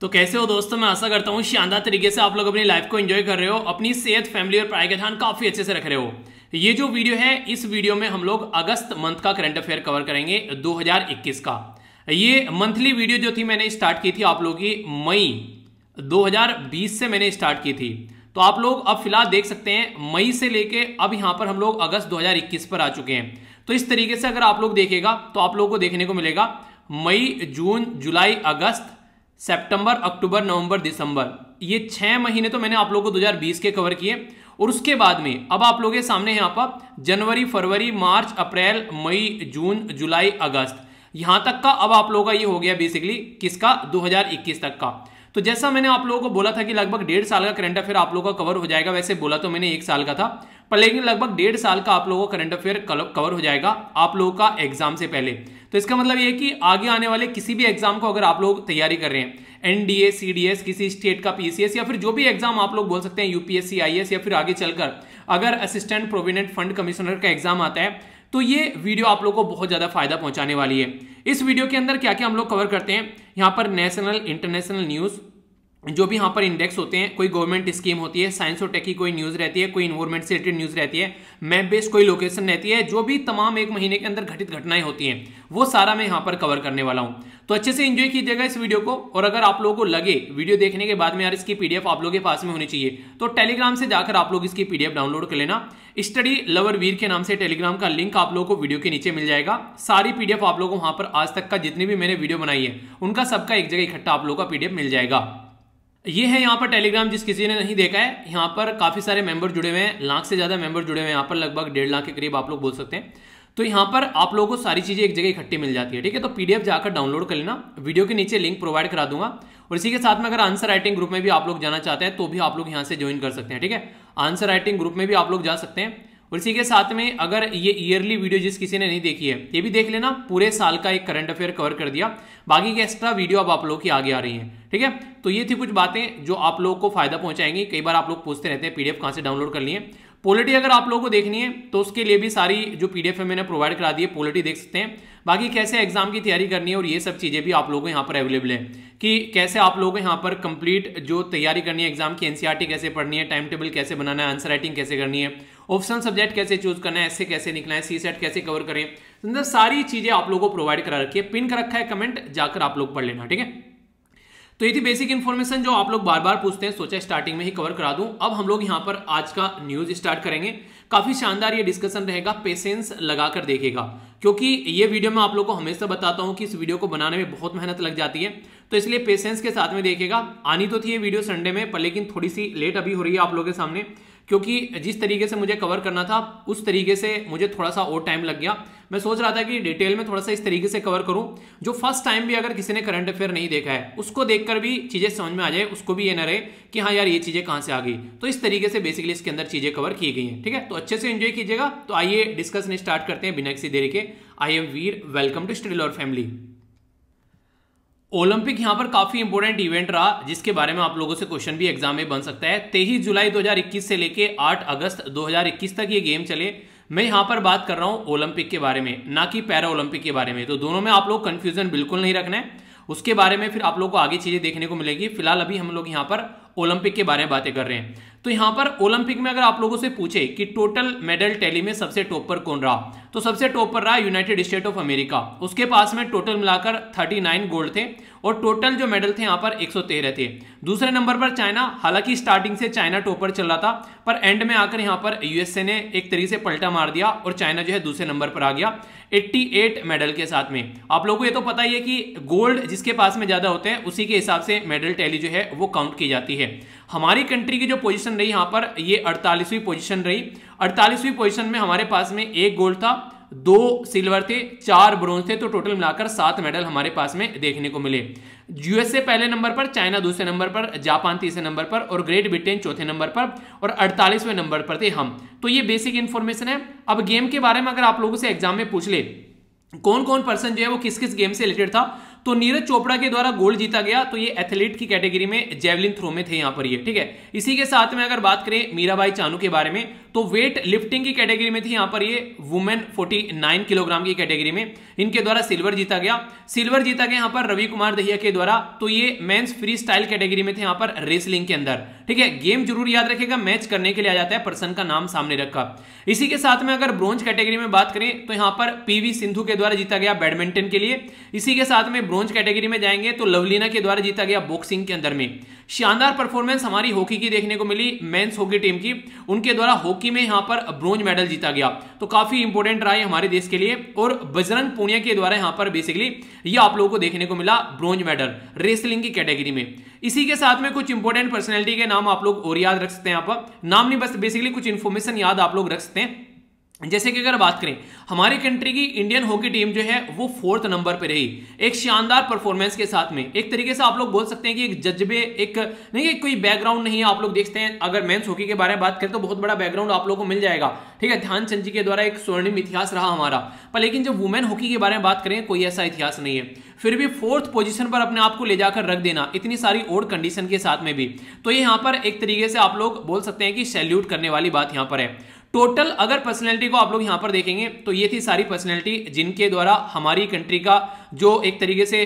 तो कैसे हो दोस्तों? मैं आशा करता हूँ शानदार तरीके से आप लोग अपनी लाइफ को एंजॉय कर रहे हो, अपनी सेहत फैमिली और पढ़ाई का ध्यान काफ़ी अच्छे से रख रहे हो। ये जो वीडियो है, इस वीडियो में हम लोग अगस्त मंथ का करंट अफेयर कवर करेंगे 2021 का। ये मंथली वीडियो जो थी मैंने स्टार्ट की थी आप लोगों की मई 2020 से मैंने स्टार्ट की थी। तो आप लोग अब फ़िलहाल देख सकते हैं, मई से लेके अब यहाँ पर हम लोग अगस्त 2021 पर आ चुके हैं। तो इस तरीके से अगर आप लोग देखेगा तो आप लोगों को देखने को मिलेगा, मई, जून, जुलाई, अगस्त सितंबर, अक्टूबर, नवंबर, दिसंबर। ये छह महीने तो मैंने आप लोगों को 2020 के कवर किए। और उसके बाद में, अब आप लोगों के सामने यहाँ पर, जनवरी, फरवरी, मार्च, अप्रैल, मई, जून, जुलाई, अगस्त। यहाँ तक का अब आप लोगों का ये हो गया बेसिकली किसका? 2021 तक का। तो जैसा मैंने आप लोगों को बोला था कि लगभग डेढ़ साल का करंट अफेयर आप लोगों का कवर हो जाएगा, वैसे बोला तो मैंने एक साल का था। पर लेकिन लगभग डेढ़ साल का आप लोगों का करंट अफेयर कवर हो जाएगा आप लोगों का एग्ज़ाम से पहले। तो इसका मतलब ये कि आगे आने वाले किसी भी एग्ज़ाम को अगर आप लोग तैयारी कर रहे हैं एनडीए सीडीएस किसी स्टेट का पीसीएस या फिर जो भी एग्ज़ाम आप लोग बोल सकते हैं यूपीएससी आईएएस या फिर आगे चलकर अगर असिस्टेंट प्रोविडेंट फंड कमिश्नर का एग्ज़ाम आता है तो ये वीडियो आप लोग को बहुत ज़्यादा फ़ायदा पहुँचाने वाली है। इस वीडियो के अंदर क्या क्या हम लोग कवर करते हैं? यहाँ पर नेशनल इंटरनेशनल न्यूज़ जो भी यहाँ पर इंडेक्स होते हैं, कोई गवर्नमेंट स्कीम होती है साइंस और टेक की कोई न्यूज़ रहती है, कोई इन्वायरमेंट से रिलेटेड न्यूज़ रहती है मैप बेस्ड कोई लोकेशन रहती है, जो भी तमाम एक महीने के अंदर घटित घटनाएँ होती हैं, वो सारा मैं यहाँ पर कवर करने वाला हूँ। तो अच्छे से इंजॉय कीजिएगा इस वीडियो को, और अगर आप लोगों को लगे वीडियो देखने के बाद में यार इसकी पीडीएफ आप लोगों के पास में होनी चाहिए तो टेलीग्राम से जाकर आप लोग इसकी पीडीएफ डाउनलोड कर लेना। स्टडी लवर वीर के नाम से टेलीग्राम का लिंक आप लोगों को वीडियो के नीचे मिल जाएगा। सारी पीडीएफ आप लोगों को वहाँ पर आज तक का जितनी भी मैंने वीडियो बनाई है, उनका सबका एक जगह इकट्ठा आप लोगों का पीडीएफ मिल जाएगा। ये है यहाँ पर टेलीग्राम जिस किसी ने नहीं देखा है, यहाँ पर काफ़ी सारे मेंबर जुड़े हुए हैं, लाख से ज़्यादा मेंबर जुड़े हुए हैं, यहाँ पर लगभग डेढ़ लाख के करीब आप लोग बोल सकते हैं। तो यहाँ पर आप लोगों को सारी चीज़ें एक जगह इकट्ठी मिल जाती है, ठीक है? तो पीडीएफ जाकर डाउनलोड कर लेना। वीडियो के नीचे लिंक प्रोवाइड करा दूँगा। और इसी के साथ में अगर आंसर राइटिंग ग्रुप में भी आप लोग जाना चाहते हैं तो भी आप लोग यहाँ से ज्वाइन कर सकते हैं, ठीक है? आंसर राइटिंग ग्रुप में भी आप लोग जा सकते हैं। और इसी के साथ में अगर ये ईयरली वीडियो जिस किसी ने नहीं देखी है, ये भी देख लेना, पूरे साल का एक करंट अफेयर कवर कर दिया। बाकी की एक्स्ट्रा वीडियो अब आप लोग की आगे आ रही है, ठीक है? तो ये थी कुछ बातें जो आप लोगों को फ़ायदा पहुंचाएँगी। कई बार आप लोग पूछते रहते हैं पीडीएफ कहाँ से डाउनलोड कर लिए पोलिटी अगर आप लोगों को देखनी है तो उसके लिए भी सारी जो पीडीएफ है मैंने प्रोवाइड करा दी है पोलिटी देख सकते हैं। बाकी कैसे एग्ज़ाम की तैयारी करनी है और ये सब चीज़ें भी आप लोगों को यहाँ पर अवेलेबल है कि कैसे आप लोगों को यहाँ पर कंप्लीट जो तैयारी करनी है एग्ज़ाम की एनसीआरटी कैसे पढ़नी है टाइम टेबल कैसे बनाना है आंसर राइटिंग कैसे करनी है ऑप्शन सब्जेक्ट कैसे चूज़ करना है, ऐसे कैसे निकलना है सी सेट कैसे कवर करें। अंदर सारी चीज़ें आप लोगों को प्रोवाइड करा रखी है। पिन कर रखा है कमेंट जाकर आप लोग पढ़ लेना, ठीक है? तो ये थी बेसिक इन्फॉर्मेशन जो आप लोग बार बार पूछते हैं। सोचा स्टार्टिंग में ही कवर करा दूँ। अब हम लोग यहाँ पर आज का न्यूज़ स्टार्ट करेंगे। काफ़ी शानदार ये डिस्कशन रहेगा पेशेंस लगाकर देखेगा क्योंकि ये वीडियो मैं आप लोग को हमेशा बताता हूँ कि इस वीडियो को बनाने में बहुत मेहनत लग जाती है। तो इसलिए पेशेंस के साथ में देखेगा आनी तो थी ये वीडियो संडे में, पर लेकिन थोड़ी सी लेट अभी हो रही है आप लोगों के सामने। क्योंकि जिस तरीके से मुझे कवर करना था, उस तरीके से मुझे थोड़ा सा और टाइम लग गया। मैं सोच रहा था कि डिटेल में थोड़ा सा इस तरीके से कवर करूँ। जो फ़र्स्ट टाइम भी अगर किसी ने करंट अफेयर नहीं देखा है, उसको देखकर भी चीज़ें समझ में आ जाए, उसको भी ये ना रहे कि हाँ यार, ये चीज़ें कहाँ से आ गई। तो इस तरीके से बेसिकली इसके अंदर चीज़ें कवर की गई हैं, ठीक है? तो अच्छे से एंजॉय कीजिएगा। तो आइए डिस्कशन स्टार्ट करते हैं बिना किसी देरी के। I am Veer welcome to our family olympic यहाँ पर काफ़ी इंपोर्टेंट इवेंट रहा, जिसके बारे में आप लोगों से क्वेश्चन भी एग्ज़ाम में बन सकता है। तेईस जुलाई 2021 से लेके 8 अगस्त 2021 तक ये गेम चले। मैं यहाँ पर बात कर रहा हूँ ओलंपिक के बारे में, ना कि पैरा ओलंपिक के बारे में। तो दोनों में आप लोग कंफ्यूजन बिल्कुल नहीं रखना है। उसके बारे में फिर आप लोग को आगे चीज़ें देखने को मिलेगी। फ़िलहाल अभी हम लोग यहाँ पर ओलंपिक के बारे में बातें कर रहे हैं। तो यहाँ पर ओलंपिक में अगर आप लोगों से पूछे कि टोटल मेडल टैली में सबसे टॉप पर कौन रहा तो सबसे टॉप पर रहा यूनाइटेड स्टेट ऑफ़ अमेरिका। उसके पास में टोटल मिलाकर 39 गोल्ड थे और टोटल जो मेडल थे यहाँ पर 113 थे। दूसरे नंबर पर चाइना, हालाँकि स्टार्टिंग से चाइना टॉपर चल रहा था, पर एंड में आकर यहाँ पर यूएसए ने एक तरीके से पलटा मार दिया और चाइना जो है दूसरे नंबर पर आ गया 88 मेडल के साथ में। आप लोगों को ये तो पता ही है कि गोल्ड जिसके पास में ज़्यादा होते हैं, उसी के हिसाब से मेडल टैली जो है वो काउंट की जाती है। हमारी कंट्री की जो पोजीशन रही, यहाँ पर ये अड़तालीसवीं पोजीशन रही। अड़तालीसवीं पोजीशन में हमारे पास में एक गोल्ड था, दो सिल्वर थे, चार ब्रोंज थे तो टोटल मिलाकर सात मेडल हमारे पास में देखने को मिले। यूएसए पहले नंबर पर चाइना दूसरे नंबर पर जापान तीसरे नंबर पर, और ग्रेट ब्रिटेन चौथे नंबर पर, और अड़तालीसवें नंबर पर थे हम। तो ये बेसिक इन्फॉर्मेशन है। अब गेम के बारे में अगर आप लोगों से एग्ज़ाम में पूछ ले कौन कौन पर्सन जो है वो किस किस गेम से रिलेटेड था तो नीरज चोपड़ा के द्वारा गोल्ड जीता गया तो ये एथलीट की कैटेगरी में जेवलिन थ्रो में थे यहाँ पर ये, ठीक है? इसी के साथ में अगर बात करें मीराबाई चानू के बारे में तो वेट लिफ्टिंग की कैटेगरी में थी यहाँ पर ये वुमेन 49 किलोग्राम की कैटेगरी में। इनके द्वारा सिल्वर जीता गया। सिल्वर जीता गया यहाँ पर रवि कुमार दहिया के द्वारा। तो ये मेंस फ्री स्टाइल कैटेगरी में थे यहाँ पर रेसलिंग के अंदर। ठीक है? गेम ज़रूर याद रखेगा। मैच करने के लिए आ जाता है पर्सन का नाम सामने रखा इसी के साथ में अगर ब्रोंज कैटेगरी में बात करें तो यहाँ पर पीवी सिंधु के द्वारा जीता गया बैडमिंटन के लिए। इसी के साथ में ब्रोंज कैटेगरी में जाएँगे तो लवलीना के द्वारा जीता गया बॉक्सिंग के अंदर में। शानदार परफॉर्मेंस हमारी हॉकी की देखने को मिली मेन्स हॉकी टीम की। उनके द्वारा हॉकी में यहाँ पर ब्रोंज मेडल जीता गया। तो काफ़ी इंपोर्टेंट रहा है हमारे देश के लिए और बजरंग पुनिया के द्वारा यहाँ पर बेसिकली ये आप लोगों को देखने को मिला ब्रोंज मेडल रेसलिंग की कैटेगरी में। इसी के साथ में कुछ इंपॉर्टेंट पर्सनैलिटी के नाम आप लोग और याद रख सकते हैं पर। नाम नहीं, बस बेसिकली कुछ इंफॉर्मेशन याद आप लोग रख सकते हैं। जैसे कि अगर बात करें, हमारी कंट्री की इंडियन हॉकी टीम जो है, वो फोर्थ नंबर पे रही। एक शानदार परफॉर्मेंस के साथ में। एक तरीके से आप लोग बोल सकते हैं कि एक जज्बे, एक नहीं कोई बैकग्राउंड नहीं है, आप लोग देखते हैं। अगर मेंस हॉकी के बारे में बात करें तो बहुत बड़ा बैकग्राउंड आप लोगों को मिल जाएगा। ठीक है, ध्यानचंद जी के द्वारा एक स्वर्णिम इतिहास रहा हमारा। पर लेकिन जब वुमेन हॉकी के बारे में बात करें, कोई ऐसा इतिहास नहीं है। फिर भी फोर्थ पोजीशन पर अपने आप को ले जाकर रख देना, इतनी सारी ओड कंडीशन के साथ में भी। तो ये यहाँ पर एक तरीके से आप लोग बोल सकते हैं कि सैल्यूट करने वाली बात यहाँ पर है। टोटल अगर पर्सनैलिटी को आप लोग यहाँ पर देखेंगे तो ये थी सारी पर्सनैलिटी जिनके द्वारा हमारी कंट्री का जो एक तरीके से,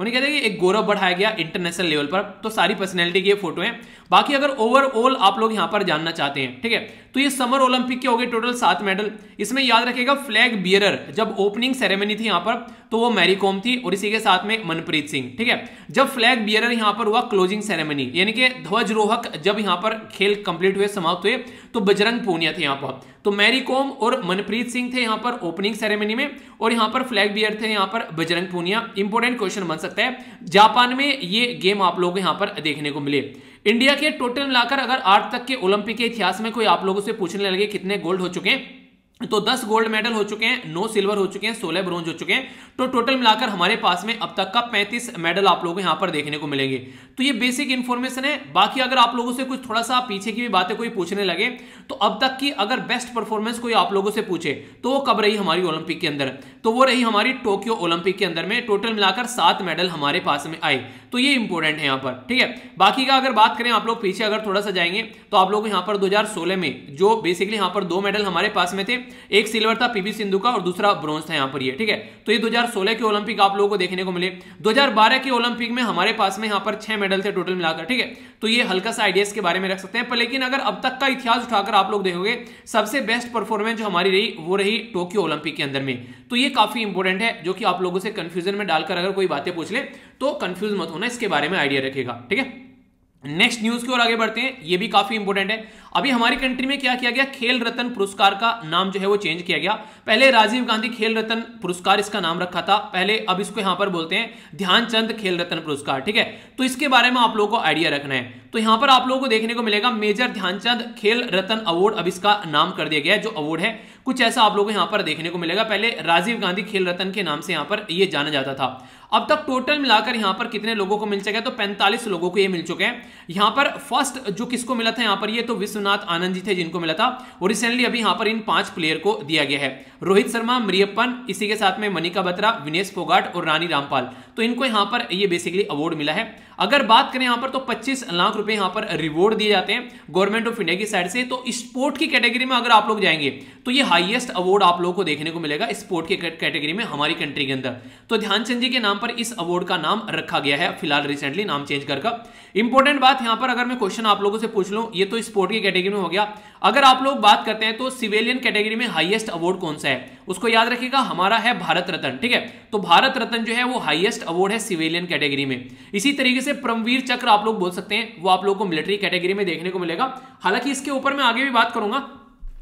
उन्हें कहते हैं कि एक गौरव बढ़ाया गया इंटरनेशनल लेवल पर। तो सारी पर्सनैलिटी की ये फ़ोटो है। बाकी अगर ओवरऑल आप लोग यहाँ पर जानना चाहते हैं, ठीक है? तो ये समर ओलंपिक के हो गए टोटल सात मेडल इसमें याद रखेगा फ्लैग बियरर जब ओपनिंग सेरेमनी थी यहाँ पर तो वो मैरी कॉम थी और इसी के साथ में मनप्रीत सिंह ठीक है? जब फ्लैग बियरर यहाँ पर हुआ क्लोजिंग सेरेमनी यानी कि ध्वजरोहक जब यहाँ पर खेल कंप्लीट हुए, समाप्त हुए तो बजरंग पूनिया थे यहाँ पर। तो मैरी कॉम और मनप्रीत सिंह थे यहाँ पर ओपनिंग सेरेमनी में और यहाँ पर फ्लैग बियर थे यहाँ पर बजरंग पूनिया। इंपॉर्टेंट क्वेश्चन बन सकता है, जापान में ये गेम आप लोग यहाँ पर देखने को मिले। इंडिया के टोटल मिलाकर अगर आठ तक के ओलंपिक के इतिहास में कोई आप लोगों से पूछने लगे कितने गोल्ड हो चुके हैं तो 10 गोल्ड मेडल हो चुके हैं 9 सिल्वर हो चुके हैं 16 ब्रोंज हो चुके हैं। तो टोटल मिलाकर हमारे पास में अब तक का 35 मेडल आप लोगों को यहाँ पर देखने को मिलेंगे। तो ये बेसिक इंफॉर्मेशन है। बाकी अगर आप लोगों से कुछ थोड़ा सा पीछे की भी बातें कोई पूछने लगे तो अब तक की अगर बेस्ट परफॉर्मेंस कोई आप लोगों से पूछे तो वो कब रही हमारी ओलंपिक के अंदर? तो वो रही हमारी टोक्यो ओलंपिक के अंदर में टोटल मिलाकर सात मेडल हमारे पास में आए। तो ये इंपॉर्टेंट है यहाँ पर, ठीक है? बाकी का अगर बात करें, आप लोग पीछे अगर थोड़ा सा जाएँगे तो आप लोग यहाँ पर 2016 में जो बेसिकली यहाँ पर दो मेडल हमारे पास में थे एक सिल्वर था, पीवी सिंधु का, और दूसरा ब्रॉन्ज था यहाँ पर ये, ठीक है? तो ये 2016 के ओलंपिक आप लोगों को देखने को मिले। 2012 के ओलंपिक में हमारे पास में यहाँ पर छह मेडल थे टोटल मिलाकर, ठीक है? तो ये हल्का सा आइडियाज़ के बारे में रख सकते हैं, पर लेकिन अगर अब तक का इतिहास उठाकर आप लोग देखोगे, सबसे बेस्ट परफॉर्मेंस जो हमारी रही, वो रही टोक्यो ओलंपिक के अंदर में। तो ये काफ़ी इंपॉर्टेंट है, जो कि आप लोगों से कंफ्यूजन में डालकर अगर कोई बातें पूछ ले तो कंफ्यूज मत होना, इसके बारे में आइडिया रखेगा ठीक है? नेक्स्ट न्यूज़ की ओर आगे बढ़ते हैं, ये भी काफ़ी इंपॉर्टेंट है। अभी हमारी कंट्री में क्या किया गया? खेल रत्न पुरस्कार का नाम जो है वो चेंज किया गया। पहले राजीव गांधी खेल रत्न पुरस्कार इसका नाम रखा था। पहले अब इसको यहाँ पर बोलते हैं ध्यानचंद खेल रत्न पुरस्कार, ठीक है? तो इसके बारे में आप लोगों को आइडिया रखना है। तो यहाँ पर आप लोगों को देखने को मिलेगा मेजर ध्यानचंद खेल रत्न अवार्ड अब इसका नाम कर दिया गया जो अवार्ड है। कुछ ऐसा आप लोगों को यहाँ पर देखने को मिलेगा। पहले राजीव गांधी खेल रत्न के नाम से यहाँ पर यह जाना जाता था। अब तक टोटल मिलाकर यहाँ पर कितने लोगों को मिल चुका है? तो 45 लोगों को ये मिल चुके हैं। यहाँ पर फ़र्स्ट जो किसको मिला था यहाँ पर? ये तो विश्वनाथ आनंद जी थे जिनको मिला था और रिसेंटली अभी यहाँ पर इन पाँच प्लेयर को दिया गया है। रोहित शर्मा, मरियप्पन, इसी के साथ में मनिका बत्रा, विनेश फोगाट और रानी रामपाल। तो इनको यहाँ पर ये बेसिकली अवार्ड मिला है। अगर बात करें यहाँ पर तो 25 लाख रुपए यहाँ पर रिवॉर्ड दिए जाते हैं गवर्नमेंट ऑफ़ इंडिया की साइड से। तो स्पोर्ट की कैटेगरी में अगर आप लोग जाएँगे तो ये हाईएस्ट अवार्ड आप लोगों को देखने को मिलेगा स्पोर्ट की कैटेगरी में हमारी कंट्री के अंदर। तो ध्यानचंद जी के नाम पर इस अवार्ड का नाम रखा गया है फ़िलहाल रिसेंटली नाम चेंज कर इंपॉर्टेंट बात यहाँ पर अगर मैं क्वेश्चन आप लोगों से पूछ लूँ, ये तो स्पोर्ट की कैटेगरी में हो गया। अगर आप लोग बात करते हैं तो सिविलियन कैटेगरी में हाईएस्ट अवार्ड कौन सा है? उसको याद रखिएगा, हमारा है भारत रत्न, ठीक है? तो भारत रत्न जो है वो हाईएस्ट अवार्ड है सिविलियन कैटेगरी में। इसी तरीके से परमवीर चक्र आप लोग बोल सकते हैं, वो आप लोग को मिलिट्री कैटेगरी में देखने को मिलेगा। हालाँकि इसके ऊपर मैं आगे भी बात करूँगा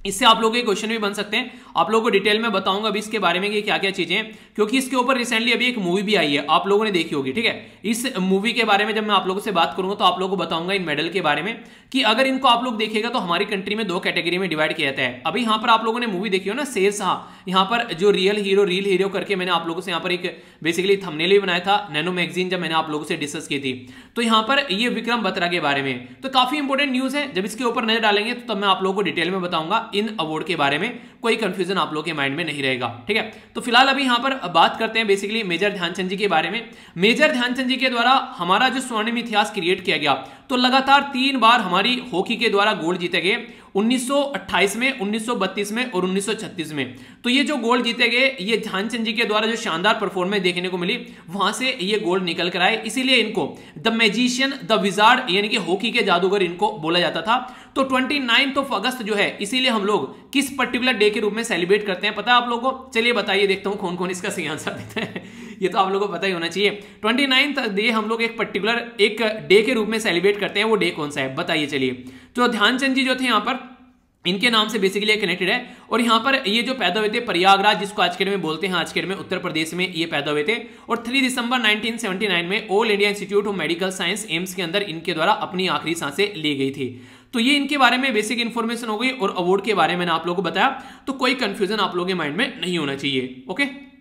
इससे आप लोगों के क्वेश्चन भी बन सकते हैं। आप लोगों को डिटेल में बताऊँगा अभी इसके बारे में कि क्या क्या चीज़ें हैं, क्योंकि इसके ऊपर रिसेंटली अभी एक मूवी भी आई है, आप लोगों ने देखी होगी, ठीक है? इस मूवी के बारे में जब मैं आप लोगों से बात करूँगा तो आप लोगों को बताऊँगा इन मेडल के बारे में कि अगर इनको आप लोग देखेगा तो हमारी कंट्री में दो कैटेगरी में डिवाइड किया जाता है। अभी यहाँ पर आप लोगों ने मूवी देखी हो ना शेर शाह यहाँ पर जो रियल हीरो रियल हीरो करके मैंने आप लोगों से यहाँ पर एक बेसिकली थमनेल भी बनाया था नैनो मैगजीन जब मैंने आप लोगों से डिस्कस की थी। तो यहाँ पर ये विक्रम बत्रा के बारे में तो काफ़ी इंपॉर्टेंट न्यूज़ है, जब इसके ऊपर नज़र डालेंगे तो तब मैं आप लोगों को डिटेल में बताऊँगा। इन अवार्ड के बारे में कोई कंफ्यूजन आप लोग के माइंड में नहीं रहेगा, ठीक है? तो फ़िलहाल अभी यहाँ पर बात करते हैं बेसिकली मेजर ध्यानचंद जी के बारे में। मेजर ध्यानचंद जी के द्वारा हमारा जो स्वर्णिम इतिहास क्रिएट किया गया तो लगातार तीन बार हमारी हॉकी के द्वारा गोल्ड जीते गए। 1928 में 1932 में और 1936 में। तो ये जो गोल्ड जीते गए, ये ध्यानचंद जी के द्वारा जो शानदार परफॉर्मेंस देखने को मिली, वहाँ से ये गोल्ड निकल कर आए। इसीलिए इनको द मैजिशियन द विजार्ड यानी कि हॉकी के जादूगर इनको बोला जाता था। तो ट्वेंटी नाइन्थ ऑफ़ अगस्त जो है, इसीलिए हम लोग किस पर्टिकुलर डे के रूप में सेलिब्रेट करते हैं, पता है आप लोगों को? चलिए बताइए, देखता हूँ कौन कौन इसका सही आंसर देते हैं। ये तो आप लोगों को पता ही होना चाहिए। ट्वेंटी नाइन्थ डे हम लोग एक पर्टिकुलर एक डे के रूप में सेलिब्रेट करते हैं, वो डे कौन सा है? बताइए, चलिए। तो ध्यानचंद जी जो थे यहाँ पर, इनके नाम से बेसिकली कनेक्टेड है। और यहाँ पर ये जो पैदा हुए थे, प्रयागराज, जिसको आज के में बोलते हैं, आज के में उत्तर प्रदेश में ये पैदा हुए थे। और 3 दिसंबर 1979 में All India institute of medical science AIIMS के अंदर इनके द्वारा अपनी आखिरी साँसें ली गई थी। तो ये इनके बारे में बेसिक इन्फॉर्मेशन हो गई और अवार्ड के बारे में आप लोगों को बताया। तो कोई कंफ्यूजन आप लोगों के माइंड में नहीं होना चाहिए ओके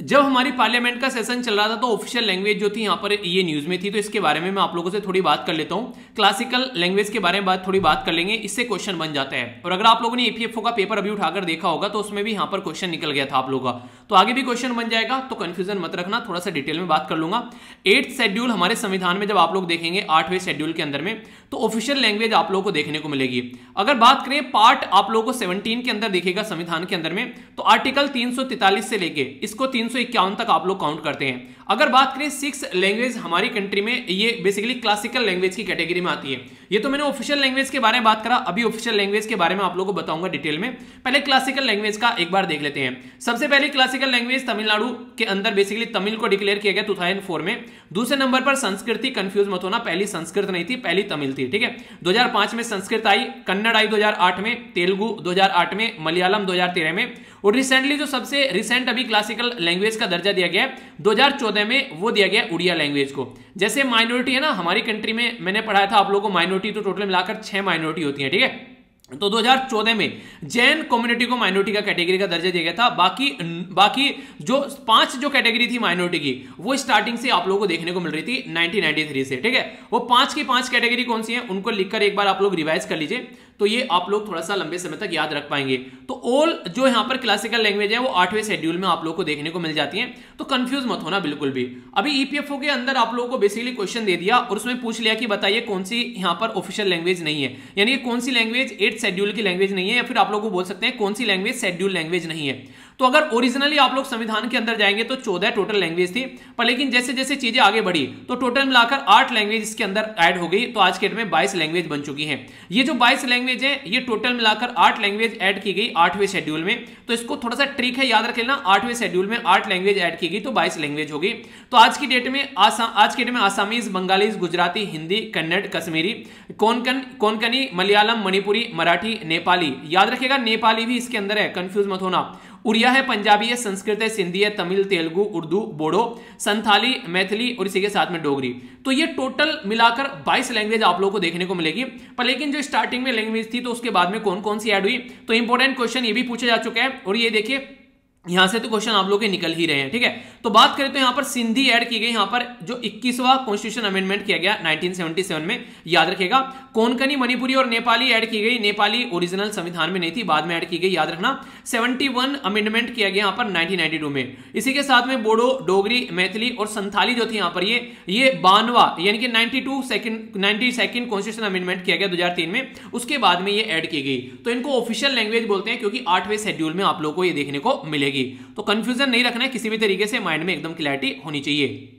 जब हमारी पार्लियामेंट का सेशन चल रहा था तो ऑफिशियल लैंग्वेज जो थी यहाँ पर ये न्यूज़ में थी तो इसके बारे में मैं आप लोगों से थोड़ी बात कर लेता हूँ। क्लासिकल लैंग्वेज के बारे में बात, थोड़ी बात कर लेंगे, इससे क्वेश्चन बन जाता है। और अगर आप लोगों ने ईपीएफओ का पेपर अभी उठाकर देखा होगा तो उसमें भी यहाँ पर क्वेश्चन निकल गया था आप लोगों का। तो आगे भी क्वेश्चन बन जाएगा तो कंफ्यूजन मत रखना थोड़ा सा डिटेल में बात कर लूँगा। एट्थ शेड्यूल हमारे संविधान में जब आप लोग देखेंगे, आठवें शेड्यूल के अंदर में तो ऑफिशियल लैंग्वेज आप लोगों को देखने को मिलेगी। अगर बात करें पार्ट आप लोगों को 17 के अंदर देखेगा संविधान के अंदर में तो आर्टिकल 343 से लेके, इसको तीन तक आप लोग काउंट करते हैं। अगर बात करें सिक्स लैंग्वेज हमारी कंट्री में, ये बेसिकली क्लासिकल लैंग्वेज की कैटेगरी में आती है। ये तो मैंने ऑफिशियल लैंग्वेज के बारे में बात करा, अभी ऑफिशियल लैंग्वेज के बारे में आप लोगों को बताऊँगा डिटेल में। पहले क्लासिकल लैंग्वेज का एक बार देख लेते हैं। सबसे पहले क्लासिकल लैंग्वेज तमिलनाडु के अंदर बेसिकली तमिल को डिक्लेयर किया गया टू में। दूसरे नंबर पर संस्कृति कंफ्यूज मत होना, पहली संस्कृत नहीं थी, पहली तमिल थी, ठीक है? दो में संस्कृत आई, कन्नड़ आई दो में, तेलुगु दो में, मलयालम दो हज़ार तेरह में। और रिसेंटली जो सबसे रिसेंट अभी क्लासिकल लैंग्वेज का दर्जा दिया गया है 2014 में वो दिया गया उड़िया लैंग्वेज को। जैसे माइनॉरिटी है ना, हमारी कंट्री में मैंने पढ़ाया था, आप लोगों को माइनॉरिटी तो टोटल मिलाकर छह माइनॉरिटी होती है, ठीक है? तो 2014 में जैन कम्युनिटी को माइनॉरिटी का कैटेगरी का दर्जा दिया गया था। बाकी बाकी जो पाँच जो कैटेगरी थी माइनॉरिटी की, वो स्टार्टिंग से आप लोगों को देखने को मिल रही थी 1993 से, ठीक है? वो पाँच की पाँच कैटेगरी कौन सी है? उनको लिखकर एक बार आप लोग रिवाइज कर लीजिए। तो ये आप लोग थोड़ा सा लंबे समय तक याद रख पाएँगे। तो ओल जो यहाँ पर क्लासिकल लैंग्वेज है, वो आठवें शेड्यूल में आप लोग को देखने को मिल जाती है। तो कंफ्यूज मत होना बिल्कुल भी। अभी ईपीएफओ e के अंदर आप लोगों को बेसिकली क्वेश्चन दे दिया और उसमें पूछ लिया कि बताइए कौन सी यहाँ पर ऑफिशियल लैंग्वेज नहीं है। यानी कौन सी लैंग्वेज एट शेड्यूल की लैंग्वेज नहीं है या फिर आप लोग बोल सकते हैं कौन सी लैंग्वेज शेड्यूल लैंग्वेज नहीं है। तो अगर ओरिजिनली आप लोग संविधान के अंदर जाएँगे तो चौदह टोटल लैंग्वेज थी, पर लेकिन जैसे जैसे चीज़ें आगे बढ़ी तो टोटल मिलाकर आठ लैंग्वेज इसके अंदर ऐड हो गई तो आज के डेट में बाईस लैंग्वेज बन चुकी है। ये जो बाईस लैंग्वेज है, ये टोटल मिलाकर आठ लैंग्वेज ऐड की गई आठवें शेड्यूल में। तो इसको थोड़ा सा ट्रिक है याद रख लेना, आठवें शेड्यूल में आठ लैंग्वेज ऐड की गई तो बाईस लैंग्वेज होगी। तो आज की डेट में आज की डेट में आसामीज, बंगालीज, गुजराती, हिंदी, कन्नड़, कश्मीरी कोनकनी मलयालम, मणिपुरी, मराठी, नेपाली, याद रखेगा नेपाली भी इसके अंदर है कंफ्यूज मत होना। उड़िया है, पंजाबी है, संस्कृत है, सिंधी है, तमिल, तेलुगु, उर्दू, बोडो, संथाली, मैथिली और इसी के साथ में डोगरी। तो ये टोटल मिलाकर 22 लैंग्वेज आप लोगों को देखने को मिलेगी। पर लेकिन जो स्टार्टिंग में लैंग्वेज थी तो उसके बाद में कौन कौन सी ऐड हुई? तो इंपॉर्टेंट क्वेश्चन ये भी पूछा जा चुका है और ये देखिए, यहाँ से तो क्वेश्चन आप लोग के निकल ही रहे हैं, ठीक है? तो बात करें तो यहाँ पर सिंधी ऐड की गई, यहाँ पर जो 21वां कॉन्स्टिट्यूशन अमेंडमेंट किया गया 1977 में, याद रखेगा कोनकनी, मणिपुरी और नेपाली ऐड की गई। नेपाली ओरिजिनल संविधान में नहीं थी, बाद में ऐड की गई। याद रखना 71 अमेंडमेंट किया गया यहाँ पर 1992 में। इसी के साथ में बोडो, डोगरी, मैथिली और संथाली जो थी यहाँ पर, ये ये बानवा, यानी कि 92 सेकंड 92 सेकंड कॉन्स्टिट्यूशन अमेंडमेंट किया गया 2003 में। उसके बाद में ये ऐड की गई। तो इनको ऑफिशियल लैंग्वेज बोलते हैं, क्योंकि आठवें शेड्यूल में आप लोग को ये देखने को मिलेगी। तो कंफ्यूजन नहीं रखना है, किसी भी तरीके से माइंड में एकदम क्लैरिटी होनी चाहिए।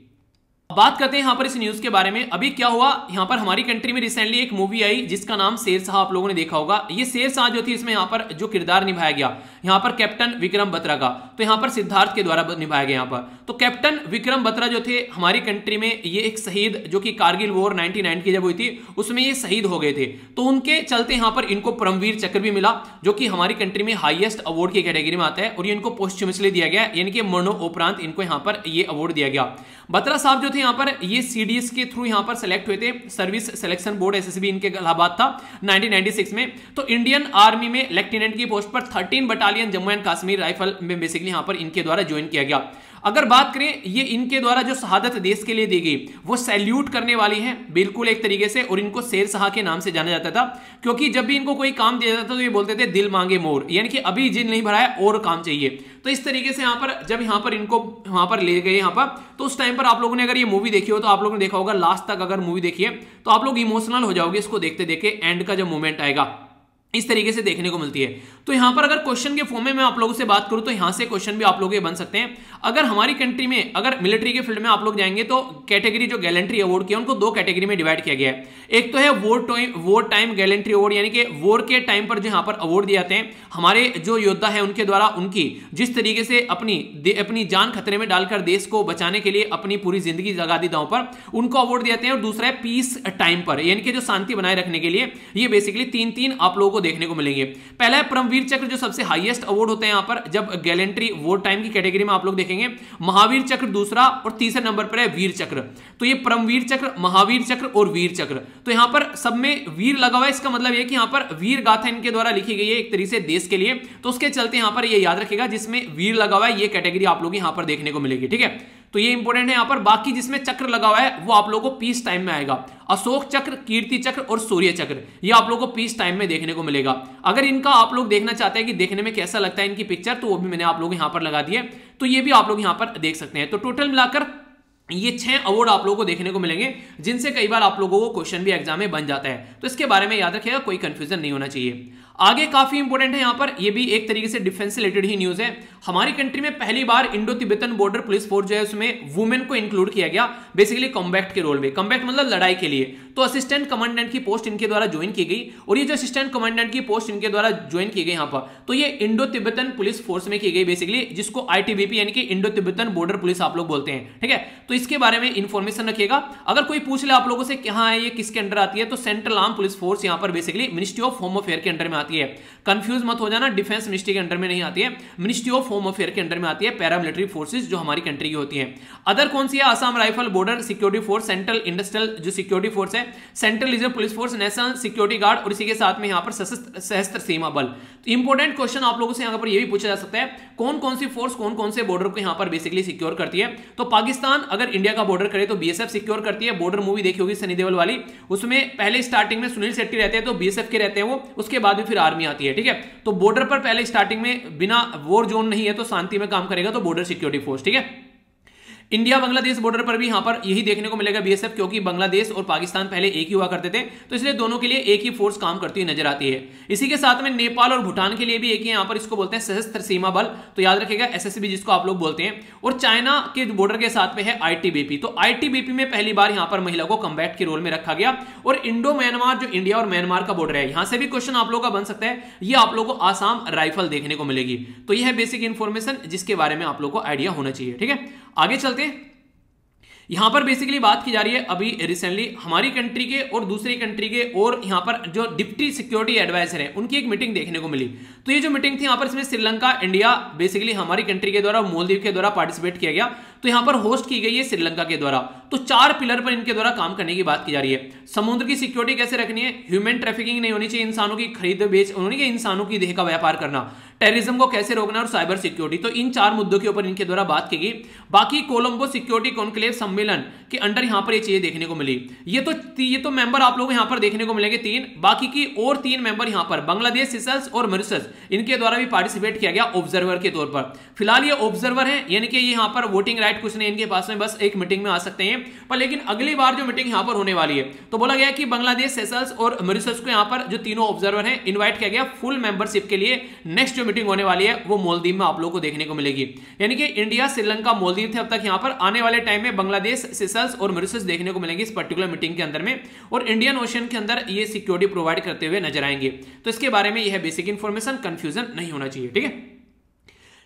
बात करते हैं यहाँ पर इस न्यूज़ के बारे में। अभी क्या हुआ? यहाँ पर हमारी कंट्री में रिसेंटली एक मूवी आई, जिसका नाम शेर शाह आप लोगों ने देखा होगा। ये शेर शाह जो थी, इसमें यहाँ पर जो किरदार निभाया गया, यहाँ पर कैप्टन विक्रम बत्रा का। तो यहाँ पर सिद्धार्थ के द्वारा निभाया गया यहाँ पर। तो कैप्टन विक्रम बत्रा जो थे, हमारी कंट्री में ये एक शहीद, जो कि कारगिल वॉर 99 की जब हुई थी, उसमें ये शहीद हो गए थे। तो उनके चलते यहाँ पर इनको परमवीर चक्र भी मिला, जो कि हमारी कंट्री में हाईएस्ट अवार्ड की कैटेगरी में आता है, और इनको पोस्टुमसली दिया गया, यानी कि मरणो उपरांत इनको यहाँ पर ये अवार्ड दिया गया। बत्रा साहब जो थे यहाँ पर, ये सीडीएस के थ्रू यहाँ पर सेलेक्ट हुए थे। सर्विस सिलेक्शन बोर्ड एसएसबी इनके इलाहाबाद था 1996 में। तो इंडियन आर्मी में लेफ्टिनेंट की पोस्ट पर 13 battalion Jammu and Kashmir rifle में बेसिकली यहाँ पर इनके द्वारा ज्वाइन किया गया। अगर बात करें ये इनके द्वारा जो शहादत देश के लिए दी गई, वो सैल्यूट करने वाली है, बिल्कुल एक तरीके से, और इनको शेर शाह के नाम से जाना जाता था, क्योंकि जब भी इनको कोई काम दिया जाता था तो ये बोलते थे, दिल मांगे मोर यानी कि अभी जिन नहीं भराया और काम चाहिए। तो इस तरीके से यहाँ पर, जब यहाँ पर इनको, वहाँ पर ले गए यहाँ पर तो उस टाइम पर आप लोगों ने अगर ये मूवी देखी हो तो आप लोगों ने देखा होगा लास्ट तक अगर मूवी देखिए तो आप लोग इमोशनल हो जाओगे इसको देखते देखते एंड का जब मूवमेंट आएगा। इस तरीके से देखने को मिलती है। तो यहाँ पर अगर क्वेश्चन के फॉर्म में मैं आप लोगों से बात करूँ तो यहाँ से क्वेश्चन भी आप लोगों के बन सकते हैं। अगर हमारी कंट्री में, अगर मिलिट्री के फ़ील्ड में आप लोग जाएँगे तो कैटेगरी जो गैलेंट्री अवार्ड किया उनको दो कैटेगरी में डिवाइड किया गया है। एक तो है war time war time gallantry award यानी कि वोर के टाइम पर जो यहाँ पर अवार्ड दिए जाते हैं, हमारे जो योद्धा है उनके द्वारा, उनकी जिस तरीके से अपनी अपनी जान खतरे में डालकर देश को बचाने के लिए अपनी पूरी ज़िंदगी लगा दी दांव पर, उनको अवार्ड दिए जाते हैं। और दूसरा है पीस टाइम पर, यानी कि जो शांति बनाए रखने के लिए, ये बेसिकली तीन तीन आप लोगों को देखने को मिलेंगे। पहला है परमवीर चक्र, जो सबसे हाईएस्ट अवार्ड होते हैं यहाँ पर, जब गैलेंट्री वोर टाइम की कैटेगरी में आप लोग देखेंगे। महावीर चक्र दूसरा और तीसरे नंबर पर है वीर चक्र। तो ये परमवीर चक्र, महावीर चक्र और वीर चक्र। तो यहाँ पर सब में वीर लगा हुआ है, इसका मतलब यह कि यहाँ पर वीर गाथा इनके द्वारा लिखी गई है एक तरीके से देश के लिए। तो उसके चलते यहाँ पर यह याद रखेगा जिसमें वीर लगा हुआ है, ये कैटेगरी आप लोग यहाँ पर देखने को मिलेगी, ठीक है? तो ये इंपॉर्टेंट है यहाँ पर। बाकी जिसमें चक्र लगा हुआ है, वो आप लोगों को पीस टाइम में आएगा। अशोक चक्र, कीर्ति चक्र और सूर्य चक्र, ये आप लोगों को पीस टाइम में देखने को मिलेगा। अगर इनका आप लोग देखना चाहते हैं कि देखने में कैसा लगता है इनकी पिक्चर तो वो भी मैंने आप लोग यहाँ पर लगा दिए तो ये भी आप लोग यहाँ पर देख सकते हैं। तो टोटल मिलाकर ये छह अवार्ड आप लोगों को देखने को मिलेंगे, जिनसे कई बार आप लोगों को क्वेश्चन भी एग्ज़ाम में बन जाता है। तो इसके बारे में याद रखिएगा, कोई कंफ्यूजन नहीं होना चाहिए। आगे काफ़ी इंपॉर्टेंट है, यहाँ पर ये भी एक तरीके से डिफेंस रिलेटेड ही न्यूज़ है। हमारी कंट्री में पहली बार Indo Tibetan border police force जो है, उसमें वुमेन को इंक्लूड किया गया बेसिकली कॉम्बैक्ट के रोल में। कॉम्बैक्ट मतलब लड़ाई के लिए। तो असिस्टेंट कमांडेंट की पोस्ट इनके द्वारा ज्वाइन की गई, और ये जो असिस्टेंट कमांडेंट की पोस्ट इनके द्वारा ज्वाइन की गई यहाँ पर तो ये इंडो तिब्बतन पुलिस फोर्स में की गई बेसिकली जिसको आईटीबीपी यानी कि इंडो तिब्बतन बॉर्डर पुलिस आप लोग बोलते हैं, ठीक है? तो इसके बारे में इंफॉर्मेशन रखिएगा। अगर कोई पूछ ले आप लोगों से कहाँ है, ये किसके अंडर आती है तो सेंट्रल आर्म पुलिस फोर्स यहाँ पर basically ministry of home affair के अंडर में आती है। कंफ्यूज मत हो जाना डिफेंस मिनिस्ट्री के अंडर में नहीं आती है। मिनिस्ट्री ऑफ़ होम अफेयर के अंडर में आती है पैरामिलिट्री फोर्सेज जो हमारी कंट्री की होती है। अदर कौन सी है? Assam rifle border security force central industrial जो सिक्योरिटी फोर्स है central reserve police force national security guard और इसी के साथ में यहाँ पर सशस्त्र सीमा बल। तो इंपॉर्टेंट क्वेश्चन आप लोगों से यहाँ पर यह भी पूछा जा सकता है कौन कौन सी फोर्स कौन कौन से बॉर्डर को यहाँ पर बेसिकली सिक्योर करती है? तो पाकिस्तान अगर इंडिया का बॉर्डर करे तो बीएसएफ सिक्योर करती है। बॉर्डर मूवी देखी होगी सनी देवल वाली। उसमें पहले स्टार्टिंग में सुनील शेट्टी रहते हैं तो बीएसएफ के रहते हैं वो। उसके बाद में फिर आर्मी आती है, ठीक है? तो बॉर्डर पर पहले स्टार्टिंग में बिना वॉर जोन नहीं है तो शांति में काम करेगा तो बॉर्डर सिक्योरिटी फोर्स ठीक है? इंडिया बांग्लादेश बॉर्डर पर भी यहाँ पर यही देखने को मिलेगा बीएसएफ क्योंकि बांग्लादेश और पाकिस्तान पहले एक ही हुआ करते थे तो इसलिए दोनों के लिए एक ही फोर्स काम करती हुई नज़र आती है। इसी के साथ में नेपाल और भूटान के लिए भी एक ही यहाँ पर इसको बोलते हैं सशस्त्र सीमा बल तो याद रखेगा एसएसबी जिसको आप लोग बोलते हैं। और चाइना के बॉर्डर के साथ में है आईटीबीपी तो आईटीबीपी में पहली बार यहाँ पर महिला को कम्बैट के रोल में रखा गया। और इंडो म्यांमार जो इंडिया और म्यांमार का बॉर्डर है, यहाँ से भी क्वेश्चन आप लोग का बन सकता है। ये आप लोग को आसाम राइफल देखने को मिलेगी। तो यह बेसिक इंफॉर्मेशन जिसके बारे में आप लोग को आइडिया होना चाहिए, ठीक है? आगे चलते हैं। यहाँ पर बेसिकली बात की जा रही है अभी रिसेंटली हमारी कंट्री के और दूसरी कंट्री के और यहाँ पर जो डिप्टी सिक्योरिटी एडवाइजर है, उनकी एक मीटिंग देखने को मिली। तो ये जो मीटिंग थी, यहाँ पर इसमें श्रीलंका, इंडिया बेसिकली हमारी कंट्री के द्वारा, मोलदीव के द्वारा पार्टिसिपेट किया गया। तो यहाँ पर होस्ट की गई है श्रीलंका के द्वारा। तो चार पिलर पर इनके द्वारा काम करने की बात की जा रही है। समुद्र की सिक्योरिटी कैसे रखनी है? ह्यूमन ट्रैफिकिंग नहीं होनी चाहिए इंसानों की खरीद, बेच, होनी चाहिए इंसानों की देह का व्यापार करना। टेररिज्म को कैसे रोकना और साइबर सिक्योरिटी तो इन चार मुद्दों के ऊपर इनके द्वारा बात की गई। बाकी कोलंबो सिक्योरिटी कॉन्क्लेव सम्मेलन के अंडर यहाँ पर ये चीज़ें देखने को मिली। ये तो ये तो मेंबर आप लोग यहाँ पर देखने को मिलेंगे तीन। बाकी की और तीन मेंबर यहाँ पर बांग्लादेश सिसल्स और मॉरिशस इनके द्वारा भी पार्टिसिपेट किया गया ऑब्जर्वर के तौर पर। फ़िलहाल ये ऑब्जर्वर है, यानी कि यहाँ पर वोटिंग राइट कुछ नहीं, इनके पास में बस एक मीटिंग में आ सकते हैं। पर लेकिन अगली बार जो मीटिंग यहाँ पर होने वाली है तो बोला गया कि बांग्लादेश, सेसल्स और मॉरिशस को यहाँ पर जो तीनों ऑब्जर्वर हैं इनवाइट किया गया फुल मेंबरशिप के लिए। नेक्स्ट जो मीटिंग होने वाली है, वो मोलदीव में आप लोगों को देखने को मिलेगी। यानी कि इंडिया श्रीलंका मोलदीव थे, अब तक यहाँ पर आने वाले टाइम में बांग्लादेश, सेसल्स और मॉरिशस देखने को मिलेंगे इस पर्टिकुलर मीटिंग के अंदर में। और इंडियन ओशन के अंदर ये सिक्योरिटी प्रोवाइड करते हुए नज़र आएँगे। तो इसके बारे में यह बेसिक इंफॉर्मेशन कंफ्यूजन नहीं होना चाहिए, ठीक है?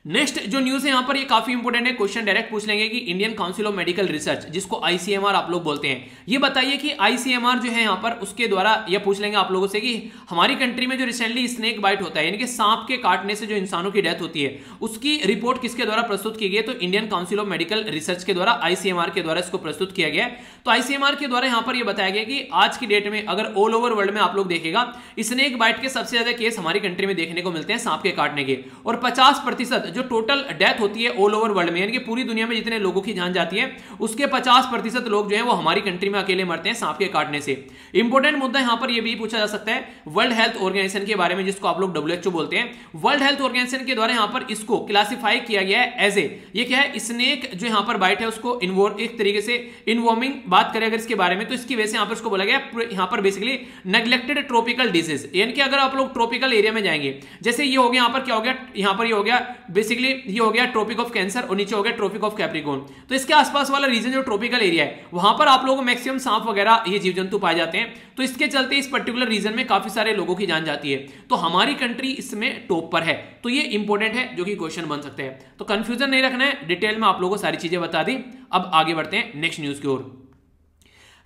नेक्स्ट जो न्यूज़ है, यहाँ पर ये काफ़ी इंपोर्टेंट है क्वेश्चन डायरेक्ट पूछ लेंगे कि Indian council of medical research जिसको आईसीएमआर आप लोग बोलते हैं, ये बताइए कि आईसीएमआर जो है यहाँ पर, उसके द्वारा ये पूछ लेंगे आप लोगों से कि हमारी कंट्री में जो रिसेंटली स्नेक बाइट होता है, यानी कि सांप के काटने से जो इंसानों की डेथ होती है, उसकी रिपोर्ट किसके द्वारा प्रस्तुत की गई तो Indian council of medical research के द्वारा आईसीएमआर के द्वारा इसको प्रस्तुत किया गया तो आईसीएमआर के द्वारा यहाँ पर यह बताया गया कि आज की डेट में, अगर ऑल ओवर वर्ल्ड में आप लोग देखेगा स्नेक बाइट के सबसे ज़्यादा केस हमारी कंट्री में देखने को मिलते हैं, सांप के काटने के। और पचास जो टोटल डेथ होती है ऑल ओवर वर्ल्ड में, यानी कि पूरी दुनिया में जितने लोगों की जान जाती है, उसके पचास प्रतिशत लोग जो है वो हमारी कंट्री में अकेले मरते हैं सांप के काटने से। इंपॉर्टेंट मुद्दा यहाँ पर यह भी पूछा जा सकता है वर्ल्ड हेल्थ ऑर्गेनाइजेशन के बारे में जिसको आप लोग डब्ल्यू बोलते हैं वर्ल्ड हेल्थ ऑर्गेनाइजेशन के द्वारा यहाँ पर इसको क्लासिफाई किया गया है एज ए ये क्या है स्नेक जो यहाँ पर बाइट है उसको एक तरीके से इन्वॉर्मिंग बात करें अगर इसके बारे में तो इसकी वजह से यहाँ पर इसको बोला गया यहाँ पर बेसिकली नेग्लेक्टेड ट्रॉपिकल डिज़ीज़ यानी कि अगर आप लोग ट्रॉपिकल एरिया में जाएँगे, जैसे ये हो गया, यहाँ पर क्या हो गया, यहाँ पर ये हो गया बेसिकली ये हो गया ट्रॉपिक ऑफ़ कैंसर और नीचे हो गया ट्रॉपिक ऑफ़ कैप्रिकोन तो इसके आसपास वाला रीजन जो ट्रॉपिकल एरिया है, वहाँ पर आप लोगों को मैक्सिमम सांप वगैरह ये जीव जंतु पाए जाते हैं। तो इसके चलते इस पर्टिकुलर रीजन में काफ़ी सारे लोगों की जान जाती है। तो हमारी कंट्री इसमें टॉप पर है। तो ये इंपॉर्टेंट है जो कि क्वेश्चन बन सकते हैं। तो कंफ्यूजन नहीं रखना है डिटेल में आप लोगों को सारी चीज़ें बता दी। अब आगे बढ़ते हैं नेक्स्ट न्यूज़ की ओर।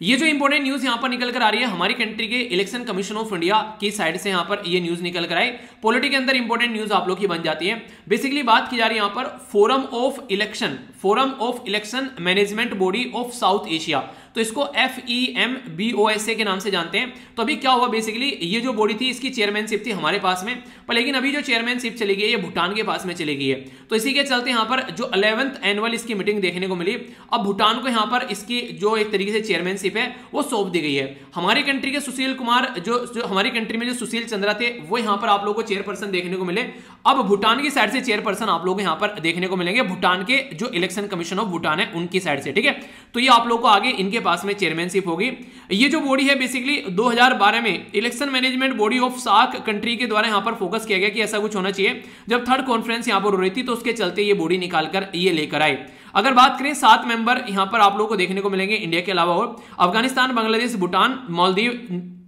ये जो इंपॉर्टेंट न्यूज़ यहाँ पर निकल कर आ रही है, हमारी कंट्री के इलेक्शन कमीशन ऑफ़ इंडिया की साइड से यहाँ पर ये न्यूज़ निकल कर आई पॉलिटी के अंदर इंपॉर्टेंट न्यूज़ आप लोग की बन जाती है। बेसिकली बात की जा रही है यहाँ पर forum of election forum of election management body of South Asia तो इसको F E M B O S A के नाम से जानते हैं। तो अभी क्या हुआ बेसिकली ये जो बॉडी थी, इसकी चेयरमैनशिप थी हमारे पास में, पर लेकिन अभी जो चेयरमैनशिप चली गई है भूटान के पास में चली गई है। तो इसी के चलते यहाँ पर जो अलेवंथ एनुअल इसकी मीटिंग देखने को मिली, अब भूटान को यहाँ पर इसकी जो एक तरीके से चेयरमैनशिप है, वो सौंप दी गई है। हमारी कंट्री के सुशील कुमार जो जो हमारी कंट्री में जो सुशील चंद्रा थे, वो यहाँ पर आप लोगों को चेयरपर्सन देखने को मिले। अब भूटान की साइड से चेयरपर्सन आप लोग यहाँ पर देखने को मिलेंगे। भूटान के जो इलेक्शन कमीशन ऑफ़ भूटान है, उनकी साइड से, ठीक है? तो ये आप लोग को आगे इनके पास में चेयरमैनशिप होगी। ये जो बॉडी है बेसिकली 2012 में election management body of SAARC country के द्वारा यहाँ पर फोकस किया गया कि ऐसा कुछ होना चाहिए। जब थर्ड कॉन्फ्रेंस यहाँ पर हो रही थी तो उसके चलते ये बॉडी निकालकर ये लेकर आए। अगर बात करें, सात मेंबर यहाँ पर आप लोगों को देखने को मिलेंगे, इंडिया के अलावा और। अफ़गानिस्तान, बांग्लादेश, भूटान, मालदीव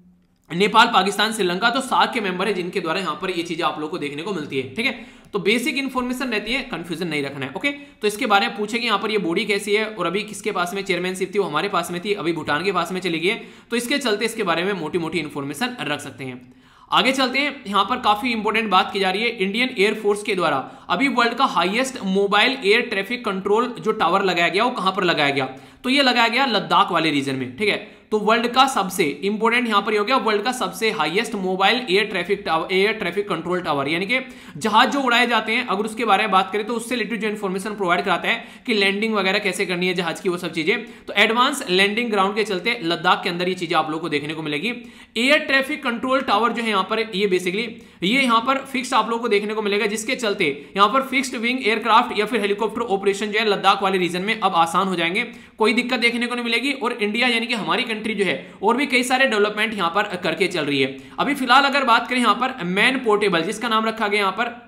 नेपाल, पाकिस्तान, श्रीलंका तो सात के मेंबर है जिनके द्वारा यहाँ पर ये चीज़ें आप लोगों को देखने को मिलती है, ठीक है? तो बेसिक इन्फॉर्मेशन रहती है कंफ्यूजन नहीं रखना है ओके तो इसके बारे में पूछेंगे यहाँ पर ये बॉडी कैसी है और अभी किसके पास में चेयरमैनशिप थी, वो हमारे पास में थी, अभी भूटान के पास में चली गई है तो इसके चलते इसके बारे में मोटी मोटी इन्फॉर्मेशन रख सकते हैं। आगे चलते हैं, यहाँ पर काफ़ी इंपॉर्टेंट बात की जा रही है इंडियन एयरफोर्स के द्वारा। अभी वर्ल्ड का highest mobile air traffic control जो टावर लगाया गया, वो कहाँ पर लगाया गया? तो ये लगाया गया लद्दाख वाले रीजन में, ठीक है? तो वर्ल्ड का सबसे इंपॉर्टेंट यहाँ पर हो गया वर्ल्ड का सबसे highest mobile air traffic air traffic control tower यानी कि जहाज़ जो उड़ाए जाते हैं, अगर उसके बारे में बात करें तो उससे रिलेटेड जो इन्फॉर्मेशन प्रोवाइड कराता है कि लैंडिंग वगैरह कैसे करनी है जहाज़ की वो सब चीज़ें। तो एडवांस लैंडिंग ग्राउंड के चलते लद्दाख के अंदर ये चीज़ें आप लोग को देखने को मिलेगी। एयर ट्रैफ़िक कंट्रोल टावर जो है यहाँ पर, ये बेसिकली ये यहाँ पर फिक्स आप लोग को देखने को मिलेगा, जिसके चलते यहाँ पर फिक्स्ड विंग एयरक्राफ्ट या फिर हेलीकॉप्टर ऑपरेशन जो है लद्दाख वाले रीजन में अब आसान हो जाएँगे। कोई दिक्कत देखने को नहीं मिलेगी और इंडिया यानी कि हमारी कंट्री जो है, और भी कई सारे डेवलपमेंट यहाँ पर करके चल रही है। अभी फ़िलहाल अगर बात करें यहाँ पर मैन पोर्टेबल जिसका नाम रखा गया यहाँ पर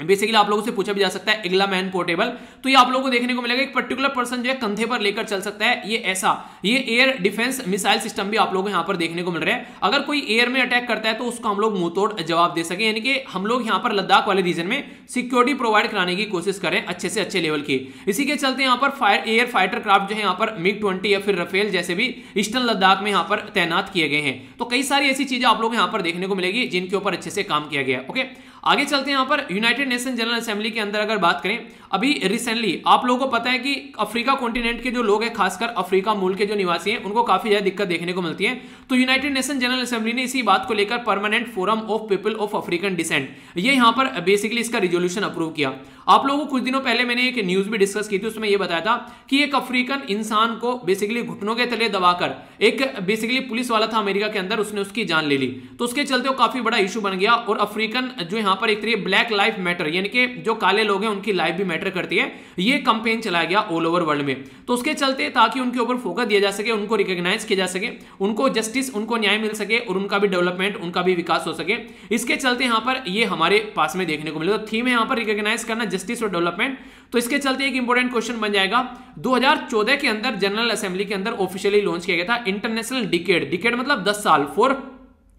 बेसिकली आप लोगों से पूछा भी जा सकता है इगला मैन पोर्टेबल तो ये आप लोगों को देखने को मिलेगा, एक पर्टिकुलर पर्सन जो है, कंधे पर लेकर चल सकता है, ये ऐसा। ये एयर डिफेंस मिसाइल सिस्टम भी आप लोगों को यहाँ पर देखने को मिल रहा है। अगर कोई एयर में अटैक करता है तो उसको हम लोग मुँह तोड़ जवाब दे सके। यानी कि हम लोग यहाँ पर लद्दाख वाले रीजन में सिक्योरिटी प्रोवाइड कराने की कोशिश करें, अच्छे से अच्छे लेवल की। इसी के चलते यहाँ पर फायर एयर फाइटर क्राफ्ट जो है, यहाँ पर मिग ट्वेंटी या फिर रफेल जैसे भी ईस्टर्न लद्दाख में यहाँ पर तैनात किए गए हैं। तो कई सारी ऐसी चीज़ें आप लोग यहाँ पर देखने को मिलेगी, जिनके ऊपर अच्छे से काम किया गया ओके आगे चलते हैं यहाँ पर यूनाइटेड नेशन जनरल असेंबली के अंदर अगर बात करें, अभी रिसेंटली आप लोगों को पता है कि अफ्रीका कॉन्टिनेंट के जो लोग हैं, खासकर अफ्रीका मूल के जो निवासी हैं, उनको काफ़ी ज़्यादा दिक्कत देखने को मिलती है। तो यूनाइटेड नेशन जनरल असेंबली ने इसी बात को लेकर permanent forum of people of African descent ये यहाँ पर बेसिकली इसका रिजोल्यूशन अप्रूव किया। आप लोगों को कुछ दिनों पहले मैंने एक न्यूज़ भी डिस्कस की थी, उसमें यह बताया था कि एक अफ्रीकन इंसान को बेसिकली घुटनों के तले दबाकर एक बेसिकली पुलिस वाला था अमेरिका के अंदर, उसने उसकी जान ले ली। तो उसके चलते वो काफ़ी बड़ा इशू बन गया और अफ्रीकन जो यहाँ पर एक तरीके ब्लैक लाइफ मैटर यानी कि जो काले लोग हैं, उनकी लाइफ भी मैटर करती है। ये कंपेन चलाया गया ऑल ओवर वर्ल्ड में। तो उसके चलते ताकि उनके ऊपर फोकस दिया जा सके, उनको रिकॉग्नाइज किया जा सके, उनको जस्टिस उनको न्याय मिल सके और उनका भी डेवलपमेंट उनका भी विकास हो सके। इसके चलते यहाँ पर ये हमारे पास में देखने को मिले। तो थीम है यहाँ पर रिकॉग्नाइज करना जस्टिस और डेवलपमेंट तो इसके चलते एक इंपॉर्टेंट क्वेश्चन बन जाएगा। 2014 के अंदर जनरल असेंबली के अंदर ऑफिशियली लॉन्च किया गया था इंटरनेशनल डिकेड डिकेड मतलब 10 साल। For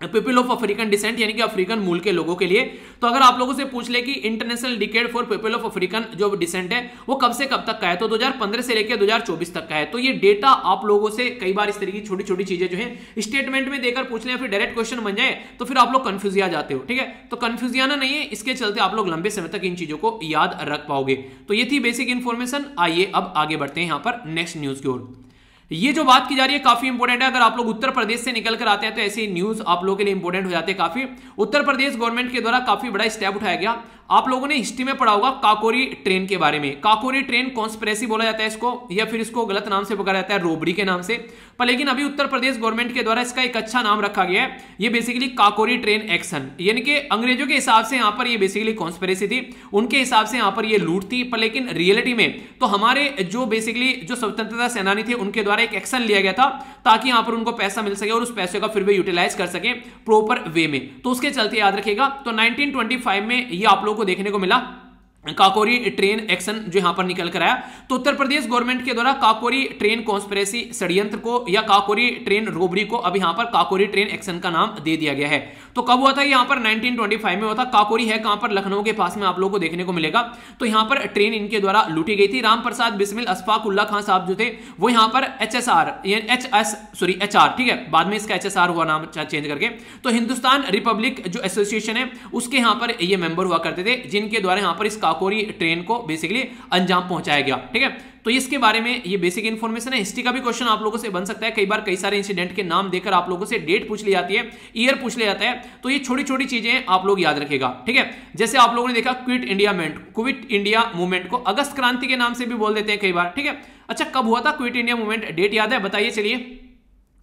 people of African descent यानी कि अफ्रीकन मूल के लोगों के लिए तो अगर आप लोगों से पूछ ले कि international decade for people of African जो डिसेंट है, वो कब से कब तक का है? तो 2015 से लेकर 2024 तक का है। तो ये डेटा आप लोगों से कई बार इस तरीके की छोटी छोटी चीज़ें जो है स्टेटमेंट में देकर पूछ लें, फिर डायरेक्ट क्वेश्चन बन जाए तो फिर आप लोग कंफ्यूज आ जाते हो, ठीक है? तो कंफ्यूज आना नहीं है, इसके चलते आप लोग लंबे समय तक इन चीज़ों को याद रख पाओगे। तो ये थी बेसिक इन्फॉर्मेशन आइए, अब आगे बढ़ते हैं यहाँ पर नेक्स्ट न्यूज़ की ओर। ये जो बात की जा रही है, काफ़ी इंपोर्टेंट है। अगर आप लोग उत्तर प्रदेश से निकलकर आते हैं तो ऐसी न्यूज़ आप लोगों के लिए इंपोर्टेंट हो जाते हैं काफ़ी। उत्तर प्रदेश गवर्नमेंट के द्वारा काफ़ी बड़ा स्टेप उठाया गया। आप लोगों ने हिस्ट्री में पढ़ा होगा काकोरी ट्रेन के बारे में। काकोरी ट्रेन कॉन्स्परेसी बोला जाता है इसको, या फिर इसको गलत नाम से पुकारा जाता है, रोबरी के नाम से। पर लेकिन अभी उत्तर प्रदेश गवर्नमेंट के द्वारा इसका एक अच्छा नाम रखा गया है। ये बेसिकली काकोरी ट्रेन एक्शन यानी कि अंग्रेज़ों के हिसाब से यहाँ पर ये बेसिकली कॉन्स्परेसी थी। उनके हिसाब से यहाँ पर ये लूट थी। पर लेकिन रियलिटी में तो हमारे जो बेसिकली जो स्वतंत्रता सेनानी थे, उनके द्वारा एक एक्शन लिया गया था, ताकि यहाँ पर उनको पैसा मिल सके और उस पैसे का फिर भी यूटिलाइज कर सके प्रॉपर वे में। तो उसके चलते याद रखेगा तो 1925 में ये आप लोगों को देखने को मिला। काकोरी ट्रेन एक्शन जो यहाँ पर निकल कर आया। तो उत्तर प्रदेश गवर्नमेंट के द्वारा काकोरी ट्रेन कॉन्स्परेसी षड्यंत्र को या काकोरी ट्रेन रोबरी को अब यहाँ पर काकोरी ट्रेन एक्शन का नाम दे दिया गया है। तो कब हुआ था? यहाँ पर 1925 में हुआ था। काकोरी है, कहाँ पर? लखनऊ के पास में आप लोगों को देखने को मिलेगा। तो यहाँ पर ट्रेन इनके द्वारा लूटी गई थी। राम प्रसाद, बिस्मिल अशफाक उल्ला खान साहब जो थे, वो यहाँ पर H S R H S sorry H R ठीक है? बाद में इसका एच एस आर हुआ, नाम चेंज करके। तो हिंदुस्तान रिपब्लिक जो एसोसिएशन है, उसके यहाँ पर ये मेंबर हुआ करते थे, जिनके द्वारा यहाँ पर इस काकोरी ट्रेन को बेसिकली अंजाम पहुँचाया गया, ठीक है? तो इसके बारे में ये बेसिक इन्फॉर्मेशन है। हिस्ट्री का भी क्वेश्चन आप लोगों से बन सकता है। कई बार कई सारे इंसिडेंट के नाम देकर आप लोगों से डेट पूछ ली जाती है ईयर पूछ लिया जाता है। तो ये छोटी छोटी चीज़ें आप लोग याद रखेगा, ठीक है? जैसे आप लोगों ने देखा quit India movement quit India movement को अगस्त क्रांति के नाम से भी बोल देते हैं कई बार, ठीक है? अच्छा कब हुआ था क्विट इंडिया मूवमेंट डेट याद है? बताइए, चलिए।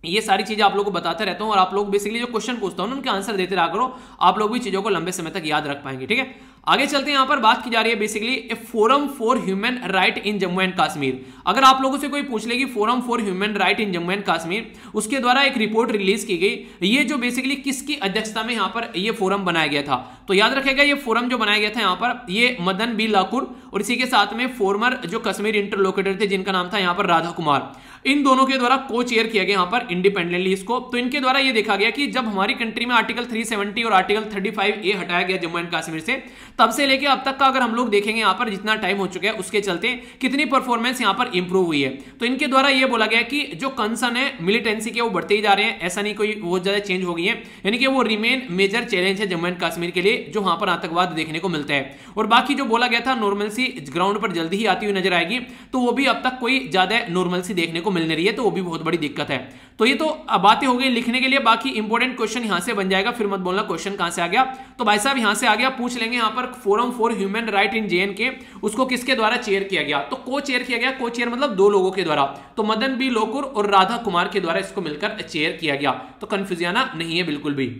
ये सारी चीज़ें आप लोगों को बताते रहता हूँ और आप लोग बेसिकली जो क्वेश्चन पूछता हूँ उनके आंसर देते रहा करो। आप लोग भी चीज़ों को लंबे समय तक याद रख पाएँगे, ठीक है? आगे चलते हैं, यहाँ पर बात की जा रही है basically a forum for human right in Jammu and Kashmir अगर आप लोगों से कोई पूछ लेगी forum for human right in Jammu and Kashmir उसके द्वारा एक रिपोर्ट रिलीज़ की गई, ये जो बेसिकली किसकी अध्यक्षता में यहाँ पर ये फोरम बनाया गया था? तो याद रखेगा, ये फोरम जो बनाया गया था यहाँ पर, ये मदन बी लाकुर और इसी के साथ में फॉर्मर जो कश्मीर इंटरलोकेटर थे, जिनका नाम था यहाँ पर राधा कुमार, इन दोनों के द्वारा को चेयर किया गया यहाँ पर इंडिपेंडेंटली इसको। तो इनके द्वारा ये देखा गया कि जब हमारी कंट्री में आर्टिकल 370 और आर्टिकल 35 ए हटाया गया जम्मू एंड कश्मीर से तब से लेके अब तक का अगर हम लोग देखेंगे यहाँ पर जितना टाइम हो चुका है, उसके चलते कितनी परफॉर्मेंस यहाँ पर इंप्रूव हुई है। तो इनके द्वारा यह बोला गया कि जो कंसर्न है मिलिटेंसी के वो बढ़ते ही जा रहे हैं, ऐसा नहीं कोई बहुत ज़्यादा चेंज हो गई है। यानी कि वो रिमेन मेजर चैलेंज है जम्मू एंड कश्मीर के लिए, जो वहाँ पर आतंकवाद देखने को मिलता है। और बाकी जो बोला गया था नॉर्मलसी ग्राउंड पर जल्दी ही आती हुई नज़र आएगी तो वो भी अब तक कोई ज़्यादा नॉर्मलसी देखने को मिलने रही है तो वो भी बहुत बड़ी दिक्कत है। तो ये तो बातें हो गई लिखने के लिए, बाकी इंपॉर्टेंट क्वेश्चन यहाँ से बन जाएगा, फिर मत बोलना क्वेश्चन कहाँ से आ गया? तो भाई साहब, यहाँ से आ गया, पूछ लेंगे यहाँ पर forum for human right in J K उसको किसके द्वारा चेयर किया गया? तो को चेयर किया गया को चेयर मतलब दो लोगों के द्वारा। तो मदन बी लोकुर और राधा कुमार के द्वारा इसको मिलकर चेयर किया गया। तो कंफ्यूजियाना नहीं है बिल्कुल भी।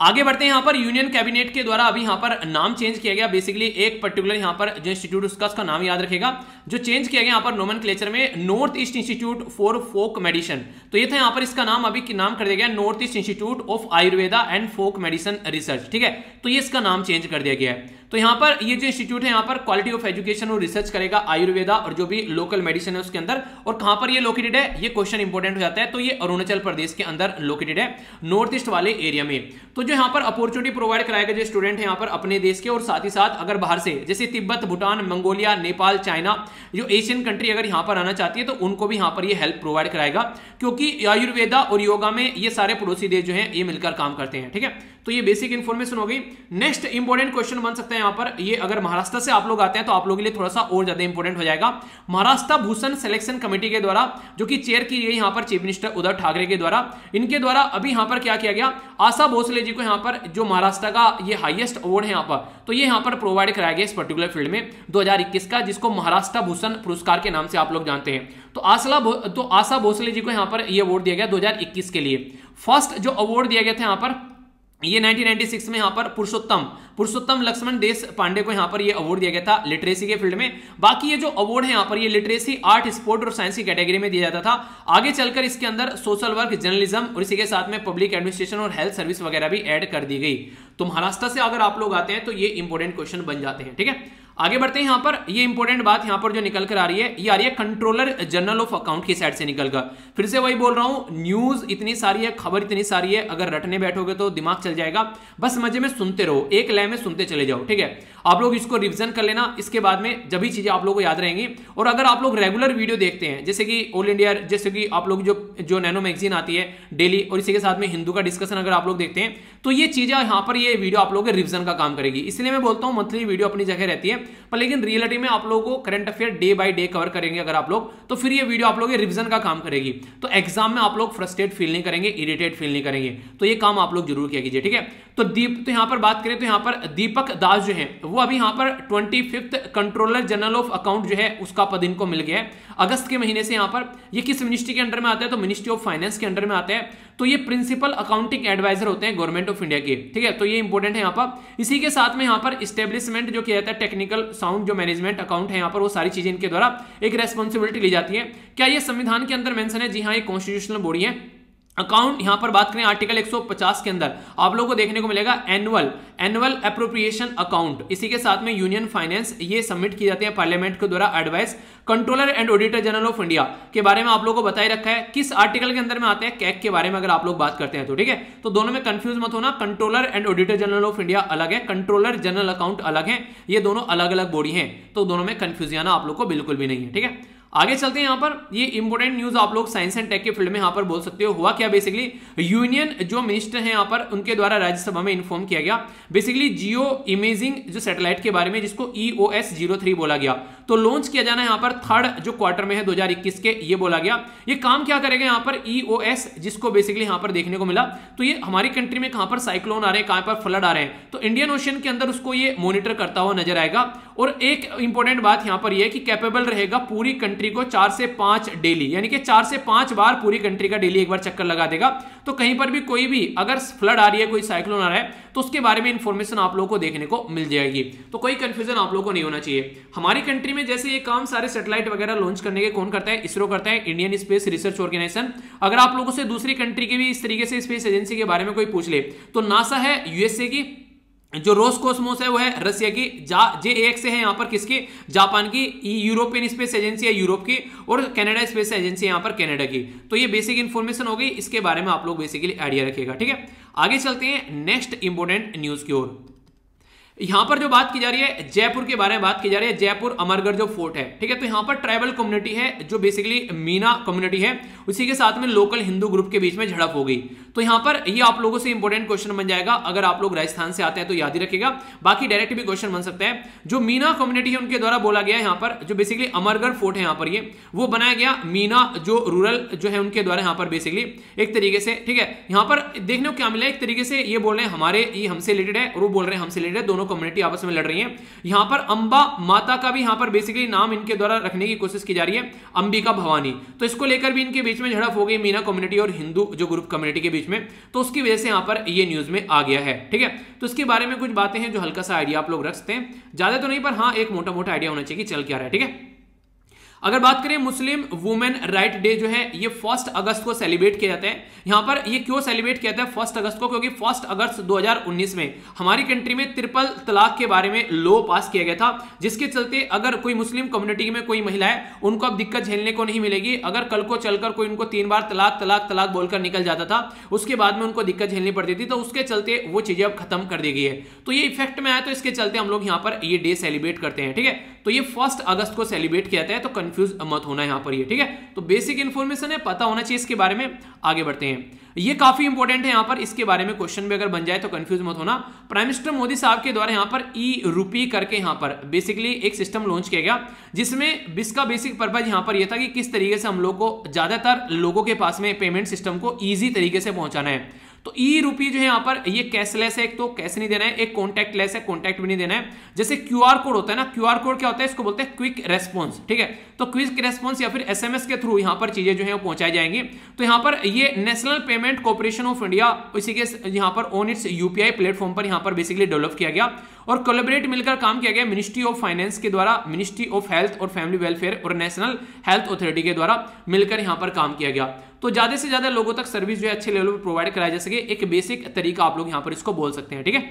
आगे बढ़ते हैं यहाँ पर यूनियन कैबिनेट के द्वारा अभी यहाँ पर नाम चेंज किया गया। बेसिकली एक पर्टिकुलर यहाँ पर जो इंस्टीट्यूट उसका उसका नाम याद रखेगा। जो चेंज किया गया यहाँ पर नोमन क्लेचर में north east institute for folk medicine तो ये था यहाँ पर इसका नाम, अभी नाम कर दिया गया north east institute of Ayurveda and folk medicine research ठीक है? तो ये इसका नाम चेंज कर दिया गया है। तो यहाँ पर ये जो इंस्टीट्यूट है, यहाँ पर क्वालिटी ऑफ़ एजुकेशन और रिसर्च करेगा आयुर्वेदा और जो भी लोकल मेडिसिन है उसके अंदर। और कहाँ पर ये लोकेटेड है? ये क्वेश्चन इंपॉर्टेंट हो जाता है। तो ये अरुणाचल प्रदेश के अंदर लोकेटेड है नॉर्थ ईस्ट वाले एरिया में। तो जो यहाँ पर अपॉर्चुनिटी प्रोवाइड कराएगा जो स्टूडेंट है, यहाँ पर अपने देश के और साथ ही साथ अगर बाहर से, जैसे तिब्बत, भूटान, मंगोलिया, नेपाल, चाइना, जो एशियन कंट्री अगर यहाँ पर आना चाहती है तो उनको भी यहाँ पर ये हेल्प प्रोवाइड कराएगा। क्योंकि आयुर्वेदा और योगा में ये सारे पड़ोसी देश जो है, ये मिलकर काम करते हैं, ठीक है? तो ये बेसिक इन्फॉर्मेशन हो गई। नेक्स्ट इंपॉर्टेंट क्वेश्चन बन सकता है यहाँ पर। ये अगर महाराष्ट्र से आप लोग आते हैं तो आप लोगों के लिए थोड़ा सा और ज़्यादा इंपॉर्टेंट हो जाएगा। महाराष्ट्र भूषण सिलेक्शन कमेटी के द्वारा, जो कि चेयर की गई यहाँ पर चीफ मिनिस्टर उद्धव ठाकरे के द्वारा, इनके द्वारा अभी यहाँ पर क्या किया गया? आशा भोसले जी को यहाँ पर, जो महाराष्ट्र का ये हाइएस्ट अवार्ड है यहाँ पर तो ये यहाँ पर प्रोवाइड कराया गया इस पर्टिकुलर फ़ील्ड में 2021 का, जिसको महाराष्ट्र भूषण पुरस्कार के नाम से आप लोग जानते हैं। तो आसला तो आशा भोसले जी को यहाँ पर ये अवार्ड दिया गया 2021 के लिए। फ़र्स्ट जो अवार्ड दिया गया था यहाँ पर ये 1996 में यहाँ पर पुरुषोत्तम पुरुषोत्तम लक्ष्मण देश पांडे को यहाँ पर ये अवार्ड दिया गया था लिटरेसी के फ़ील्ड में। बाकी ये जो अवार्ड है यहाँ पर ये लिटरेसी आर्ट स्पोर्ट और साइंस की कैटेगरी में दिया जाता था। आगे चलकर इसके अंदर सोशल वर्क जर्नलिज्म और इसी के साथ में पब्लिक एडमिनिस्ट्रेशन और हेल्थ सर्विस वगैरह भी एड कर दी गई। तो महाराष्ट्र से अगर आप लोग आते हैं तो ये इंपॉर्टेंट क्वेश्चन बन जाते हैं, ठीक है? आगे बढ़ते हैं यहाँ पर। ये इंपॉर्टेंट बात यहाँ पर जो निकल कर आ रही है, ये आ रही है कंट्रोलर जनरल ऑफ़ अकाउंट की साइड से निकल कर। फिर से वही बोल रहा हूँ न्यूज़ इतनी सारी है, खबर इतनी सारी है, अगर रटने बैठोगे तो दिमाग चल जाएगा। बस मज़े में सुनते रहो, एक लय में सुनते चले जाओ, ठीक है? आप लोग इसको रिविजन कर लेना, इसके बाद में जब भी चीज़ें आप लोग को याद रहेंगी। और अगर आप लोग रेगुलर वीडियो देखते हैं, जैसे कि ऑल इंडिया जैसे कि आप लोग जो जो नैनो मैगजीन आती है डेली और इसी के साथ में हिंदू का डिस्कशन अगर आप लोग देखते हैं तो ये चीज़ें यहाँ पर ये वीडियो आप लोग के रिविजन का काम करेगी। इसलिए मैं बोलता हूँ मंथली वीडियो अपनी जगह रहती है। पर लेकिन रियलिटी में आप लोगों को current affair day by day cover करेंगे अगर आप लोग तो फिर ये वीडियो आप लोग रिविजन का काम करेगी। तो एग्ज़ाम में आप लोग फ्रस्ट्रेट फील नहीं करेंगे इरिटेट फील नहीं करेंगे। तो ये काम आप लोग ज़रूर किया कीजिए, ठीक है? तो दीप तो यहाँ पर बात करें तो यहाँ पर दीपक दास जो है, वो अभी यहाँ पर twenty controller general of account जो है, उसका पद इनको मिल गया है। अगस्त के महीने से यहाँ पर, ये किस मिनिस्ट्री के अंडर में आता है? तो मिनिस्ट्री ऑफ़ फाइनेंस के अंडर में आता है। तो ये प्रिंसिपल अकाउंटिंग एडवाइजर होते हैं गवर्नमेंट ऑफ़ इंडिया के। ठीक है? तो ये इंपॉर्टेंट है यहाँ पर। इसी के साथ में यहाँ पर स्टेब्लिशमेंट जो किया जाता है टेक्निकल साउंड जो मैनेजमेंट अकाउंट है यहाँ पर, वो सारी चीज़ें इनके द्वारा एक रेस्पॉन्सिबिलिटी ली जाती है। क्या ये संविधान के अंदर मैंशन है? जी हाँ ये कॉन्स्टिट्यूशनल बॉडी है। अकाउंट, यहाँ पर बात करें आर्टिकल 150 के अंदर, आप लोगों को देखने को मिलेगा एनुअल एनुअल अप्रोप्रिएशन अकाउंट इसी के साथ में यूनियन फाइनेंस ये सबमिट की जाती है पार्लियामेंट के द्वारा advice controller and auditor general of India के बारे में आप लोगों को बताई रखा है, किस आर्टिकल के अंदर में आते हैं कैक के बारे में अगर आप लोग बात करते हैं तो ठीक है? तो दोनों में कंफ्यूज मत होना controller and auditor general of India अलग है कंट्रोलर जनरल अकाउंट अलग है, ये दोनों अलग अलग बॉडी है तो दोनों में कंफ्यूज आना आप लोग को बिल्कुल भी नहीं है, ठीक है? आगे चलते हैं यहाँ पर। ये इंपोर्टेंट न्यूज़ आप लोग साइंस एंड टेक के फ़ील्ड में यहाँ पर बोल सकते हो। हुआ क्या बेसिकली यूनियन जो मिनिस्टर हैं यहाँ पर, उनके द्वारा राज्यसभा में इन्फॉर्म किया गया। बेसिकली जियो इमेजिंग जो सैटेलाइट के बारे में, जिसको ज़ीरो थ्री बोला गया। तो लॉन्च किया जाना यहाँ पर थर्ड जो क्वार्टर में है 2021 के, ये बोला गया। ये काम क्या करेगा यहाँ पर? ईओएस जिसको बेसिकली यहाँ पर देखने को मिला। तो ये हमारी कंट्री में कहाँ पर साइक्लोन आ रहे हैं, कहाँ पर फ्लड आ रहे हैं। तो इंडियन ओशन के अंदर उसको ये मॉनिटर करता हुआ नज़र आएगा। और एक इंपॉर्टेंट बात यहाँ पर यह कि कैपेबल रहेगा पूरी कंट्री को चार से पाँच डेली यानी कि चार से पाँच बार पूरी कंट्री का डेली एक बार चक्कर लगा देगा। तो कहीं पर भी कोई भी अगर फ्लड आ रही है, कोई साइक्लोन आ रहा है तो उसके बारे में इंफॉर्मेशन आप लोगों को देखने को मिल जाएगी। तो कोई कंफ्यूजन आप लोगों को नहीं होना चाहिए। हमारी कंट्री में जैसे ये काम सारे सैटेलाइट वगैरह लॉन्च करने के कौन करता है? इसरो करता है इंडियन स्पेस रिसर्च ऑर्गेनाइजेशन अगर आप लोगों से दूसरी कंट्री की भी इस तरीके से स्पेस एजेंसी के बारे में कोई पूछ ले तो नासा है यूएसए की, जो रोस कोसमोस है, वो है रसिया की, जा जे एक्स है यहाँ पर किसकी? जापान की यूरोपियन स्पेस एजेंसी है यूरोप की, और कनाडा स्पेस एजेंसी है यहाँ पर कनाडा की। तो ये बेसिक इन्फॉर्मेशन हो गई, इसके बारे में आप लोग बेसिकली आइडिया रखिएगा, ठीक है? आगे चलते हैं नेक्स्ट इंपोर्टेंट न्यूज़ की ओर। यहाँ पर जो बात की जा रही है, जयपुर के बारे में बात की जा रही है, जयपुर अमरगढ़ जो फोर्ट है, ठीक है? तो यहाँ पर ट्राइबल कम्युनिटी है, जो बेसिकली मीना कम्युनिटी है, उसी के साथ में लोकल हिंदू ग्रुप के बीच में झड़प हो गई। तो यहाँ पर ये आप लोगों से इंपॉर्टेंट क्वेश्चन बन जाएगा। अगर आप लोग राजस्थान से आते हैं तो याद ही रखेगा बाकी डायरेक्ट भी क्वेश्चन बन सकता है। जो मीना कम्युनिटी है, उनके द्वारा बोला गया यहाँ पर, जो बेसिकली अमरगढ़ फोर्ट है यहाँ पर ये, वो बनाया गया मीना, जो रूरल जो है, उनके द्वारा यहाँ पर बेसिकली एक तरीके से, ठीक है? यहाँ पर देखने को क्या मिला? एक तरीके से ये बोल रहे हैं, हमारे ये हमसे रिलेटेड है, और वो बोल रहे हैं हमसे रिलेटेड दोनों कम्युनिटी आपस में लड़ रही है। यहाँ पर अंबा माता का भी यहाँ पर बेसिकली नाम इनके द्वारा रखने की कोशिश की जा रही है, अंबिका भवानी। तो इसको लेकर भी इनके बीच में झड़प हो गई मीना कम्युनिटी और हिंदू जो ग्रुप कम्युनिटी के बीच में तो उसकी वजह से यहाँ पर ये न्यूज़ में आ गया है, ठीक है? तो इसके बारे में कुछ बातें हैं जो हल्का सा आइडिया आप लोग रखते हैं। ज़्यादा तो नहीं, पर हाँ एक मोटा मोटा आइडिया होना चाहिए कि चल क्या रहा है, ठीक है? अगर बात करें मुस्लिम वुमेन राइट डे जो है, ये फ़र्स्ट अगस्त को सेलिब्रेट किया जाता है। यहाँ पर ये क्यों सेलिब्रेट किया जाता है फ़र्स्ट अगस्त को? क्योंकि फ़र्स्ट अगस्त 2019 में हमारी कंट्री में ट्रिपल तलाक के बारे में लॉ पास किया गया था, जिसके चलते अगर कोई मुस्लिम कम्युनिटी में कोई महिला है, उनको अब दिक्कत झेलने को नहीं मिलेगी। अगर कल को चलकर कोई उनको तीन बार तलाक तलाक तलाक बोलकर निकल जाता था, उसके बाद में उनको दिक्कत झेलनी पड़ती थी तो उसके चलते वो चीज़ें अब खत्म कर दी गई है। तो ये इफ़ेक्ट में आया तो इसके चलते हम लोग यहाँ पर ये डे सेलिब्रेट करते हैं, ठीक है? तो ये फ़र्स्ट अगस्त को सेलिब्रेट किया जाता है तो कंफ्यूज मत होना यहाँ पर ये, ठीक है? तो बेसिक इन्फॉर्मेशन है, पता होना चाहिए इसके बारे में, आगे बढ़ते हैं। ये काफ़ी इंपॉर्टेंट है यहाँ पर, इसके बारे में क्वेश्चन भी अगर बन जाए तो कंफ्यूज मत होना। प्राइम मिनिस्टर मोदी साहब के द्वारा यहाँ पर ई रूपी करके यहाँ पर बेसिकली एक सिस्टम लॉन्च किया गया, जिसमें इसका बेसिक पर्पज यहाँ पर यह था कि किस तरीके से हम लोग को, ज़्यादातर लोगों के पास में पेमेंट सिस्टम को ईजी तरीके से पहुंचाना है। तो ई रूपी जो है यहाँ पर, ये कैशलेस है, एक तो कैश नहीं देना है, एक कॉन्टैक्ट लेस है कॉन्टैक्ट भी नहीं देना है। जैसे क्यू आर कोड होता है ना क्यू आर कोड क्या होता है? इसको बोलते हैं क्विक रेस्पॉन्स ठीक है? तो क्विक रेस्पॉन्स या फिर एसएमएस के थ्रू यहाँ पर चीज़ें जो है पहुंचाई जाएँगी। तो यहाँ पर ये national payment corporation of India इसी के यहाँ पर ऑन इट्स यूपीआई प्लेटफॉर्म पर यहाँ पर बेसिकली डेवलप किया गया। और कोलेबरेट मिलकर काम किया गया मिनिस्ट्री ऑफ़ फाइनेंस के द्वारा मिनिस्ट्री ऑफ़ हेल्थ और फैमिली वेलफेयर और नेशनल हेल्थ अथॉरिटी के द्वारा मिलकर यहाँ पर काम किया गया। तो ज़्यादा से ज़्यादा लोगों तक सर्विस जो है अच्छे लेवल पर प्रोवाइड कराया जा सके। एक बेसिक तरीका आप लोग यहाँ पर इसको बोल सकते हैं, ठीक है?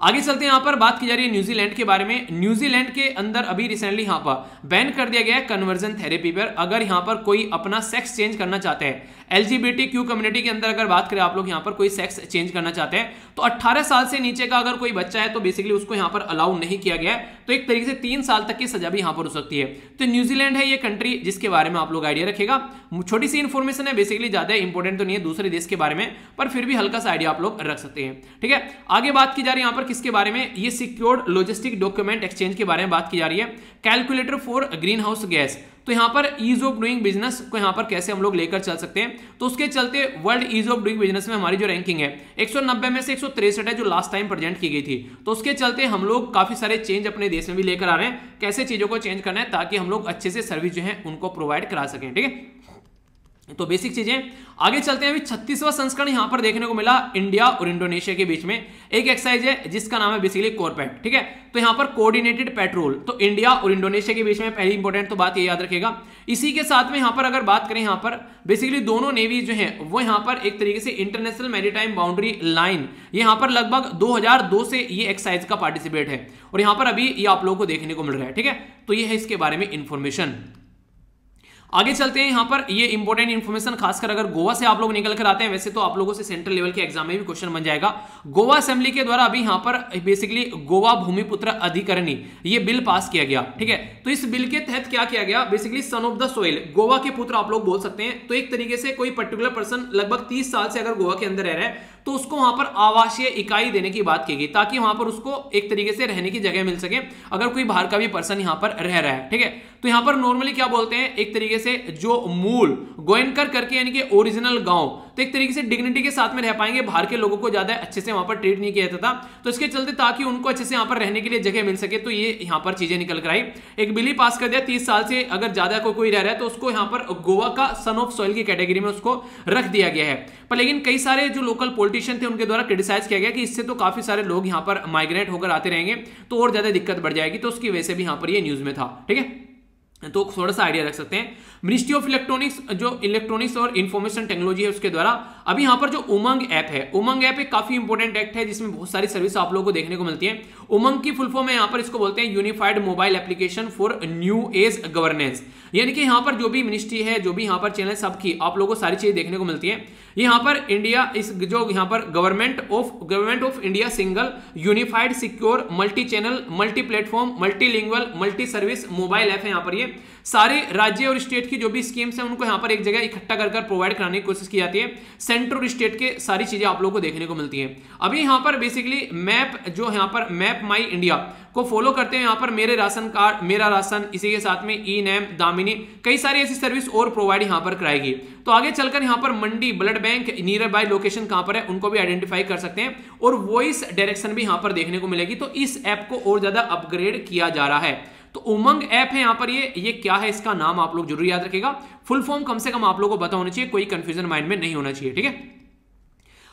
आगे चलते हैं, यहाँ पर बात की जा रही है न्यूजीलैंड के बारे में। न्यूजीलैंड के अंदर अभी रिसेंटली यहाँ पर बैन कर दिया गया है कन्वर्जन थेरेपी पर। अगर यहाँ पर कोई अपना सेक्स चेंज करना चाहते हैं क्यू कम्युनिटी के अंदर अगर बात करें, आप लोग यहाँ पर कोई सेक्स चेंज करना चाहते हैं तो 18 साल से नीचे का अगर कोई बच्चा है तो बेसिकली उसको यहाँ पर अलाउ नहीं किया गया तो एक तरीके से तीन साल तक की सजा भी यहाँ पर हो सकती है। तो न्यूजीलैंड है ये कंट्री जिसके बारे में आप लोग आइडिया रखेगा। छोटी सी इन्फॉर्मेशन है बेसिकली ज़्यादा इंपॉर्टेंट तो नहीं है, दूसरे देश के बारे में, पर फिर भी हल्का सा आइडिया आप लोग रख सकते हैं। ठीक है? आगे बात की जा रही है यहाँ पर किसके बारे में? ये सिक्योर्ड लॉजिस्टिक डॉक्यूमेंट एक्सचेंज के बारे में बात की जा रही है। Calculator for green house gas तो यहाँ पर ईज ऑफ़ डूइंग बिज़नेस को यहाँ पर कैसे हम लोग लेकर चल सकते हैं? तो उसके चलते world ease of doing business में हमारी जो रैंकिंग है 190 में से एक है जो लास्ट टाइम प्रेजेंट की गई थी। तो उसके चलते हम लोग काफ़ी सारे चेंज अपने देश में भी लेकर आ रहे हैं। कैसे चीज़ों को चेंज करना है ताकि हम लोग अच्छे से सर्विस जो है उनको प्रोवाइड करा सकें, ठीक है? तो बेसिक चीज़ें। आगे चलते हैं, अभी छत्तीसवां संस्करण यहाँ पर देखने को मिला, इंडिया और इंडोनेशिया के बीच में। एक एक्सरसाइज है, जिसका नाम है बेसिकली कोरपेट ठीक है? तो यहाँ पर कोऑर्डिनेटेड पेट्रोल तो इंडिया और इंडोनेशिया के बीच में पहली इंपॉर्टेंट तो बात ये याद रखेगा। इसी के साथ में यहाँ पर अगर बात करें, यहाँ पर बेसिकली दोनों नेवी जो है, वो यहाँ पर एक तरीके से इंटरनेशनल मेरीटाइम बाउंड्री लाइन यहाँ पर लगभग दो हज़ार दो से ये एक्सरसाइज का पार्टिसिपेट है। और यहाँ पर अभी ये आप लोगों को देखने को मिल रहा है, ठीक है? तो ये है इसके बारे में इंफॉर्मेशन आगे चलते हैं, यहाँ पर ये इंपॉर्टेंट इन्फॉर्मेशन खासकर अगर गोवा से आप लोग निकल कर आते हैं, वैसे तो आप लोगों से सेंट्रल लेवल के एग्ज़ाम में भी क्वेश्चन बन जाएगा। गोवा असेंबली के द्वारा अभी यहाँ पर बेसिकली गोवा भूमिपुत्र अधिकरणी, ये बिल पास किया गया, ठीक है? तो इस बिल के तहत क्या किया गया? Basically son of the soil Goa के पुत्र आप लोग बोल सकते हैं। तो एक तरीके से कोई पर्टिकुलर पर्सन लगभग तीस साल से अगर गोवा के अंदर रह रहा है तो उसको वहाँ पर आवासीय इकाई देने की बात की गई, ताकि वहाँ पर उसको एक तरीके से रहने की जगह मिल सके, अगर कोई बाहर का भी पर्सन यहाँ पर रह रहा है, ठीक है? तो यहाँ पर नॉर्मली क्या बोलते हैं, एक तरीके से जो मूल, गोयनकर करके यानी कि ओरिजिनल गाँव तो एक तरीके से डिग्निटी के साथ में रह पाएँगे, बाहर के लोगों को ज़्यादा अच्छे से वहाँ पर ट्रीट नहीं किया जाता। था तो इसके चलते ताकि उनको अच्छे से यहाँ पर रहने के लिए जगह मिल सके तो ये यहाँ पर चीज़ें निकल कर आई। एक बिल ही पास कर दिया, तीस साल से अगर ज़्यादा कोई कोई रह रहा है तो उसको यहाँ पर गोवा का सन ऑफ़ सॉइल की कैटेगरी में उसको रख दिया गया है। पर लेकिन कई सारे जो लोकल पॉलिटिशियन थे, उनके द्वारा क्रिटिसाइज किया गया कि इससे तो काफ़ी सारे लोग यहाँ पर माइग्रेट होकर आते रहेंगे तो और ज़्यादा दिक्कत बढ़ जाएगी तो उसकी वजह से भी यहाँ पर ये न्यूज़ में था। ठीक है? तो थोड़ा सा आइडिया रख सकते हैं। मिनिस्ट्री ऑफ़ इलेक्ट्रॉनिक्स जो इलेक्ट्रॉनिक्स और इन्फॉर्मेशन टेक्नोलॉजी है उसके द्वारा, अभी यहाँ पर जो उमंग ऐप है, उमंग ऐप एक काफ़ी इंपॉर्टेंट एक्ट है जिसमें बहुत सारी सर्विस आप लोगों को देखने को मिलती है। उमंग की फुल फॉर्म है यहाँ पर इसको बोलते हैं unified mobile application for new age governance यानी कि यहाँ पर जो भी मिनिस्ट्री है, जो भी यहाँ पर चैनल सबकी आप लोगों को सारी चीज़ें देखने को मिलती है। यहाँ पर इंडिया इस जो यहाँ पर government of government of India single unified secure multi channel multi platform multilingual multi service mobile app है यहाँ पर ये। सारे राज्य और स्टेट की जो भी स्कीम्स हैं, उनको यहाँ पर एक जगह इकट्ठा कर प्रोवाइड कराने की कोशिश की जाती है। सेंटर और स्टेट के सारी चीज़ें आप लोगों को देखने को मिलती हैं। अभी यहाँ पर बेसिकली मैप जो यहाँ पर मैप माई इंडिया को फॉलो करते हैं, यहाँ पर मेरे राशन कार्ड, मेरा राशन, इसी के साथ में ई नैम दामिनी, कई सारी ऐसी सर्विस और प्रोवाइड यहाँ पर कराएगी। तो आगे चलकर यहाँ पर Mandi blood bank nearby location कहाँ पर है, उनको भी आइडेंटिफाई कर सकते हैं और वॉइस डायरेक्शन भी यहाँ पर देखने को मिलेगी। तो इस ऐप को और ज़्यादा अपग्रेड किया जा रहा है। तो उमंग ऐप है यहाँ पर ये ये क्या है इसका नाम आप लोग ज़रूर याद रखेगा फुल फॉर्म कम से कम आप लोगों को पता होना चाहिए, कोई कंफ्यूजन माइंड में नहीं होना चाहिए, ठीक है?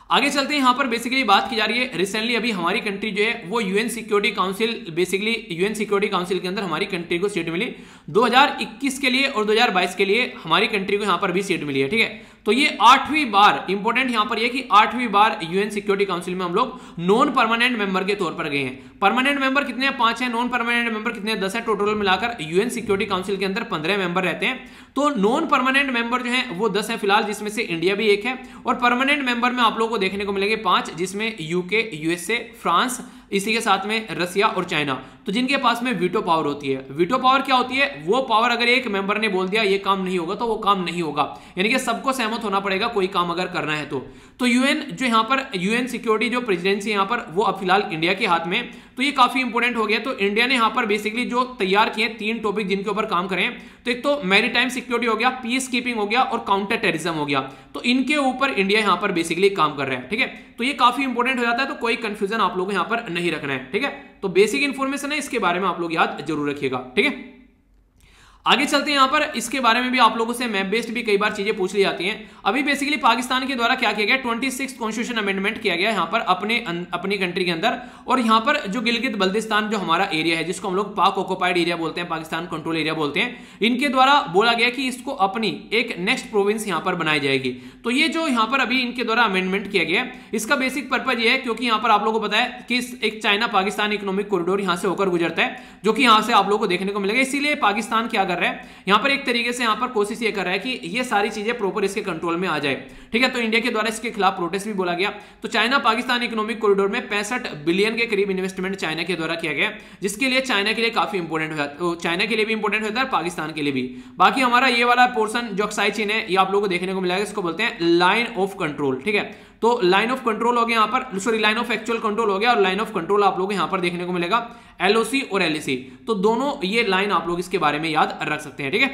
आगे चलते हैं, यहाँ पर बेसिकली बात की जा रही है रिसेंटली अभी हमारी कंट्री जो है, वो UN security council basically UN security council के अंदर हमारी कंट्री को सीट मिली। 2021 के लिए और 2022 के लिए हमारी कंट्री को यहाँ पर भी सीट मिली है, ठीक है? तो ये आठवीं बार इंपॉर्टेंट यहाँ पर ये कि आठवीं बार यूएन सिक्योरिटी काउंसिल में हम लोग नॉन परमानेंट मेंबर के तौर पर गए हैं। परमानेंट मेंबर कितने हैं? पाँच है। नॉन परमानेंट मेंबर कितने दस है टोटल मिलाकर यूएन सिक्योरिटी काउंसिल के अंदर पंद्रह मेंबर रहते हैं। तो नॉन परमानेंट मेंबर जो है, वो दस है फ़िलहाल, जिसमें से इंडिया भी एक है। और परमानेंट मेंबर में आप लोगों को देखने को मिलेंगे पाँच, जिसमें यूके यूएसए फ्रांस इसी के साथ में रसिया और चाइना। तो जिनके पास में वीटो पावर होती है, वीटो पावर क्या होती है? वो पावर अगर एक मेंबर ने बोल दिया, ये काम नहीं होगा तो वो काम नहीं होगा। यानी कि सबको सहमत होना पड़ेगा, कोई काम अगर करना है तो। तो यूएन जो यहाँ पर, यूएन सिक्योरिटी जो प्रेजिडेंसी यहाँ पर, वो अब फ़िलहाल इंडिया के हाथ में तो ये काफ़ी इंपोर्टेंट हो गया। तो इंडिया ने यहाँ पर बेसिकली जो तैयार किए तीन टॉपिक जिनके ऊपर काम करें। तो एक तो मैरीटाइम सिक्योरिटी हो गया पीस कीपिंग हो गया और काउंटर टेरिज्म हो गया। तो इनके ऊपर इंडिया यहाँ पर बेसिकली काम कर रहे हैं, ठीक है? तो ये काफ़ी इंपोर्टेंट हो जाता है तो कोई कंफ्यूजन आप लोग यहाँ पर नहीं रखना है, ठीक है? तो बेसिक इंफॉर्मेशन है, इसके बारे में आप लोग याद ज़रूर रखिएगा, ठीक है? आगे चलते हैं यहाँ पर। इसके बारे में भी आप लोगों से मैप बेस्ड भी कई बार चीज़ें पूछ ली जाती हैं। अभी बेसिकली पाकिस्तान के द्वारा क्या किया गया? ट्वेंटी सिक्स कॉन्स्टिट्यूशन अमेंडमेंट किया गया यहाँ पर अपने अपनी कंट्री के अंदर। और यहाँ पर जो गिलगित बल्दिस्तान जो हमारा एरिया है, जिसको हम लोग पाक ऑक्योपाइड एरिया बोलते हैं, पाकिस्तान कंट्रोल एरिया बोलते हैं, इनके द्वारा बोला गया कि इसको अपनी एक नेक्स्ट प्रोविंस यहाँ पर बनाई जाएगी। तो ये जो यहाँ पर अभी इनके द्वारा अमेंडमेंट किया गया इसका बेसिक पर्पज ये है क्योंकि यहाँ पर आप लोगों को पता है कि एक चाइना पाकिस्तान इकोनॉमिक कॉरिडोर यहाँ से होकर गुजरता है, जो कि यहाँ से आप लोगों को देखने को मिलेगा। इसीलिए पाकिस्तान क्या कर रहा है। यहाँ पर एक तरीके से यहाँ पर कोशिश ये कर रहा है कि ये सारी चीज़ें प्रॉपर इसके कंट्रोल में आ जाए। ठीक है तो इंडिया के द्वारा इसके खिलाफ प्रोटेस्ट भी बोला गया। तो चाइना पाकिस्तान इकोनॉमिक कॉरिडोर में पैंसठ बिलियन के करीब इन्वेस्टमेंट चाइना के द्वारा किया गया, जिसके लिए चाइना के लिए काफ़ी इंपॉर्टेंट हो चाइना के लिए भी इंपॉर्टेंट होता है पाकिस्तान के लिए भी। बाकी हमारा ये वाला पोर्सन जो अक्साई चीन है, ये आप लोगों को देखने को मिलेगा, इसको बोलते हैं लाइन ऑफ़ कंट्रोल ठीक है? तो लाइन ऑफ़ कंट्रोल हो गया यहाँ पर sorry line of actual control हो गया और लाइन ऑफ़ कंट्रोल आप लोग यहाँ पर देखने को मिलेगा एलओसी और एलईसी तो दोनों ये लाइन आप लोग इसके बारे में याद रख सकते हैं, ठीक है?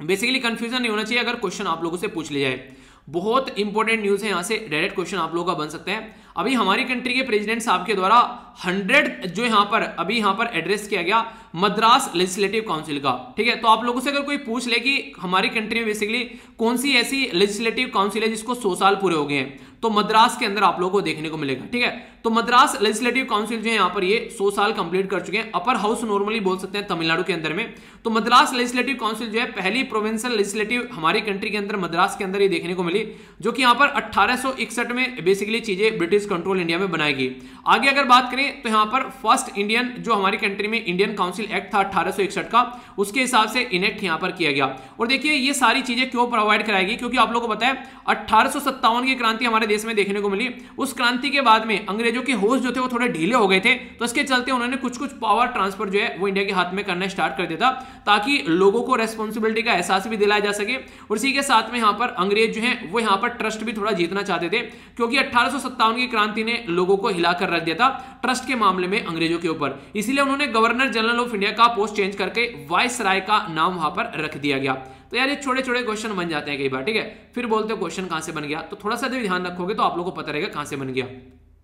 बेसिकली कंफ्यूजन नहीं होना चाहिए अगर क्वेश्चन आप लोगों से पूछ लिया जाए। बहुत इंपॉर्टेंट न्यूज़ है यहाँ से डायरेक्ट क्वेश्चन आप लोगों का बन सकते हैं। अभी हमारी कंट्री के प्रेसिडेंट साहब के द्वारा 100 जो यहाँ पर, अभी यहाँ पर एड्रेस किया गया मद्रास लेजिस्लेटिव काउंसिल का, ठीक है? तो आप लोगों से अगर कोई पूछ ले कि हमारी कंट्री में बेसिकली कौन सी ऐसी लेजिस्लेटिव काउंसिल है जिसको सौ साल पूरे हो गए हैं तो मद्रास के अंदर आप लोगों को देखने को मिलेगा, ठीक है? तो मद्रास लेजिस्लेटिव काउंसिल जो है यहाँ पर ये 100 साल कंप्लीट कर चुके हैं। अपर हाउस नॉर्मली बोल सकते हैं तमिलनाडु के अंदर में। तो मद्रास लेजिस्लेटिव काउंसिल जो है, पहली प्रोविंशियल लेजिस्लेटिव हमारी कंट्री के अंदर, मद्रास के अंदर ये देखने को मिली, जो कि यहाँ पर अट्ठारह में बेसिकली चीज़ें ब्रिटिश कंट्रोल इंडिया में बनाई गई। आगे अगर बात करें तो यहाँ पर फ़र्स्ट इंडियन जो हमारी कंट्री में इंडियन काउंसिल एक्ट था अट्ठारह का, उसके हिसाब से इनेक्ट यहाँ पर किया गया। और देखिए, ये सारी चीज़ें क्यों प्रोवाइड कराएगी क्योंकि आप लोगों को पता है, अट्ठारह की क्रांति हमारे देश में देखने को मिली। उस क्रांति के बाद में अंग्रेज़ों के होश जो थे, वो थोड़े ढीले हो गए थे। तो इसके चलते उन्होंने कुछ कुछ पावर ट्रांसफ़र जो है, वो इंडिया के हाथ में करना स्टार्ट कर दिया था, ताकि लोगों को रेस्पॉन्सिबिलिटी का एहसास भी दिलाया जा सके। और इसी के साथ में यहाँ पर अंग्रेज़ जो है, वो यहाँ पर ट्रस्ट भी थोड़ा जीतना चाहते थे, क्योंकि अट्ठारह की क्रांति ने लोगों को हिलाकर रख दिया था ट्रस्ट के मामले में अंग्रेज़ों के ऊपर। इसीलिए उन्होंने गवर्नर जनरल ऑफ़ इंडिया का पोस्ट चेंज करके वाइस राय का नाम वहाँ पर रख दिया गया। तो यार ये छोटे छोटे क्वेश्चन बन जाते हैं कई बार, ठीक है? फिर बोलते हो क्वेश्चन कहाँ से बन गया? तो थोड़ा सा ध्यान रखोगे तो आप लोगों को पता रहेगा कहाँ से बन गया।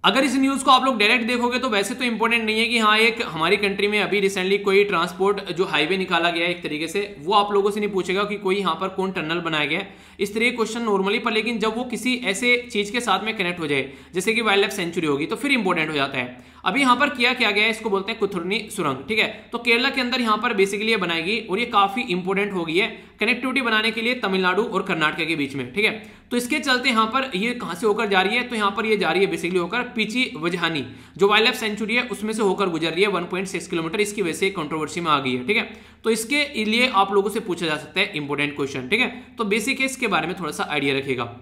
अगर इस न्यूज़ को आप लोग डायरेक्ट देखोगे तो वैसे तो इंपॉर्टेंट नहीं है कि हाँ एक हमारी कंट्री में अभी रिसेंटली कोई ट्रांसपोर्ट जो हाईवे निकाला गया एक तरीके से, वो आप लोगों से नहीं पूछेगा कि कोई यहाँ पर कौन टनल बनाया गया इस तरह के क्वेश्चन नॉर्मली पर, लेकिन जब वो किसी ऐसे चीज़ के साथ में कनेक्ट हो जाए, जैसे कि वाइल्ड लाइफ सेंचुरी होगी तो फिर इंपॉर्टेंट हो जाता है। अभी यहाँ पर किया क्या गया है, इसको बोलते हैं कुथुरनी सुरंग, ठीक है? तो केरला के अंदर यहाँ पर बेसिकली ये बनाएगी और ये काफ़ी इंपोर्टेंट हो गई है कनेक्टिविटी बनाने के लिए तमिलनाडु और कर्नाटक के बीच में, ठीक है? तो इसके चलते यहाँ पर ये कहाँ से होकर जा रही है? तो यहाँ पर ये जा रही है बेसिकली होकर पीची वजहानी, जो वाइल्ड लाइफ सेंचुरी है, उसमें से होकर गुजर रही है 1.6 किलोमीटर, इसकी वजह से कंट्रोवर्सी में आ गई है, ठीक है? तो इसके लिए आप लोगों से पूछा जा सकता है इंपोर्टेंट क्वेश्चन ठीक है? तो बेसिक है, इसके बारे में थोड़ा सा आइडिया रखेगा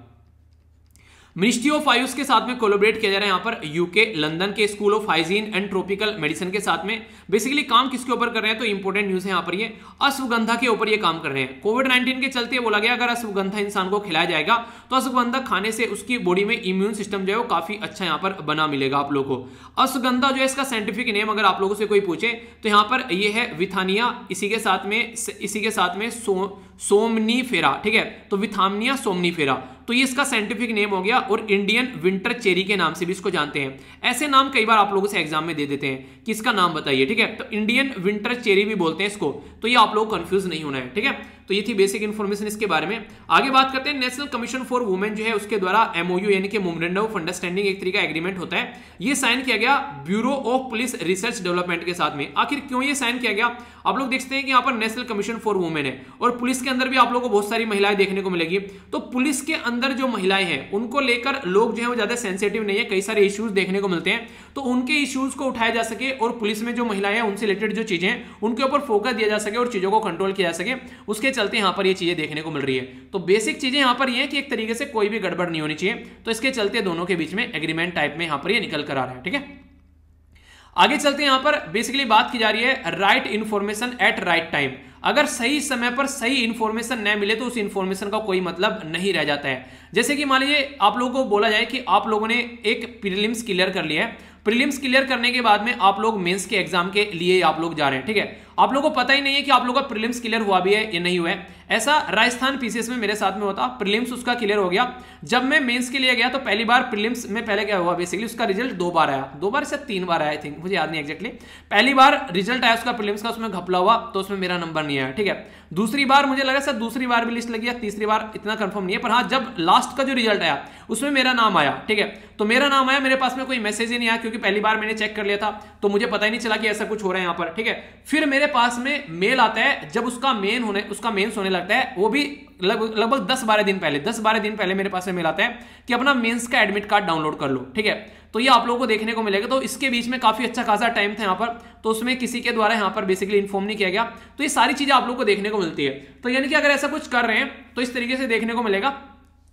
मिनिस्ट्री ऑफ़ आयुष के साथ में कोलोबरेट किया जा रहा है यहाँ पर यूके लंदन के school of hygiene and tropical medicine के साथ में। बेसिकली काम किसके ऊपर कर रहे हैं तो इंपॉर्टेंट न्यूज़ है यहाँ पर ये। अश्वगंधा के ऊपर ये काम कर रहे हैं। कोविड नाइन्टीन के चलते बोला गया, अगर अश्वगंधा इंसान को खिलाया जाएगा तो अश्वगंधा खाने से उसकी बॉडी में इम्यून सिस्टम जो है वो काफ़ी अच्छा यहाँ पर बना मिलेगा आप लोग को। अश्वगंधा जो है इसका साइंटिफिक नेम अगर आप लोगों से कोई पूछे तो यहाँ पर ये है विथानिया इसी के साथ में, इसी के साथ में सो सोमनी फेरा ठीक है? तो विथामिया सोमनी फेरा तो ये इसका साइंटिफिक नेम हो गया और इंडियन विंटर चेरी के नाम से भी इसको जानते हैं। ऐसे नाम कई बार आप लोगों से एग्ज़ाम में दे देते हैं कि इसका नाम बताइए, ठीक है? तो इंडियन विंटर चेरी भी बोलते हैं इसको तो ये आप लोग कंफ्यूज नहीं होना है, ठीक है? तो ये थी बेसिक इन्फॉर्मेशन इसके बारे में। आगे बात करते हैं नेशनल कमीशन फॉर वुमेन जो है उसके द्वारा एमओयू यानी कि ऑफ़ अंडरस्टैंडिंग एक तरीका एग्रीमेंट होता है। ये साइन किया गया bureau of police research development के साथ में। आखिर क्यों ये साइन किया गया? आप लोग देखते हैं कि यहाँ पर नेशनल कमीशन फॉर वुमेन है और पुलिस के अंदर भी आप लोगों को बहुत सारी महिलाएँ देखने को मिलेगी। तो पुलिस के जो महिलाएँ हैं, उनको लेकर लोग जो है वो ज़्यादा सेंसिटिव नहीं है, कई सारे इश्यूज़ देखने को मिलते हैं। तो उनके इश्यूज़ को उठाया जा सके और पुलिस में जो महिलाएँ हैं, उनसे रिलेटेड जो चीज़ें हैं, उनके ऊपर फोकस दिया जा सके और चीज़ों को कंट्रोल किया जा सके। उसके चलते यहाँ पर ये चीज़ें देखने को मिल रही है। तो बेसिक चीज़ें यहाँ पर ये कि एक तरीके से कोई भी गड़बड़ नहीं होनी चाहिए। तो इसके चलते दोनों के बीच में एग्रीमेंट टाइप में यहाँ पर ये निकल कर आ रहा है, ठीक है? आगे चलते हैं यहाँ पर बेसिकली बात की जा रही है right information at right time अगर सही समय पर सही इंफॉर्मेशन न मिले तो उस इंफॉर्मेशन का कोई मतलब नहीं रह जाता है। जैसे कि मान लीजिए, आप लोगों को बोला जाए कि आप लोगों ने एक प्रीलिम्स क्लियर कर लिया है। प्रीलिम्स क्लियर करने के बाद में आप लोग मेंस के एग्ज़ाम के लिए आप लोग जा रहे हैं, ठीक है? आप लोगों को पता ही नहीं है कि आप लोगों का प्रीलिम्स क्लियर हुआ भी है या नहीं हुआ है। ऐसा राजस्थान पीसीएस में मेरे साथ में होता। प्रीलिम्स उसका क्लियर हो गया। जब मैं मेंस के लिए गया तो पहली बार प्रीलिम्स में पहले क्या हुआ? बेसिकली उसका रिज़ल्ट दो बार आया। दो बार से तीन बार आया आई थिंक मुझे याद नहीं एक्जैक्टली पहली बार रिज़ल्ट आया उसका प्रीलिम्स का, उसमें घपला हुआ तो उसमें मेरा नंबर नहीं आया ठीक है? दूसरी बार मुझे लगा सर दूसरी बार भी लिस्ट लगी है, तीसरी बार इतना कंफर्म नहीं है, पर हाँ जब लास्ट का जो रिज़ल्ट आया, उसमें मेरा नाम आया, ठीक है? तो मेरा नाम आया, मेरे पास में कोई मैसेज ही नहीं आया, क्योंकि पहली बार मैंने चेक कर लिया था तो मुझे पता ही नहीं चला कि ऐसा कुछ हो रहा है यहाँ पर, ठीक है? फिर मेरे पास में मेल आता है, जब उसका मेन होने, उसका मेन्स होने लगता है, वो भी लगभग लगभग दस बारह दिन पहले, दस बारह दिन पहले मेरे पास में मेल आता है कि अपना मेंस का एडमिट कार्ड डाउनलोड कर लो, ठीक है? तो ये आप लोगों को देखने को मिलेगा। तो इसके बीच में काफ़ी अच्छा खासा टाइम था यहाँ पर। तो उसमें किसी के द्वारा यहाँ पर बेसिकली इन्फॉर्म नहीं किया गया। तो ये सारी चीज़ें आप लोग को देखने को मिलती है। तो यानी कि अगर ऐसा कुछ कर रहे हैं तो इस तरीके से देखने को मिलेगा।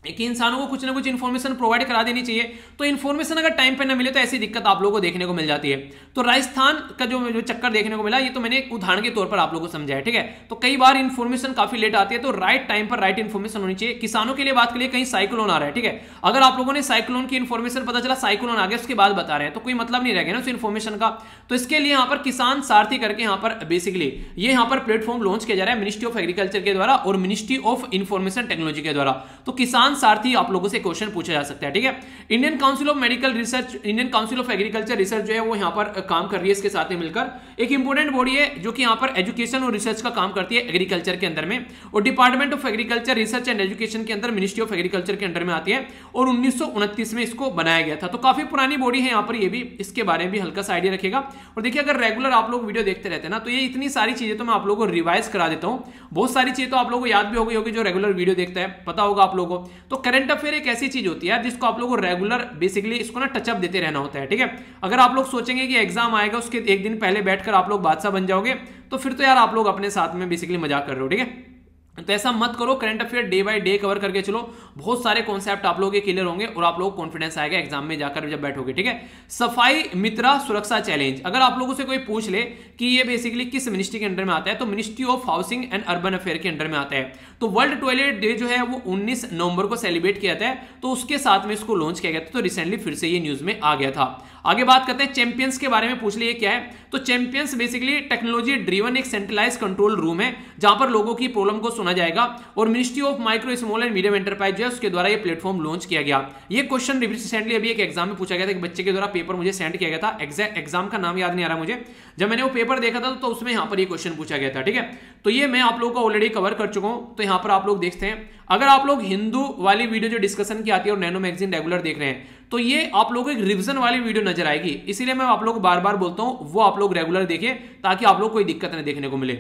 कि इंसानों को कुछ ना कुछ इन्फॉर्मेशन प्रोवाइड करा देनी चाहिए। तो इन्फॉर्मेशन अगर टाइम पे ना मिले तो ऐसी दिक्कत आप लोगों को देखने को मिल जाती है। तो राजस्थान का जो जो चक्कर देखने को मिला, ये तो मैंने एक उदाहरण के तौर पर आप लोगों को समझाया ठीक है? तो कई बार इन्फॉर्मेशन काफ़ी लेट आती है तो राइट टाइम पर राइट इन्फॉर्मेशन होनी चाहिए। किसानों के लिए बात करिए, कहीं साइक्लोन आ रहा है, ठीक है? अगर आप लोगों ने साइक्लोन की इन्फॉर्मेशन पता चला साइक्लोन आ गया, उसके बाद बता रहे हैं तो कोई मतलब नहीं रह गया ना उस इन्फॉर्मेशन का। तो इसके लिए यहाँ पर किसान सारथी करके यहाँ पर बेसिकली ये यहाँ पर प्लेटफॉर्म लॉन्च किया जा रहा है मिनिस्ट्री ऑफ़ एग्रीकल्चर के द्वारा और मिनिस्ट्री ऑफ़ इन्फॉर्मेशन टेक्नोलॉजी के द्वारा। तो किसान सारथी आप लोगों से क्वेश्चन पूछा जा सकता है, ठीक है? Indian council of medical research Indian council of agriculture research जो है वो यहाँ पर काम कर रही है इसके साथ में मिलकर। एक इंपॉर्टेंट बॉडी है जो कि यहाँ पर एजुकेशन और रिसर्च का काम करती है एग्रीकल्चर के अंदर में और department of agriculture research and education के अंदर मिनिस्ट्री ऑफ़ एग्रीकल्चर के अंडर में आती है और उन्नीस में इसको बनाया गया था। तो काफ़ी पुरानी बॉडी है यहाँ पर, ये भी इसके बारे में भी हल्का सा आइडिया रखेगा और देखिए, अगर रेगुलर आप लोग वीडियो देखते रहते हैं ना तो ये इतनी सारी चीज़ें तो मैं आप लोगों को रिवाइज करा देता हूँ। बहुत सारी चीज़ें तो आप लोगों को याद भी होगी होगी जो रेगुलर वीडियो देखता है, पता होगा आप लोगों को। तो करंट अफेयर एक ऐसी चीज़ होती है जिसको आप लोगों को रेगुलर बेसिकली इसको ना टचअप देते रहना होता है, ठीक है? अगर आप लोग सोचेंगे कि एग्ज़ाम आएगा, उसके एक दिन पहले बैठकर आप लोग बादशाह बन जाओगे तो फिर तो यार आप लोग अपने साथ में बेसिकली मज़ाक कर रहे हो, ठीक है? तो ऐसा मत करो current affair day by day cover करके चलो। बहुत सारे कॉन्सेप्ट आप लोगों के क्लियर होंगे और आप लोगों को कॉन्फिडेंस आएगा एग्ज़ाम में जाकर जब बैठोगे, ठीक है? सफ़ाई मित्रा सुरक्षा चैलेंज अगर आप लोगों से कोई पूछ ले कि ये बेसिकली किस मिनिस्ट्री के अंडर में आता है तो ministry of housing and urban affair के अंडर में आता है। तो वर्ल्ड टॉयलेट डे जो है, वो उन्नीस नवंबर को सेलिब्रेट किया था तो उसके साथ में इसको लॉन्च किया गया था तो रिसेंटली फिर से ये न्यूज़ में आ गया था। आगे बात करते हैं चैंपियंस के बारे में पूछ लिए क्या है? तो चैंपियंस बेसिकली टेक्नोलॉजी ड्रीवन एक सेंट्रलाइज कंट्रोल रूम है, जहाँ पर लोगों की प्रॉब्लम को सुना जाएगा और ministry of micro small and medium enterprise है उसके द्वारा ये प्लेटफॉर्म लॉन्च किया गया। ये क्वेश्चन रिसेंटली अभी एक एग्ज़ाम में पूछा गया था, एक बच्चे के द्वारा पेपर मुझे सेंड किया गया था। एग्ज़ाम का नाम याद नहीं आ रहा मुझे। जब मैंने वो पेपर देखा था तो उसमें यहाँ पर ये क्वेश्चन पूछा गया था, ठीक है? तो ये मैं आप लोगों को ऑलरेडी कवर कर चुका हूँ तो यहाँ पर आप लोग देखते हैं। अगर आप लोग हिंदू वाली वीडियो जो डिस्कशन की आती है और नैनो मैगजीन रेगुलर देख रहे हैं तो ये आप लोगों को एक रिविजन वाली वीडियो नज़र आएगी। इसीलिए मैं आप लोग को बार बार बोलता हूँ, वो आप लोग रेगुलर देखें ताकि आप लोग कोई दिक्कत नहीं देखने को मिले।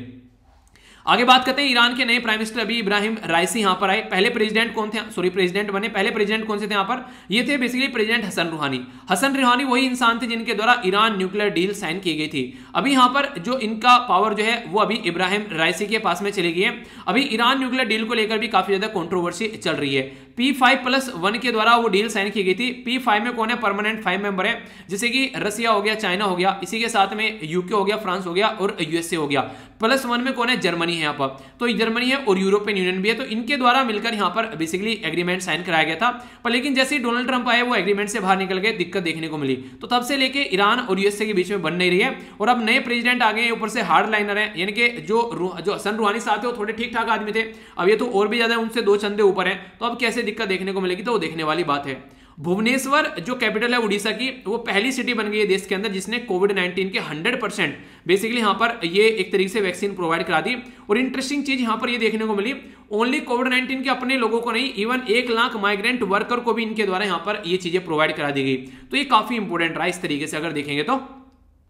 आगे बात करते हैं ईरान के नए प्राइम मिनिस्टर अभी इब्राहिम राइसी यहाँ पर आए। पहले प्रेसिडेंट कौन थे? सॉरी प्रेसिडेंट बने। पहले प्रेसिडेंट कौन से थे यहाँ पर? ये थे बेसिकली प्रेसिडेंट हसन रूहानी। हसन रूहानी वही इंसान थे जिनके द्वारा ईरान न्यूक्लियर डील साइन की गई थी। अभी यहाँ पर जो इनका पावर जो है, वो अभी इब्राहिम राइसी के पास में चली गई है। अभी ईरान न्यूक्लियर डील को लेकर भी काफ़ी ज़्यादा कॉन्ट्रोवर्सी चल रही है। पी फाइव प्लस वन के द्वारा वो डील साइन की गई थी। पी फाइव में कौन है? परमानेंट फाइव मेंबर है। जैसे कि रसिया हो गया चाइना हो गया। इसी के साथ में यूके हो गया फ्रांस हो गया और यूएसए हो गया। प्लस वन में कौन है? जर्मनी है यहाँ पर। तो जर्मनी है और यूरोपियन यूनियन भी है तो इनके द्वारा मिलकर यहाँ पर बेसिकली एग्रीमेंट साइन कराया गया था। पर लेकिन जैसे ही डोनाल्ड ट्रंप आए वो एग्रीमेंट से बाहर निकल गए, दिक्कत देखने को मिली। तो तब से लेके ईरान और यूएसए के बीच में बन नहीं रही है। और अब नए प्रेसिडेंट आ गए ऊपर से हार्ड लाइनर है, यानी कि जो जो हसन रूहानी साहब थे, वो थोड़े ठीक ठाक आदमी थे। अब ये तो और भी ज़्यादा उनसे दो चंदे ऊपर है। तो अब कैसे दिक्कत देखने को मिलेगी तो वो देखने वाली बात है। भुवनेश्वर, जो कैपिटल है उड़ीसा की, वो पहली सिटी बन गई है देश के अंदर, जिसने कोविड 19 के 100 परसेंट बेसिकली यहाँ पर ये एक तरीके से वैक्सीन प्रोवाइड करा दी। और इंटरेस्टिंग चीज़ यहाँ पर ये देखने को मिली ओनली कोविड 19 के अपने लोगों को नहीं इवन एक लाख माइग्रेंट वर्कर को भी इनके द्वारा यहाँ पर ये चीज़ें प्रोवाइड करा दी गई। तो ये काफ़ी इंपोर्टेंट रहा इस तरीके से अगर देखेंगे तो।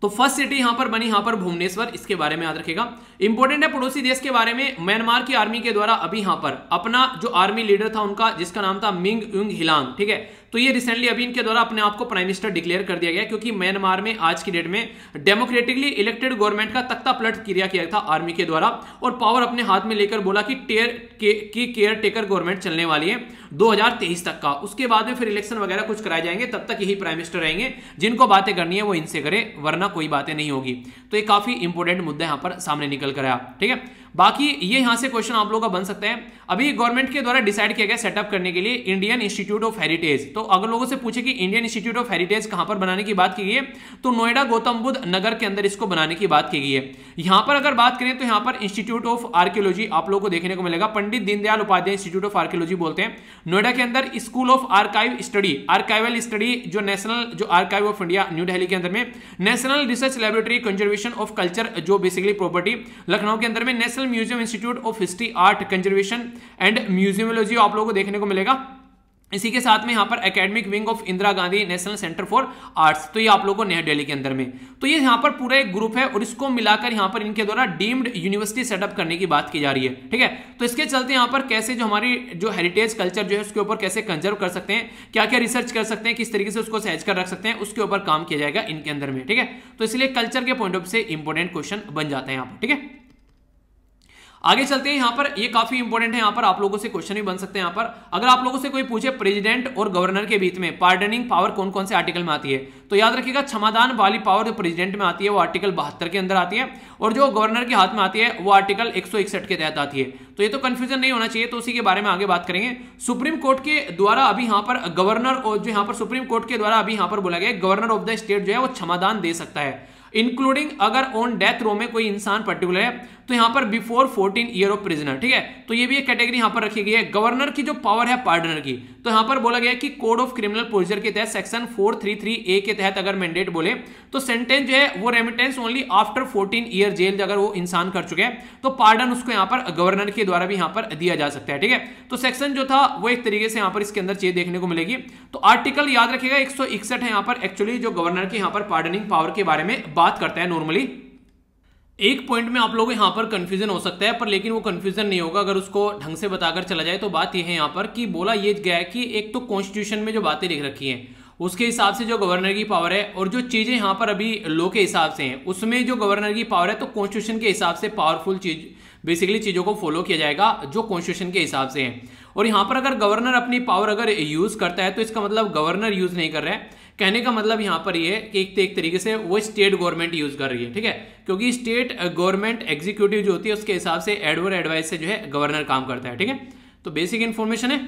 तो फ़र्स्ट सिटी यहाँ पर बनी, यहाँ पर भुवनेश्वर, इसके बारे में याद रखेगा। इंपॉर्टेंट है पड़ोसी देश के बारे में, म्यांमार की आर्मी के द्वारा अभी यहाँ पर अपना जो आर्मी लीडर था उनका, जिसका नाम था मिंग युंग हिलांग ठीक है? तो ये रिसेंटली अभी इनके द्वारा अपने आप को प्राइम मिनिस्टर डिक्लेयर कर दिया गया क्योंकि म्यांमार में आज की डेट में डेमोक्रेटिकली इलेक्टेड गवर्नमेंट का तख्ता पलट क्रिया किया था आर्मी के द्वारा और पावर अपने हाथ में लेकर बोला कि टेयर के, की केयर टेकर गवर्नमेंट चलने वाली है 2023 तक का। उसके बाद में फिर इलेक्शन वगैरह कुछ कराए जाएँगे तब तक यही प्राइम मिनिस्टर रहेंगे। जिनको बातें करनी है वो इनसे करें वरना कोई बातें नहीं होगी। तो ये काफ़ी इंपोर्टेंट मुद्दा यहाँ पर सामने निकल कर आया ठीक है? बाकी ये यहाँ से क्वेश्चन आप लोगों का बन सकते हैं। अभी गवर्नमेंट के द्वारा डिसाइड किया गया सेटअप करने के लिए इंडियन इंस्टीट्यूट ऑफ़ हेरिटेज तो अगर लोगों से पूछे कि इंडियन इंस्टीट्यूट ऑफ़ हेरिटेज कहाँ पर बनाने की बात की गई है तो नोएडा गौतम बुद्ध नगर के अंदर इसको बनाने की बात की गई है। यहाँ पर अगर बात करें तो यहाँ पर इंस्टीट्यूट ऑफ़ आर्कियोलॉजी आप लोगों को देखने को मिलेगा। Pandit Deendayal Upadhyay institute of archaeology बोलते हैं। नोएडा के अंदर school of archive study archival study जो नेशनल जो archive of India new Delhi के अंदर में national research laboratory conservation of culture जो बेसिकली प्रॉपर्टी लखनऊ के अंदर में national museum institute of history art conservation and museology आप लोगों को देखने को मिलेगा। इसी के साथ में यहाँ पर academic wing of Indira Gandhi national centre for arts तो ये आप लोगों को नया दिल्ली के अंदर में। तो ये यहाँ पर पूरा एक ग्रुप है और इसको मिलाकर यहाँ पर इनके द्वारा डीम्ड यूनिवर्सिटी सेटअप करने की बात की जा रही है, ठीक है? तो इसके चलते यहाँ पर कैसे जो हमारी जो हेरिटेज कल्चर जो है उसके ऊपर कैसे कंजर्व कर सकते हैं क्या क्या रिसर्च कर सकते हैं, किस तरीके से उसको सहज कर रख सकते हैं, उसके ऊपर काम किया जाएगा इनके अंदर में, ठीक है? तो इसलिए कल्चर के पॉइंट ऑफ़ से इंपॉर्टेंट क्वेश्चन बन जाता है यहाँ पर, ठीक है? आगे चलते हैं, यहाँ पर ये काफ़ी इंपॉर्टेंट है, यहाँ पर आप लोगों से क्वेश्चन भी बन सकते हैं, यहाँ पर। अगर आप लोगों से कोई पूछे प्रेसिडेंट और गवर्नर के बीच में पार्डनिंग पावर कौन कौन से आर्टिकल में आती है तो याद रखिएगा, क्षमादान वाली पावर जो प्रेसिडेंट में आती है, वो आर्टिकल बहत्तर के अंदर आती है, और जो गवर्नर के हाथ में आती है, वो आर्टिकल एक के तहत आती है। तो ये तो कंफ्यूजन नहीं होना चाहिए तो उसी के बारे में आगे बात करेंगे। सुप्रीम कोर्ट के द्वारा अभी यहाँ पर गवर्नर और जो यहाँ पर सुप्रीम कोर्ट के द्वारा अभी यहाँ पर बोला गया गवर्नर ऑफ़ द स्टेट जो है, वो क्षमादान दे सकता है। इंक्लूडिंग अगर ऑन डेथ रो में कोई इंसान पर्टिकुलर है तो यहाँ पर बिफोर 14 ईयर ऑफ़ प्रिजनर ठीक है? तो ये भी एक कैटेगरी यहाँ पर रखी गई है। गवर्नर की जो पावर है पार्डनर की। तो यहाँ पर बोला गया कि कोड ऑफ़ क्रिमिनल प्रोसीजर के तहत सेक्शन 433 ए के तहत अगर मैंडेट बोले तो सेंटेंस जो है, वो remittance only after 14 year jail अगर वो इंसान कर चुके हैं तो पार्डन उसको यहाँ पर गवर्नर के द्वारा भी यहाँ पर दिया जा सकता है, ठीक है? तो सेक्शन जो था, वो एक तरीके से यहाँ पर इसके अंदर चीज़ देखने को मिलेगी। तो आर्टिकल याद रखिएगा, एक है यहाँ पर एक्चुअली जो गवर्नर की यहाँ पर पार्डनिंग पावर के बारे में बात करता है नॉर्मली एक पॉइंट में आप लोगों को यहाँ पर कंफ्यूजन हो सकता है, पर लेकिन वो कंफ्यूजन नहीं होगा। अगर उसको ढंग से बताकर चला जाए तो बात यह है यहाँ पर कि बोला ये गया है कि एक तो कॉन्स्टिट्यूशन में जो बातें लिख रखी हैं, उसके हिसाब से जो गवर्नर की पावर है और जो चीज़ें यहाँ पर अभी लो के हिसाब से हैं, उसमें जो गवर्नर की पावर है तो कॉन्स्टिट्यूशन के हिसाब से पावरफुल चीज़ बेसिकली चीज़ों को फॉलो किया जाएगा जो कॉन्स्टिट्यूशन के हिसाब से है। और यहाँ पर अगर गवर्नर अपनी पावर अगर यूज़ करता है तो इसका मतलब गवर्नर यूज़ नहीं कर रहा है। कहने का मतलब यहाँ पर ये कि एक, एक तरीके से वो स्टेट गवर्नमेंट यूज़ कर रही है ठीक है? क्योंकि स्टेट गवर्नमेंट एग्जीक्यूटिव जो होती है उसके हिसाब से एडवर एडवाइस से जो है गवर्नर काम करता है ठीक है? तो बेसिक इंफॉर्मेशन है।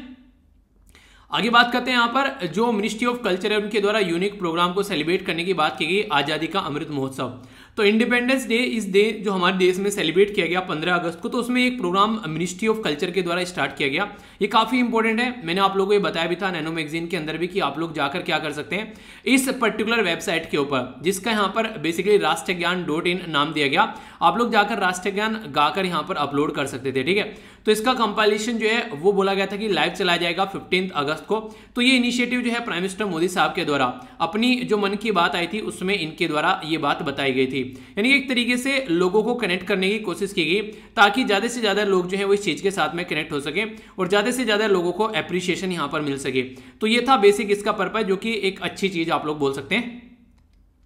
आगे बात करते हैं यहाँ पर जो मिनिस्ट्री ऑफ़ कल्चर है उनके द्वारा यूनिक प्रोग्राम को सेलिब्रेट करने की बात की गई आज़ादी का अमृत महोत्सव। तो इंडिपेंडेंस डे इस डे जो हमारे देश में सेलिब्रेट किया गया पंद्रह अगस्त को तो उसमें एक प्रोग्राम मिनिस्ट्री ऑफ़ कल्चर के द्वारा स्टार्ट किया गया। ये काफ़ी इंपॉर्टेंट है। मैंने आप लोगों को ये बताया भी था नैनो मैगजीन के अंदर भी कि आप लोग जाकर क्या कर सकते हैं इस पर्टिकुलर वेबसाइट के ऊपर, जिसका यहाँ पर बेसिकली राष्ट्रीय ज्ञान डॉट इन नाम दिया गया। आप लोग जाकर राष्ट्रीय ज्ञान गाकर यहाँ पर अपलोड कर सकते थे, ठीक है? तो इसका कंपाइलेशन जो है, वो बोला गया था कि लाइव चलाया जाएगा फिफ्टीन अगस्त को। तो ये इनिशिएटिव जो है प्राइम मिनिस्टर मोदी साहब के द्वारा, अपनी जो मन की बात आई थी, उसमें इनके द्वारा ये बात बताई गई थी। यानी एक तरीके से लोगों को कनेक्ट करने की कोशिश की गई, ताकि ज़्यादा से ज़्यादा लोग जो है वो इस चीज़ के साथ में कनेक्ट हो सके और ज़्यादा से ज़्यादा लोगों को अप्रिशिएशन यहाँ पर मिल सके। तो ये था बेसिक इसका पर्पज जो कि एक अच्छी चीज़ आप लोग बोल सकते हैं।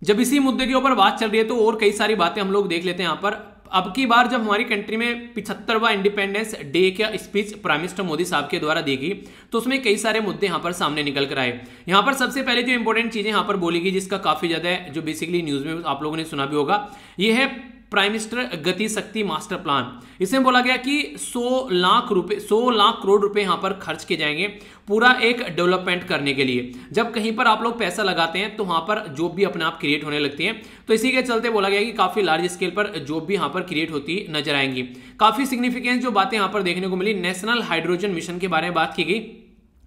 जब इसी मुद्दे के ऊपर बात चल रही है तो और कई सारी बातें हम लोग देख लेते हैं यहाँ पर। अब की बार जब हमारी कंट्री में पिछहत्तरवा इंडिपेंडेंस डे का स्पीच प्राइम मिनिस्टर मोदी साहब के द्वारा दी गई तो उसमें कई सारे मुद्दे यहाँ पर सामने निकल कर आए। यहाँ पर सबसे पहले जो इंपॉर्टेंट चीज़ें यहाँ पर बोली गई, जिसका काफ़ी ज़्यादा जो बेसिकली न्यूज़ में आप लोगों ने सुना भी होगा, ये है प्राइम मिनिस्टर गति शक्ति मास्टर प्लान इसमें बोला गया कि 100 लाख रुपए 100 लाख करोड़ रुपए यहाँ पर खर्च किए जाएँगे पूरा एक डेवलपमेंट करने के लिए। जब कहीं पर आप लोग पैसा लगाते हैं तो वहाँ पर जॉब भी अपने आप क्रिएट होने लगती है। तो इसी के चलते बोला गया कि काफ़ी लार्ज स्केल पर जॉब भी यहाँ पर क्रिएट होती नज़र आएँगी। काफ़ी सिग्निफिकेंस जो बातें यहाँ पर देखने को मिली नेशनल हाइड्रोजन मिशन के बारे में बात की गई।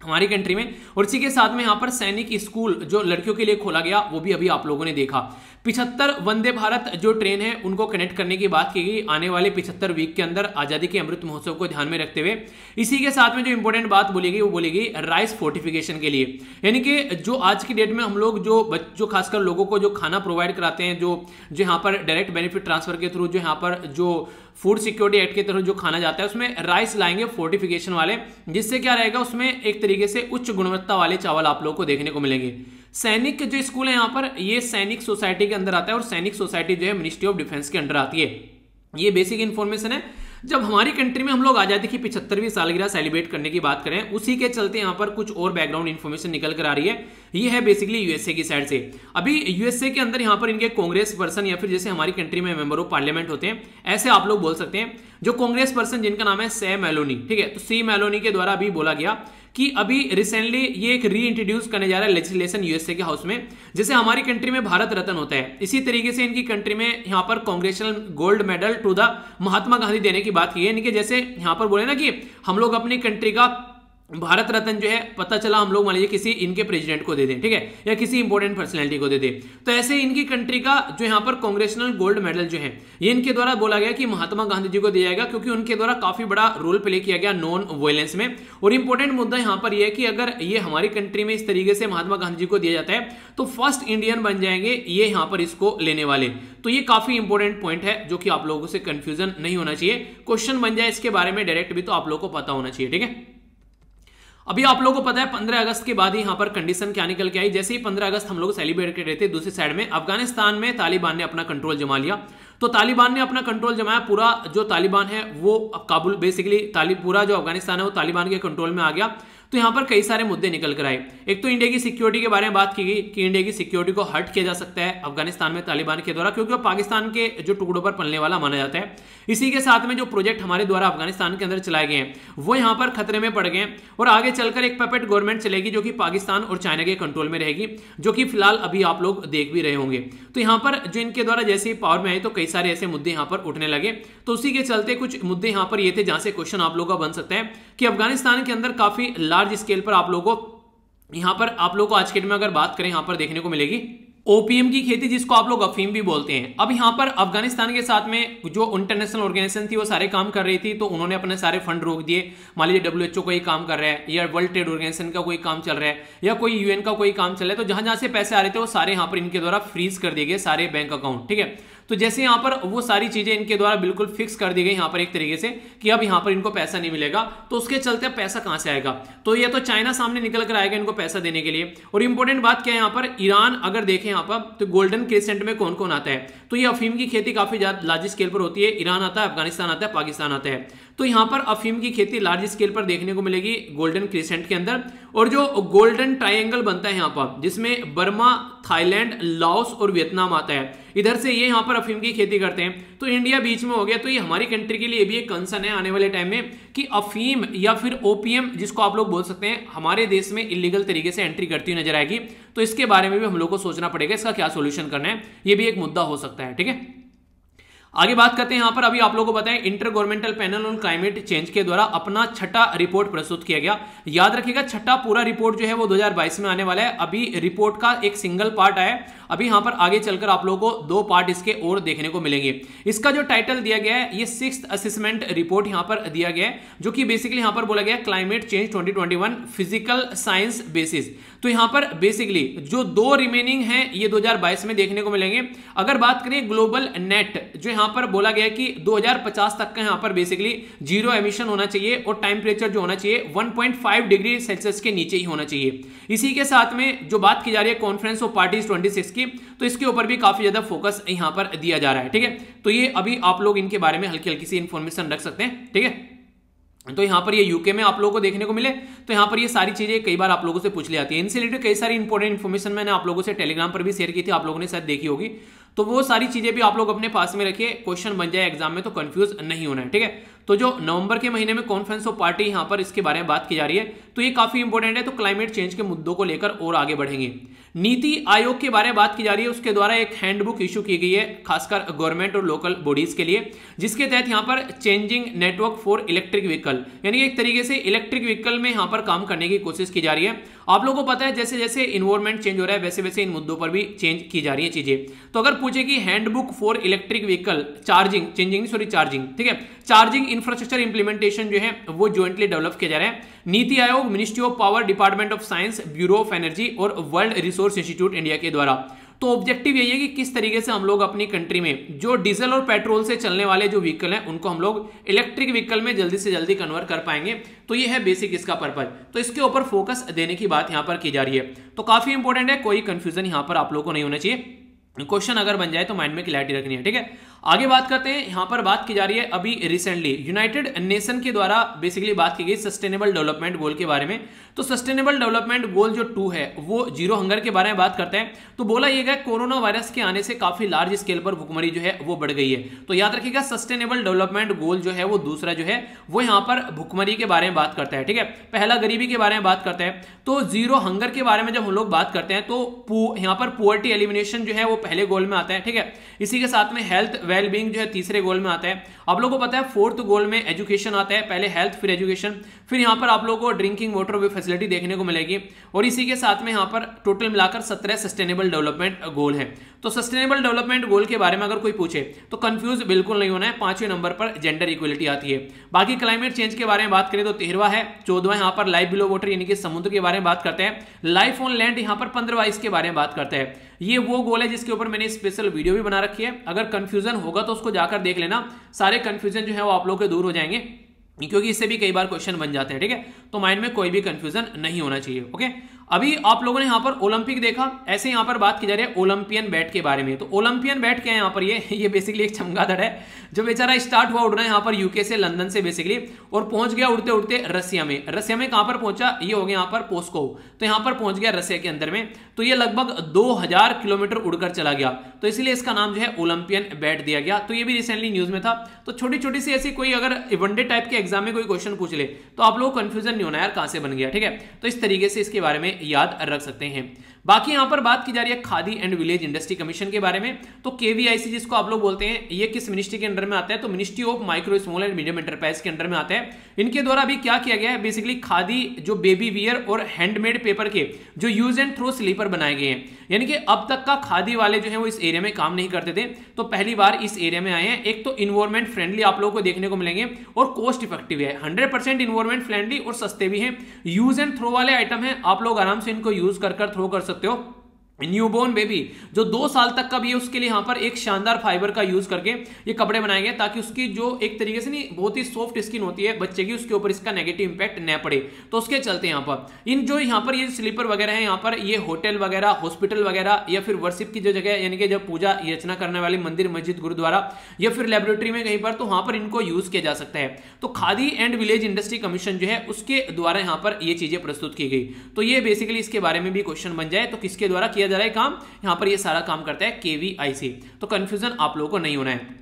हमारी कंट्री में। और इसी के साथ में यहाँ पर सैनिक स्कूल जो लड़कियों के लिए खोला गया, वो भी अभी आप लोगों ने देखा। पिछहत्तर वंदे भारत जो ट्रेन है, उनको कनेक्ट करने की बात की गई। आने वाले पिछहत्तर वीक के अंदर आज़ादी के अमृत महोत्सव को ध्यान में रखते हुए। इसी के साथ में जो इंपॉर्टेंट बात बोली गई, वो बोली गई राइस फोर्टिफिकेशन के लिए। यानी कि जो आज की डेट में हम लोग जो बच्चों खासकर लोगों को जो खाना प्रोवाइड कराते हैं, जो जो यहाँ पर डायरेक्ट बेनिफिट ट्रांसफ़र के थ्रू जो यहाँ पर जो फ़ूड सिक्योरिटी एक्ट के तहत जो खाना जाता है, उसमें राइस लाएँगे फोर्टिफिकेशन वाले, जिससे क्या रहेगा, उसमें एक तरीके से उच्च गुणवत्ता वाले चावल आप लोगों को देखने को मिलेंगे। सैनिक जो स्कूल है यहाँ पर, ये सैनिक सोसाइटी के अंदर आता है और सैनिक सोसाइटी जो है मिनिस्ट्री ऑफ़ डिफेंस के अंडर आती है। ये बेसिक इन्फॉर्मेशन है। जब हमारी कंट्री में हम लोग आज़ादी की पिछहत्तरवीं सालगिरह सेलिब्रेट करने की बात करें, उसी के चलते यहाँ पर कुछ और बैकग्राउंड इन्फॉर्मेशन निकल कर आ रही है। ये है बेसिकली यूएसए की साइड से। अभी यूएसए के अंदर यहाँ पर इनके कांग्रेस पर्सन या फिर जैसे हमारी कंट्री में मेंबर ऑफ़ पार्लियामेंट होते हैं, ऐसे आप लोग बोल सकते हैं, जो कांग्रेस पर्सन जिनका नाम है से मेलोनी ठीक है? तो सी मेलोनी के द्वारा अभी बोला गया कि अभी रिसेंटली ये एक री इंट्रोड्यूस करने जा रहा है लेजिस्लेशन यूएसए के हाउस में, जैसे हमारी कंट्री में भारत रत्न होता है। इसी तरीके से इनकी कंट्री में यहाँ पर congressional gold medal to the Mahatma Gandhi देने की बात की है। यानी कि जैसे यहाँ पर बोले ना कि हम लोग अपनी कंट्री का भारत रत्न जो है, पता चला हम लोग मान लीजिए किसी इनके प्रेसिडेंट को दे दें, ठीक है? या किसी इंपॉर्टेंट पर्सनैलिटी को दे दें। तो ऐसे इनकी कंट्री का जो यहाँ पर कांग्रेशनल गोल्ड मेडल जो है, ये इनके द्वारा बोला गया कि महात्मा गांधी जी को दिया जाएगा, क्योंकि उनके द्वारा काफ़ी बड़ा रोल प्ले किया गया नॉन वायलेंस में। और इंपॉर्टेंट मुद्दा यहाँ पर यह है कि अगर ये हमारी कंट्री में इस तरीके से महात्मा गांधी जी को दिया जाता है तो फ़र्स्ट इंडियन बन जाएँगे ये यहाँ पर इसको लेने वाले। तो ये काफ़ी इंपॉर्टेंट पॉइंट है, जो कि आप लोगों से कंफ्यूजन नहीं होना चाहिए। क्वेश्चन बन जाए इसके बारे में डायरेक्ट भी तो आप लोगों को पता होना चाहिए, ठीक है? अभी आप लोगों को पता है, पंद्रह अगस्त के बाद ही यहाँ पर कंडीशन क्या निकल के आई। जैसे ही पंद्रह अगस्त हम लोग सेलिब्रेट कर रहे थे दूसरी साइड में, अफ़गानिस्तान में तालिबान ने अपना कंट्रोल जमा लिया। तो तालिबान ने अपना कंट्रोल जमाया, पूरा जो तालिबान है वो काबुल बेसिकली पूरा जो अफ़गानिस्तान है वो तालिबान के कंट्रोल में आ गया। तो यहाँ पर कई सारे मुद्दे निकल कर आए। एक तो इंडिया की सिक्योरिटी के बारे में बात की गई कि इंडिया की सिक्योरिटी को हट किया जा सकता है अफ़गानिस्तान में तालिबान के द्वारा, क्योंकि वो पाकिस्तान के जो टुकड़ों पर पलने वाला माना जाता है। इसी के साथ में जो प्रोजेक्ट हमारे द्वारा अफ़गानिस्तान के अंदर चलाए गए हैं, वो यहाँ पर खतरे में पड़ गए और आगे चलकर एक पपेट गवर्नमेंट चलेगी जो कि पाकिस्तान और चाइना के कंट्रोल में रहेगी, जो कि फ़िलहाल अभी आप लोग देख भी रहे होंगे। तो यहाँ पर जो इनके द्वारा जैसे ही पावर में आए तो कई सारे ऐसे मुद्दे यहाँ पर उठने लगे। तो उसी के चलते कुछ मुद्दे यहाँ पर ये थे जहाँ से क्वेश्चन आप लोगों का बन सकता है कि अफ़गानिस्तान के अंदर काफ़ी लार्ज स्केल पर आप लोगों को, यहाँ पर आप लोग को आज के दिन में अगर बात करें, यहाँ पर देखने को मिलेगी। ओपीएम की खेती जिसको आप लोग अफीम भी बोलते हैं। अब यहाँ पर अफ़गानिस्तान के साथ में जो इंटरनेशनल ऑर्गेनाइजेशन थी, वो सारे काम कर रही थी तो उन्होंने अपने सारे फंड रोक दिए। मान लीजिए डब्ल्यूएचओ कोई काम कर रहा है, या वर्ल्ड ट्रेड ऑर्गेनाइजेशन का कोई काम चल रहा है, या कोई यूएन का कोई काम चल रहा है तो जहाँ जहाँ से पैसे आ रहे थे, वो सारे यहाँ पर इनके द्वारा फ्रीज कर दिए गए सारे बैंक अकाउंट ठीक है? तो जैसे यहाँ पर वो सारी चीज़ें इनके द्वारा बिल्कुल फिक्स कर दी गई यहाँ पर एक तरीके से कि अब यहाँ पर इनको पैसा नहीं मिलेगा। तो उसके चलते अब पैसा कहाँ से आएगा? तो ये तो चाइना सामने निकल कर आएगा इनको पैसा देने के लिए। और इंपॉर्टेंट बात क्या है यहाँ पर? ईरान अगर देखें यहाँ पर तो गोल्डन क्रिसेंट में कौन कौन आता है? तो ये अफीम की खेती काफ़ी लार्ज स्केल पर होती है। ईरान आता है, अफ़गानिस्तान आता है, पाकिस्तान आता है। तो यहाँ पर अफीम की खेती लार्ज स्केल पर देखने को मिलेगी गोल्डन क्रिसेंट के अंदर। और जो गोल्डन ट्राइंगल बनता है यहाँ पर, जिसमें बर्मा, थाईलैंड, लाओस और वियतनाम आता है, इधर से ये यहाँ पर अफीम की खेती करते हैं। तो इंडिया बीच में हो गया तो ये हमारी कंट्री के लिए भी एक कंसर्न है आने वाले टाइम में, कि अफीम या फिर ओपीएम जिसको आप लोग बोल सकते हैं, हमारे देश में इलीगल तरीके से एंट्री करती हुई नज़र आएगी। तो इसके बारे में भी हम लोग को सोचना पड़ेगा, इसका क्या सोल्यूशन करना है, ये भी एक मुद्दा हो सकता है, ठीक है? आगे बात करते हैं यहाँ पर। अभी आप लोगों को बताएँ intergovernmental panel on climate change के द्वारा अपना छठा रिपोर्ट प्रस्तुत किया गया। याद रखिएगा, छठा पूरा रिपोर्ट जो है वो 2022 में आने वाला है। अभी रिपोर्ट का एक सिंगल पार्ट आया अभी यहाँ पर आगे चलकर आप लोगों को दो पार्ट इसके और देखने को मिलेंगे। इसका जो टाइटल दिया गया है, ये सिक्स असेसमेंट रिपोर्ट यहाँ पर दिया गया है, जो कि बेसिकली यहाँ पर बोला गया climate change 2021 physical science basis तो यहाँ पर बेसिकली जो दो रिमेनिंग है, ये 2022 में देखने को मिलेंगे। अगर बात करें ग्लोबल नेट जो यहाँ पर बोला गया कि 2050 तक का यहाँ पर बेसिकली ज़ीरो एमिशन होना चाहिए और टेम्परेचर जो होना चाहिए 1.5 डिग्री सेल्सियस के नीचे ही होना चाहिए। इसी के साथ में जो बात की जा रही है कॉन्फ्रेंस ऑफ़ पार्टीज़ 26 की तो इसके ऊपर भी काफ़ी ज़्यादा फोकस यहाँ पर दिया जा रहा है, ठीक है? तो ये अभी आप लोग इनके बारे में हल्की हल्की सी इंफॉर्मेशन रख सकते हैं, ठीक है? तो यहाँ पर ये यूके में आप लोगों को देखने को मिले तो यहाँ पर ये सारी चीज़ें कई बार आप लोगों से पूछ ली जाती है। इनसे रिलेटेड कई सारी इंपॉर्टेंट इन्फॉर्मेशन मैंने आप लोगों से टेलीग्राम पर भी शेयर की थी, आप लोगों ने शायद देखी होगी। तो वो सारी चीज़ें भी आप लोग अपने पास में रखिए क्वेश्चन बन जाए एग्ज़ाम में तो कंफ्यूज नहीं होना है, ठीक है? तो जो नवंबर के महीने में कॉन्फ्रेंस ऑफ़ पार्टी यहाँ पर इसके बारे में बात की जा रही है तो ये काफ़ी इंपॉर्टेंट है तो क्लाइमेट चेंज के मुद्दों को लेकर और आगे बढ़ेंगे। नीति आयोग के बारे में बात की जा रही है, उसके द्वारा एक हैंडबुक इशू की गई है, खासकर गवर्नमेंट और लोकल बॉडीज के लिए, जिसके तहत यहाँ पर changing network for electric vehicle यानी एक तरीके से इलेक्ट्रिक व्हीकल में यहाँ पर काम करने की कोशिश की जा रही है। आप लोगों को पता है जैसे जैसे इन्वायरमेंट चेंज हो रहा है वैसे वैसे इन मुद्दों पर भी चेंज की जा रही है चीज़ें। तो अगर पूछे कि handbook for electric vehicle charging changing sorry charging ठीक है? चार्जिंग इंफ्रास्ट्रक्चर इंप्लीमेंटेशन जो है, वो ज्वाइंटली डेवलप किया जा रहा है। NITI Aayog ministry of power department of science bureau of energy और वर्ल्ड रिसोर्स इंस्टीट्यूट इंडिया के द्वारा। तो ऑब्जेक्टिव यही है कि किस तरीके से हम लोग अपनी कंट्री में जो डीजल और पेट्रोल से चलने वाले जो व्हीकल हैं, उनको हम लोग इलेक्ट्रिक व्हीकल में जल्दी से जल्दी कन्वर्ट कर पाएँगे। तो ये है बेसिक इसका पर्पज तो इसके ऊपर फोकस देने की बात यहाँ पर की जा रही है। तो काफ़ी इंपॉर्टेंट है, कोई कंफ्यूजन यहाँ पर आप लोग को नहीं होना चाहिए। क्वेश्चन अगर बन जाए तो माइंड में क्लैरिटी रखनी है, ठीक है? आगे बात करते हैं, यहाँ पर बात की जा रही है अभी रिसेंटली यूनाइटेड नेशन के द्वारा बेसिकली बात की गई सस्टेनेबल डेवलपमेंट गोल के बारे में। तो सस्टेनेबल डेवलपमेंट गोल जो टू है, वो ज़ीरो हंगर के बारे में बात करते हैं। तो बोला यह गया कोरोना वायरस के आने से काफ़ी लार्ज स्केल पर भुखमरी जो है, वो बढ़ गई है। तो याद रखिएगा सस्टेनेबल डेवलपमेंट गोल जो है, वो दूसरा जो है, वो यहाँ पर भुखमरी के बारे में बात करता है, ठीक है? पहला गरीबी के बारे में बात करते हैं। तो ज़ीरो हंगर के बारे में जब हम लोग बात करते हैं तो यहाँ पर पुअर्टी एलिमिनेशन जो है, वो पहले गोल में आता है, ठीक है? इसी के साथ में हेल्थ वेलबींग जो है तीसरे गोल में आता है। आप लोगों को पता है फोर्थ गोल में एजुकेशन आता है, पहले हेल्थ फिर एजुकेशन फिर यहाँ पर आप लोगों को ड्रिंकिंग वाटर भी फैसिलिटी देखने को मिलेगी। और इसी के साथ में यहाँ पर टोटल मिलाकर सत्रह सस्टेनेबल डेवलपमेंट गोल है। तो सस्टेनेबल डेवलपमेंट गोल के बारे में अगर कोई पूछे तो कंफ्यूज बिल्कुल नहीं होना है, पाँचवें नंबर पर जेंडर इक्वलिटी आती है। बाकी क्लाइमेट चेंज के बारे में बात करें तो तेरहवा है, चौदवा यहाँ पर लाइफ बिलो वाटर यानी कि समुद्र के बारे में बात करते हैं। लाइफ ऑन लैंड यहाँ पर पंद्रहवा इसके बारे में बात करते हैं। ये वो गोल है जिसके ऊपर मैंने स्पेशल वीडियो भी बना रखी है। अगर कंफ्यूजन होगा तो उसको जाकर देख लेना। सारे कंफ्यूजन जो है वो आप लोग के दूर हो जाएँगे, क्योंकि इससे भी कई बार क्वेश्चन बन जाते हैं, ठीक है? तो माइंड में कोई भी कंफ्यूजन नहीं होना चाहिए ओके अभी आप लोगों ने यहाँ पर ओलंपिक देखा, ऐसे यहाँ पर बात की जा रही है ओलंपियन बैट के बारे में। तो ओलंपियन बैट क्या है यहाँ पर? ये ये बेसिकली एक चमगादड़ है, जो बेचारा स्टार्ट हुआ उड़ना यहाँ पर यूके से लंदन से बेसिकली और पहुँच गया उड़ते उड़ते रसिया में। रसिया में कहाँ पर पहुँचा? ये हो गया यहाँ पर पोस्को तो यहाँ पर पहुँच गया रसिया के अंदर में। तो ये लगभग 2000 किलोमीटर उड़कर चला गया। तो इसलिए इसका नाम जो है ओलंपियन बैट दिया गया। तो ये भी रिसेंटली न्यूज़ में था। तो छोटी छोटी सी ऐसी कोई अगर वनडे टाइप के एग्ज़ाम में कोई क्वेश्चन पूछ ले तो आप लोग कंफ्यूजन नहीं होना यार कहाँ से बन गया, ठीक है? तो इस तरीके से इसके बारे में याद रख सकते हैं। बाकी यहाँ पर बात की जा रही है Khadi and village industry commission के बारे में। तो केवीआईसी जिसको आप लोग बोलते हैं, ये किस मिनिस्ट्री के अंडर में आता है? तो ministry of micro small and medium enterprise के अंडर में आता है। इनके द्वारा अभी क्या किया गया है? बेसिकली खादी जो बेबी वियर और हैंडमेड पेपर के, जो यूज़ एंड थ्रो स्लीपर बनाए गए हैं। यानी कि अब तक का खादी वाले जो है वो इस एरिया में काम नहीं करते थे। तो पहली बार इस एरिया में आए हैं। एक तो इन्वायरमेंट फ्रेंडली आप लोगों को देखने को मिलेंगे और कॉस्ट इफ़ेक्टिव है। हंड्रेड परसेंट इन्वायरमेंट फ्रेंडली और सस्ते भी हैं। यूज़ एंड थ्रो वाले आइटम है। आप लोग आराम से इनको यूज़ कर थ्रो कर सकते हो। न्यूबोर्न बेबी जो दो साल तक का भी है, उसके लिए यहाँ पर एक शानदार फाइबर का यूज़ करके ये कपड़े बनाए गए ताकि उसकी जो एक तरीके से नहीं, बहुत ही सॉफ्ट स्किन होती है, बच्चे की उसके ऊपर इसका नेगेटिव इंपैक्ट न पड़े। तो उसके चलते यहाँ पर, इन जो यहाँ पर ये स्लीपर वगैरह है, यहाँ पर ये होटल वगैरह हॉस्पिटल वगैरह, या फिर वर्शिप की जो जगह यानी कि जब पूजा रचना करने वाली मंदिर, मस्जिद, गुरुद्वारा, या फिर लेबोरेटरी में कहीं पर तो वहाँ पर इनको यूज़ किया जा सकता है। तो Khadi and village industry commission जो है, उसके द्वारा यहाँ पर ये चीज़ें प्रस्तुत की गई। तो ये बेसिकली इसके बारे में भी क्वेश्चन बन जाए तो किसके द्वारा किया जा रहा है काम, यहाँ पर ये सारा काम करता है केवीआईसी तो कंफ्यूजन आप लोगों को नहीं होना है।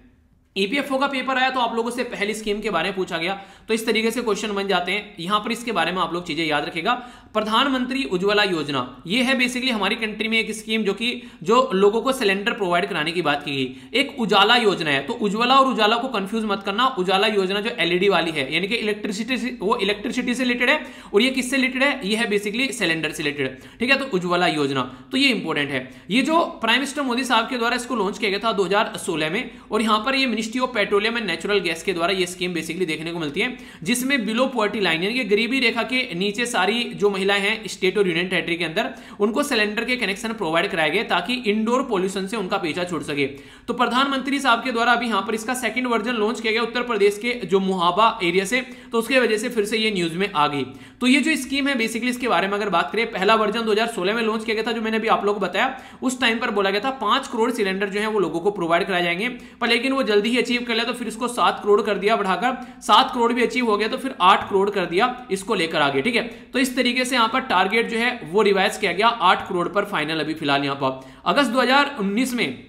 ईपीएफओ का पेपर आया तो आप लोगों से पहली स्कीम के बारे में पूछा गया। तो इस तरीके से क्वेश्चन बन जाते हैं। यहाँ पर इसके बारे में आप लोग चीज़ें याद रखेगा। प्रधानमंत्री उज्ज्वला योजना। ये है बेसिकली हमारी कंट्री में एक स्कीम जो कि जो लोगों को सिलेंडर प्रोवाइड कराने की बात की गई। एक उजाला योजना है। तो उज्ज्वला और उजाला को कंफ्यूज मत करना। उजाला योजना जो एलईडी वाली है, यानी कि इलेक्ट्रिसिटी वो इलेक्ट्रिसिटी से रिलेटेड है और ये किससे रिलेटेड है? ये है बेसिकली सिलेंडर से रिलेटेड ठीक है? तो उज्ज्वला योजना। तो ये इंपॉर्टेंट है। ये जो प्राइम मिनिस्टर मोदी साहब के द्वारा इसको लॉन्च किया गया था दो में, और यहाँ पर ये ministry of petroleum and natural gas के द्वारा ये स्कीम बेसिकली देखने को मिलती है, जिसमें बिलो पॉवर्टी लाइन यानी कि गरीबी रेखा के नीचे सारी जो महिलाएँ हैं स्टेट और यूनियन टेरेटरी के अंदर, उनको सिलेंडर के कनेक्शन प्रोवाइड कराए गए ताकि इंडोर पॉल्यूशन से उनका पेचा छूट सके। तो प्रधानमंत्री साहब के द्वारा अभी यहाँ पर इसका सेकंड वर्जन लॉन्च किया गया उत्तर प्रदेश के जो मुहाबा एरिया से तो उसके वजह से फिर से ये न्यूज़ में आ गई। तो ये जो स्कीम है बेसिकली इसके बारे में अगर बात करें, पहला वर्जन 2016 में लॉन्च किया गया था, जो मैंने अभी आप लोगों को बताया, उस टाइम पर बोला गया था पाँच करोड़ सिलेंडर जो है वो लोगों को प्रोवाइड कराए जाएँगे। पर लेकिन वो जल्दी ही अचीव कर लिया तो फिर इसको सात करोड़ कर दिया बढ़ाकर। सात करोड़ भी अचीव हो गया तो फिर आठ करोड़ कर दिया इसको लेकर आगे, ठीक है? तो इस तरीके से यहाँ पर टारगेट जो है, वो रिवाइज किया गया, आठ करोड़ पर फाइनल अभी फ़िलहाल यहाँ पर। अगस्त दो हज़ार उन्नीस में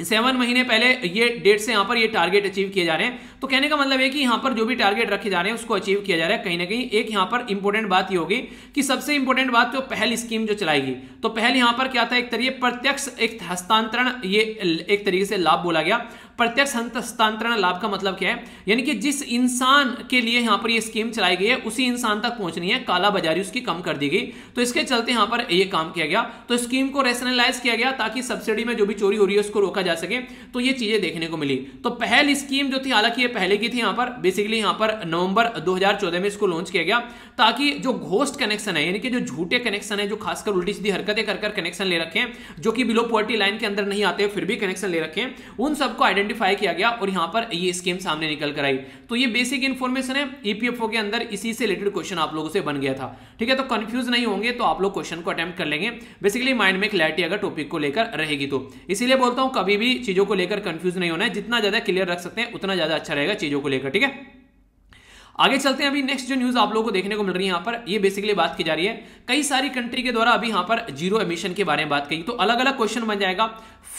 सेवन महीने पहले ये डेट से यहाँ पर ये टारगेट अचीव किए जा रहे हैं। तो कहने का मतलब है कि यहाँ पर जो भी टारगेट रखे जा रहे हैं, उसको अचीव किया जा रहा है। कहीं ना कहीं एक यहाँ पर इंपॉर्टेंट बात ये होगी कि सबसे इंपॉर्टेंट बात तो पहल स्कीम जो चलाएगी। तो पहल यहाँ पर क्या था? एक तरीके प्रत्यक्ष एक हस्तांतरण, ये एक तरीके से लाभ बोला गया। प्रत्यक्ष हस्तांतरण लाभ का मतलब क्या है? यानी कि जिस इंसान के लिए यहाँ पर यह स्कीम चलाई गई है, उसी इंसान तक पहुंचनी है काला बाजारी उसकी कम कर दी गई। तो इसके चलते यहाँ पर यह काम किया गया। तो स्कीम को रेशनलाइज किया गया ताकि सब्सिडी में जो भी चोरी हो रही है, उसको रोका जा सके। तो ये चीज़ें देखने को मिली। तो पहल स्कीम जो थी, हालाँकि ये पहले की थी यहाँ पर बेसिकली यहाँ पर नवंबर 2014 में इसको लॉन्च किया गया ताकि जो घोस्ट कनेक्शन है, यानी कि जो झूठे कनेक्शन है, जो खासकर उल्टी सीधी हरकतें कर कनेक्शन ले रखे हैं, जो कि बिलो पॉवर्टी लाइन के अंदर नहीं आते, फिर भी कनेक्शन ले रखे हैं, उन सबको आइडेंटिफाई किया गया और यहाँ पर ये स्कीम सामने निकल कर आई। तो ये बेसिक इन्फॉर्मेशन है ईपीएफओ के अंदर इसी से रिलेटेड क्वेश्चन आप लोगों से बन गया था। ठीक है तो कंफ्यूज नहीं होंगे तो आप लोग क्वेश्चन को अटेम्प्ट कर लेंगे। बेसिकली माइंड में क्लैरिटी अगर टॉपिक को लेकर रहेगी तो। इसीलिए बोलता हूँ, कभी भी चीज़ों को लेकर कंफ्यूज नहीं होना है। जितना ज़्यादा क्लियर रख सकते हैं, उतना ज़्यादा अच्छा रहेगा चीज़ों को लेकर, ठीक है? आगे चलते हैं अभी नेक्स्ट जो न्यूज़ आप लोगों को देखने को मिल रही है यहाँ पर, ये बेसिकली बात की जा रही है, कई सारी कंट्री के द्वारा अभी यहाँ पर ज़ीरो एमिशन के बारे में बात की तो अलग अलग क्वेश्चन बन जाएगा।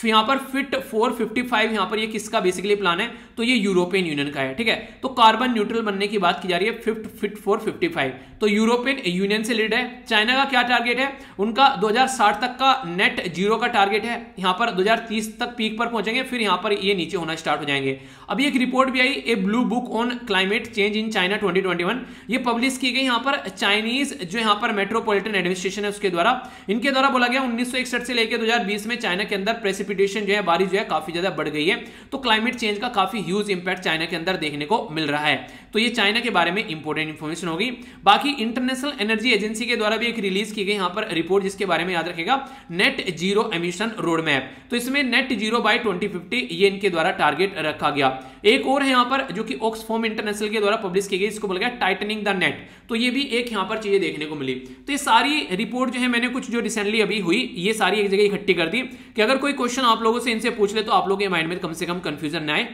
यहाँ पर फिट 455 यहाँ पर ये किसका बेसिकली प्लान है? तो ये यूरोपियन यूनियन का है, ठीक है? तो कार्बन न्यूट्रल बनने की बात की जा रही है फिफ्ट फिट 455 तो यूरोपियन यूनियन से लीड है। चाइना का क्या टारगेट है? उनका 2060 तक का नेट ज़ीरो का टारगेट है। यहाँ पर 2030 तक पीक पर पहुँचेंगे, फिर यहाँ पर ये नीचे होना स्टार्ट हो जाएँगे। अभी एक रिपोर्ट भी आई a blue book on climate change in China 2021 ये पब्लिश की गई यहाँ पर चाइनीज़ जो यहाँ पर मेट्रोपॉलिटन एडमिनिस्ट्रेशन है उसके द्वारा। इनके द्वारा बोला गया उन्नीस से लेकर 2020 में चाइना के अंदर प्रेसिपिटेशन जो है, बारिश जो है, काफ़ी ज़्यादा बढ़ गई है। तो क्लाइमेट चेंज का काफ़ी ह्यूज इंपैक्ट चाइना के अंदर देखने को मिल रहा है। तो ये चाइना के बारे में इंपॉर्टेंट इंफॉर्मेशन होगी। बाकी इंटरनेशनल एनर्जी एजेंसी के द्वारा भी एक रिलीज़ की गई यहाँ पर रिपोर्ट जिसके बारे में याद रखेगा। Net zero emission road map तो इसमें नेट ज़ीरो बाय 2050 ये इनके द्वारा टारगेट रखा गया। एक और है यहाँ पर, जो कि ऑक्सफॉर्म इंटरनेशनल के द्वारा पब्लिश की गई, इसको बोला गया टाइटनिंग द नेट तो ये भी एक यहाँ पर चीज़ें देखने को मिली। तो ये सारी रिपोर्ट जो है, मैंने कुछ जो रिसेंटली अभी हुई, ये सारी एक जगह इकट्ठी कर दी कि अगर कोई क्वेश्चन आप लोगों से इनसे पूछ ले तो आप लोगों के माइंड में कम से कम कंफ्यूजन ना आए।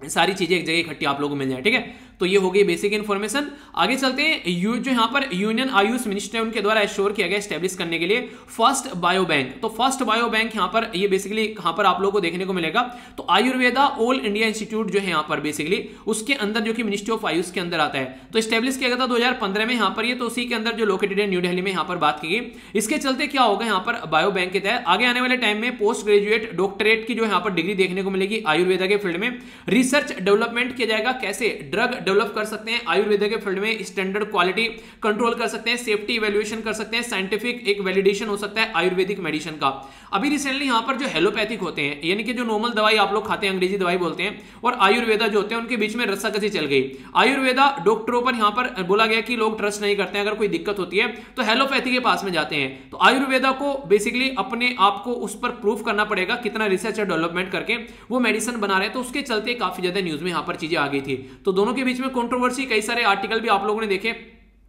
सारी चीज़ें एक जगह इकट्ठी आप लोगों को मिल जाए, ठीक है? तो ये हो गई बेसिक इन्फॉर्मेशन आगे चलते हैं, यू जो यहाँ पर यूनियन आयुष मिनिस्टर उनके द्वारा एश्योर किया गया स्टेब्लिश करने के लिए फ़र्स्ट बायो बैंक तो फ़र्स्ट बायो बैंक यहाँ पर, ये बेसिकली कहाँ पर आप लोगों को देखने को मिलेगा। तो आयुर्वेदा ऑल इंडिया इंस्टीट्यूट जो है यहाँ पर बेसिकली उसके अंदर जो कि मिनिस्ट्री ऑफ़ आयुष के अंदर आता है। तो स्टेब्लिश किया गया था दो में यहाँ पर, ये तो उसी के अंदर जो लोकेटेड है न्यू दिल्ली में यहाँ पर बात की गई। इसके चलते क्या होगा यहाँ पर बायो बैंक के तहत, आगे आने वाले टाइम में पोस्ट ग्रेजुएट डॉक्टरेट की जो यहाँ पर डिग्री देखने को मिलेगी आयुर्वेदा के फ़ील्ड में। रिसर्च डेवलपमेंट किया जाएगा, कैसे? ड्रग डेवलप कर सकते हैं, आयुर्वेद के फ़ील्ड में स्टैंडर्ड क्वालिटी कंट्रोल कर सकते हैं सेफ्टी इवेल्युएशन कर सकते हैं साइंटिफिक एक वैलिडेशन हो सकता है आयुर्वेदिक मेडिसिन का। अभी रिसेंटली यहाँ पर जो हेलोपैथिक होते हैं, यानी कि जो नॉर्मल दवाई आप लोग खाते हैं, अंग्रेज़ी दवाई बोलते हैं, और आयुर्वेदा जो होते हैं, उनके बीच में रस्साकसी चल गई। आयुर्वेदा डॉक्टरों पर यहाँ पर बोला गया कि लोग ट्रस्ट नहीं करते हैं, अगर कोई दिक्कत होती है तो हेलोपैथी के पास में जाते हैं। तो आयुर्वेदा को बेसिकली अपने आप को उस पर प्रूफ करना पड़ेगा, कितना रिसर्च और डेवलपमेंट करके वो मेडिसिन बना रहे तो उसके चलते काफ़ी ज़्यादा न्यूज़ में यहाँ पर चीज़ें आ गई थी। तो दोनों के बीच में कॉन्ट्रोवर्सी कई सारे आर्टिकल भी आप लोगों ने देखे।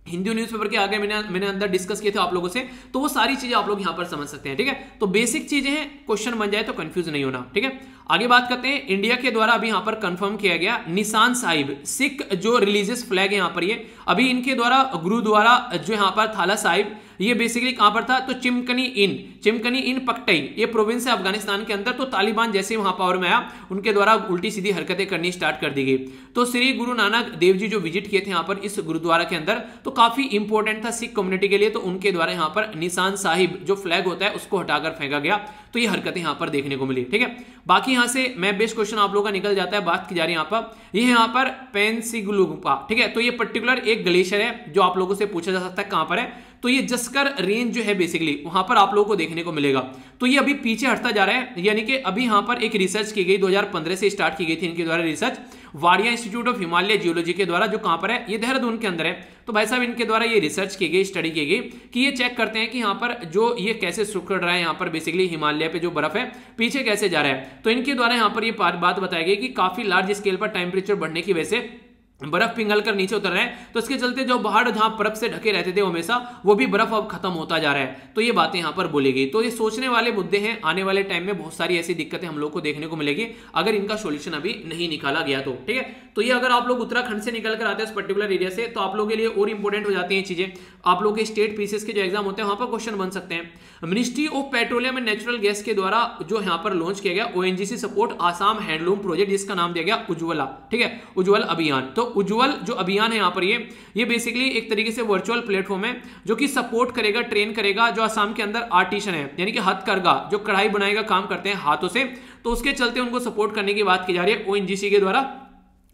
हिंदी न्यूज़पेपर के आगे मैंने मैंने अंदर डिस्कस किए थे आप लोगों से तो वो सारी चीज़ें आप लोग यहाँ पर समझ सकते हैं, ठीक है? तो बेसिक चीज़ें हैं क्वेश्चन बन जाए तो कंफ्यूज नहीं होना, ठीक है? आगे बात करते हैं, इंडिया के द्वारा अभी यहाँ पर कंफर्म किया गया, निशान साहिब, सिख जो रिलीजियस फ्लैग है यहाँ पर ये, अभी इनके द्वारा गुरुद्वारा जो यहाँ पर थाला साहिब, ये बेसिकली कहाँ पर था? तो चिमकनी इन चिमकनी इन पकटई, ये प्रोविंस है अफ़गानिस्तान के अंदर तो तालिबान जैसे वहाँ पावर में आया, उनके द्वारा उल्टी सीधी हरकतें करनी स्टार्ट कर दी गई। तो श्री गुरु नानक देव जी जो विज़िट किए थे यहाँ पर इस गुरुद्वारा के अंदर तो काफ़ी इंपॉर्टेंट था सिख कम्युनिटी के लिए तो उनके द्वारा यहाँ पर निशान साहिब जो फ्लैग होता है, उसको हटाकर फेंका गया तो ये हरकतें यहाँ पर देखने को मिली, ठीक है? बाकी यहाँ से मैं बेस्ट क्वेश्चन आप लोगों का निकल जाता है बात की जा रही है यहाँ पर। ये यह यहाँ पर पेंसिगुलुपा ठीक है? तो ये पर्टिकुलर एक ग्लेशियर है जो आप लोगों से पूछा जा सकता है कहाँ पर है। तो ये जस्कर रेंज जो है बेसिकली वहाँ पर आप लोगों को देखने को मिलेगा। तो ये अभी पीछे हटता जा रहा है, यानी कि अभी यहाँ पर एक रिसर्च की गई 2015 से स्टार्ट की गई थी इनके द्वारा research Wadia institute of Himalaya geology के द्वारा, जो कहाँ पर है, ये देहरादून के अंदर है। तो भाई साहब, इनके द्वारा ये रिसर्च की गई स्टडी की गई कि ये चेक करते हैं कि यहाँ पर जो ये कैसे सुखड़ रहा है, यहाँ पर बेसिकली हिमालय पे जो बर्फ़ है, पीछे कैसे जा रहा है। तो इनके द्वारा यहाँ पर ये बात बताई गई कि काफ़ी लार्ज स्केल पर टेम्परेचर बढ़ने की वजह से बर्फ़ पिघल कर नीचे उतर रहे हैं तो इसके चलते जो पहाड़ जहाँ बर्फ़ से ढके रहते थे हमेशा, वो भी बर्फ़ अब खत्म होता जा रहा है। तो ये बातें यहाँ पर बोली गई। तो ये सोचने वाले मुद्दे हैं, आने वाले टाइम में बहुत सारी ऐसी दिक्कतें हम लोग को देखने को मिलेगी, अगर इनका सोल्यूशन अभी नहीं निकाला गया तो ठीक है? तो ये अगर आप लोग उत्तराखंड से निकल कर आते हैं उस पर्टिकुलर एरिया से तो आप लोगों के लिए और इंपॉर्टेंट हो जाती है चीज़ें। आप लोग के स्टेट पीसीएस के जो एग्ज़ाम होते हैं, वहाँ पर क्वेश्चन बन सकते हैं। Ministry of petroleum and natural gas के द्वारा जो यहाँ पर लॉन्च किया गया ONGC support Assam handloom project जिसका नाम दिया गया उज्ज्वला, ठीक है? उज्ज्वल अभियान। तो उज्ज्वल जो अभियान है यहाँ पर, ये ये बेसिकली एक तरीके से वर्चुअल प्लेटफॉर्म है, जो कि सपोर्ट करेगा ट्रेन करेगा, जो आसाम के अंदर आर्टिशन है, यानी कि हथकरघा जो कढ़ाई बनाएगा, काम करते हैं हाथों से तो उसके चलते उनको सपोर्ट करने की बात की जा रही है ओएनजीसी के द्वारा।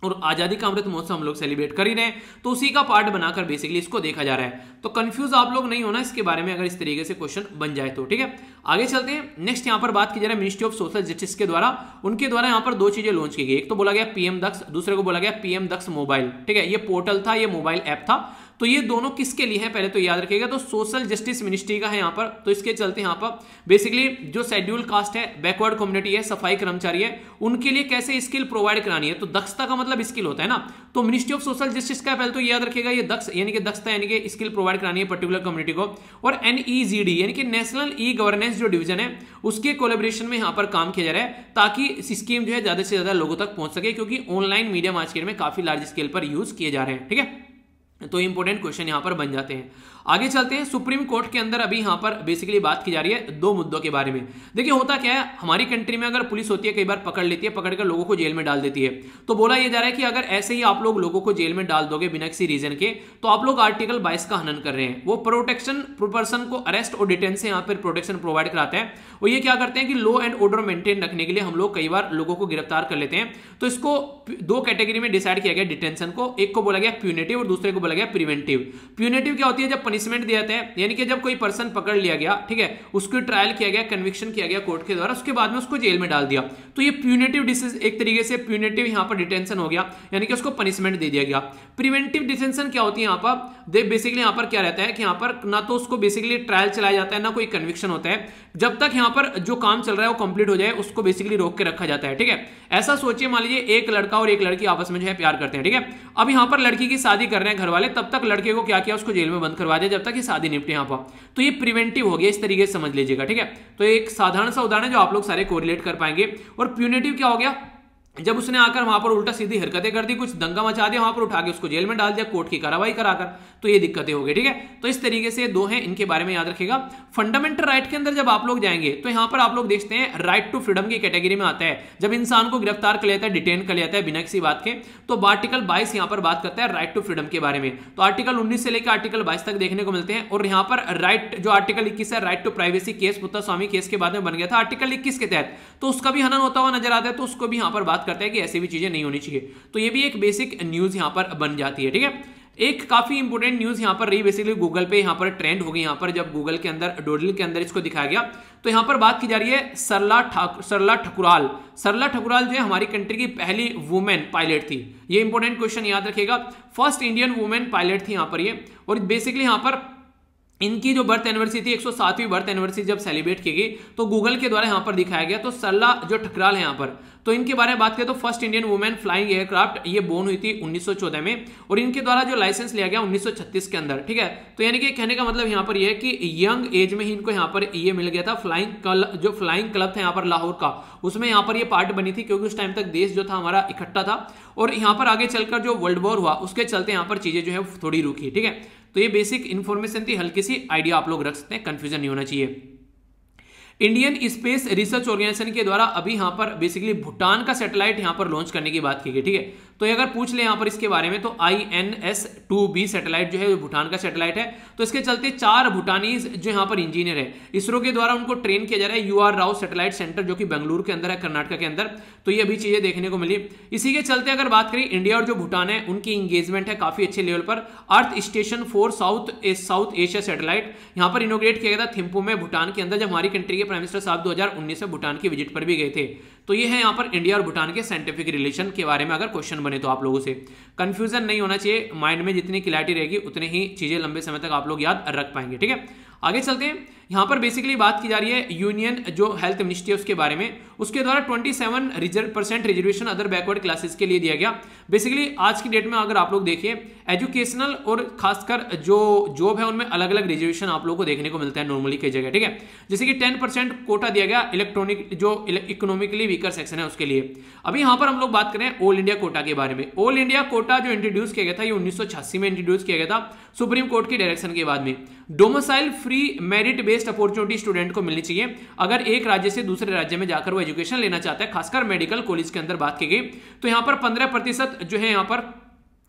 और आज़ादी का अमृत महोत्सव हम लोग सेलिब्रेट कर ही रहे हैं। तो उसी का पार्ट बनाकर बेसिकली इसको देखा जा रहा है। तो कंफ्यूज आप लोग नहीं होना इसके बारे में अगर इस तरीके से क्वेश्चन बन जाए तो ठीक है? आगे चलते हैं। नेक्स्ट यहाँ पर बात की जा रहा है मिनिस्ट्री ऑफ़ सोशल जस्टिस के द्वारा। उनके द्वारा यहाँ पर दो चीज़ें लॉन्च की गई। एक तो बोला गया पीएम दक्ष दूसरे को बोला गया पीएम दक्ष मोबाइल ठीक है? ये पोर्टल था, ये मोबाइल ऐप था। तो ये दोनों किसके लिए हैं? पहले तो याद रखिएगा तो सोशल जस्टिस मिनिस्ट्री का है यहाँ पर। तो इसके चलते यहाँ पर बेसिकली जो शेड्यूल कास्ट है बैकवर्ड कम्युनिटी है, सफ़ाई कर्मचारी है, उनके लिए कैसे स्किल प्रोवाइड करानी है? तो दक्षता का मतलब स्किल होता है ना? तो मिनिस्ट्री ऑफ़ सोशल जस्टिस का पहले तो याद रखिएगा, ये दक्ष, यानी कि दक्षता, यानी कि स्किल प्रोवाइड करानी है पर्टिकुलर कम्युनिटी को। और एनईजीडी यानी कि नेशनल ई गवर्नेंस जो डिवीज़न है, उसके कोलेब्रेशन में यहाँ पर काम किया जा रहा है, ताकि स्कीम जो है ज़्यादा से ज़्यादा लोगों तक पहुँच सके, क्योंकि ऑनलाइन मीडिया मार्केट में काफ़ी लार्ज स्केल पर यूज़ किए जा रहे हैं, ठीक है? तो इंपॉर्टेंट क्वेश्चन यहाँ पर बन जाते हैं। आगे चलते हैं, सुप्रीम कोर्ट के अंदर अभी यहाँ पर बेसिकली बात की जा रही है दो मुद्दों के बारे में। देखिए, होता क्या है, हमारी कंट्री में अगर पुलिस होती है, कई बार पकड़ लेती है, पकड़कर लोगों को जेल में डाल देती है। तो बोला यह जा रहा है कि अगर ऐसे ही आप लोग लोगों को जेल में डाल दोगे बिना किसी रीजन के तो आप लोग आर्टिकल बाईस का हनन कर रहे हैं। वो प्रोटेक्शन पर्सन को अरेस्ट और डिटेन से यहाँ पर प्रोटेक्शन प्रोवाइड कराते हैं। और ये क्या करते हैं कि लॉ एंड ऑर्डर मेंटेन रखने के लिए हम लोग कई बार लोगों को गिरफ़्तार कर लेते हैं। तो इसको दो कैटेगरी में डिसाइड किया गया डिटेंशन को। एक को बोला गया प्यूनेटिव और दूसरे को बोला गया प्रिवेंटिव प्यूनेटिव क्या होती है? जब पनिशमेंट दिया जाता है। यानी कि जब कोई पर्सन पकड़ लिया गया, ठीक है, उसको ट्रायल किया गया कन्विक्शन किया गया कोर्ट के द्वारा, उसके बाद में उसको जेल में डाल दिया। तो ये प्यूनेटिव डिसीज एक तरीके से प्यूनेटिव यहाँ पर डिटेंशन हो गया, यानी कि उसको पनिशमेंट दे दिया गया। प्रिवेंटिव डिटेंशन क्या होती है यहाँ पर? बेसिकली यहाँ पर क्या रहता है कि यहाँ पर ना तो उसको बेसिकली ट्रायल चलाया जाता है, ना कोई कन्विक्शन होता है। जब तक यहाँ पर जो काम चल रहा है वो कंप्लीट हो जाए, उसको बेसिकली रोक के रखा जाता है, ठीक है। ऐसा सोचिए, मान लीजिए, एक लड़का और एक लड़की आपस में जो है प्यार करते हैं, ठीक है। अब यहाँ पर लड़की की शादी कर रहे हैं घर वाले, तब तक लड़के को क्या किया, उसको जेल में बंद करवा दिया जब तक ये शादी निपटे यहाँ पर तो ये प्रिवेंटिव हो गया, इस तरीके से समझ लीजिएगा, ठीक है? तो एक साधारण सा उदाहरण है जो आप लोग सारे कोरिलेट कर पाएँगे। और प्यूनेटिव क्या हो गया? जब उसने आकर वहाँ पर उल्टा सीधी हरकतें कर दी, कुछ दंगा मचा दिया, वहाँ पर उठा के उसको जेल में डाल दिया, कोर्ट की कार्रवाई कराकर तो ये दिक्कतें हो गई, ठीक है? तो इस तरीके से दो हैं, इनके बारे में याद रखिएगा। फंडामेंटल राइट के अंदर जब आप लोग जाएँगे तो यहाँ पर आप लोग देखते हैं, राइट टू फ्रीडम की कैटेगरी में आता है। जब इंसान को गिरफ़्तार कर लेता है, डिटेन कर लेता है, बिना किसी बात के तो आर्टिकल बाईस यहाँ पर बात करता है, राइट टू फ्रीडम के बारे में। तो आर्टिकल उन्नीस से लेकर आर्टिकल बाईस तक देखने को मिलते हैं, और यहाँ पर राइट, जो आर्टिकल इक्कीस है, राइट टू प्राइवेसी केस पुत्र स्वामी केस के बाद में बन गया था। आर्टिकल इक्कीस के तहत तो उसका भी हनन होता हुआ नज़र आता है तो उसको भी यहाँ पर बात करता है कि ऐसी भी चीज़ें नहीं होनी चाहिए। तो ये भी एक बेसिक न्यूज़ यहाँ पर बन जाती है, ठीक है? एक काफ़ी इंपोर्टेंट न्यूज़ यहाँ पर रही बेसिकली गूगल पे यहाँ पर ट्रेंड हो गई, यहाँ पर जब गूगल के अंदर डोडल के अंदर इसको दिखाया गया तो यहाँ पर बात की जा रही है सरला ठाकुर सरला ठकुराल। सरला ठकुराल जो है हमारी कंट्री की पहली वुमेन पायलट थी। ये इंपोर्टेंट क्वेश्चन याद रखेगा फ़र्स्ट इंडियन वुमेन पायलट थी यहाँ पर ये, और बेसिकली यहाँ पर इनकी जो बर्थ एनिवर्सरी थी 107वीं बर्थ एनिवर्सरी जब सेलिब्रेट की गई तो गूगल के द्वारा यहाँ पर दिखाया गया तो सरला जो ठकराल है यहाँ पर। तो इनके बारे में बात करें तो first Indian women flying aircraft ये बोर्न हुई थी 1914 में, और इनके द्वारा जो लाइसेंस लिया गया 1936 के अंदर, ठीक है? तो यानी कि कहने का मतलब यहाँ पर यह है कि यंग एज में ही इनको यहाँ पर ये मिल गया था फ्लाइंग क्लब जो फ्लाइंग क्लब था यहाँ पर लाहौर का। उसमें यहाँ पर ये पार्ट बनी थी, क्योंकि उस टाइम तक देश जो था हमारा इकट्ठा था, और यहाँ पर आगे चलकर जो वर्ल्ड वॉर हुआ, उसके चलते यहाँ पर चीज़ें जो है थोड़ी रुकी, ठीक है? तो ये बेसिक इन्फॉर्मेशन थी, हल्की सी आइडिया आप लोग रख सकते हैं कंफ्यूजन नहीं होना चाहिए। इंडियन स्पेस रिसर्च ऑर्गेनाइजेशन के द्वारा अभी यहाँ पर बेसिकली भूटान का सैटेलाइट यहाँ पर लॉन्च करने की बात की गई, ठीक है? तो अगर पूछ ले यहाँ पर इसके बारे में तो I N S two B satellite जो है भूटान का सेटेलाइट है। तो इसके चलते चार भूटानीज जो यहाँ पर इंजीनियर है। इसरो के द्वारा उनको ट्रेन किया जा रहा है U R Rao satellite centre जो कि बेंगलुरु के अंदर है, कर्नाटक के अंदर। तो ये अभी चीज़ें देखने को मिली। इसी के चलते अगर बात करें, इंडिया और जो भूटान है, उनकी इंगेजमेंट है काफ़ी अच्छे लेवल पर। Earth station for South South Asia satellite यहाँ पर इनोग्रेट किया गया था थिम्पू में, भूटान के अंदर, जब हमारी कंट्री के प्राइम मिनिस्टर साहब दो हज़ार उन्नीस में भूटान की विज़िट पर भी गए थे। तो ये है यहाँ पर इंडिया और भूटान के साइंटिफिक रिलेशन के बारे में अगर क्वेश्चन बने तो आप लोगों से। कंफ्यूजन नहीं होना चाहिए माइंड में जितनी क्लैरिटी रहेगी, उतनी ही चीज़ें लंबे समय तक आप लोग याद रख पाएँगे, ठीक है? आगे चलते हैं। यहाँ पर बेसिकली बात की जा रही है यूनियन जो हेल्थ मिनिस्ट्री है उसके बारे में। उसके द्वारा 27 reserve percent reservation other backward classes के लिए दिया गया। बेसिकली आज की डेट में अगर आप लोग देखिए एजुकेशनल और खासकर जो जॉब है उनमें अलग अलग रिजर्वेशन आप लोगों को देखने को मिलता है नॉर्मली कई जगह, ठीक है? जैसे कि टेन कोटा दिया गया इलेक्ट्रॉनिक जो इकोनॉमिकली वीकर सेक्शन है उसके लिए। अभी यहाँ पर हम लोग बात करें ऑल इंडिया कोटा के बारे में। ऑल इंडिया कोटा जो इंट्रोड्यूस किया गया था, ये उन्नीस सौ छियासी में इंट्रोड्यूस किया गया था सुप्रीम कोर्ट की डायरेक्शन के बाद में। Domicile free merit based opportunity student को मिलनी चाहिए। अगर एक राज्य से दूसरे राज्य में जाकर वो एजुकेशन लेना चाहता है, खासकर मेडिकल कॉलेज के अंदर बात की गई तो यहाँ पर पंद्रह प्रतिशत जो है यहाँ पर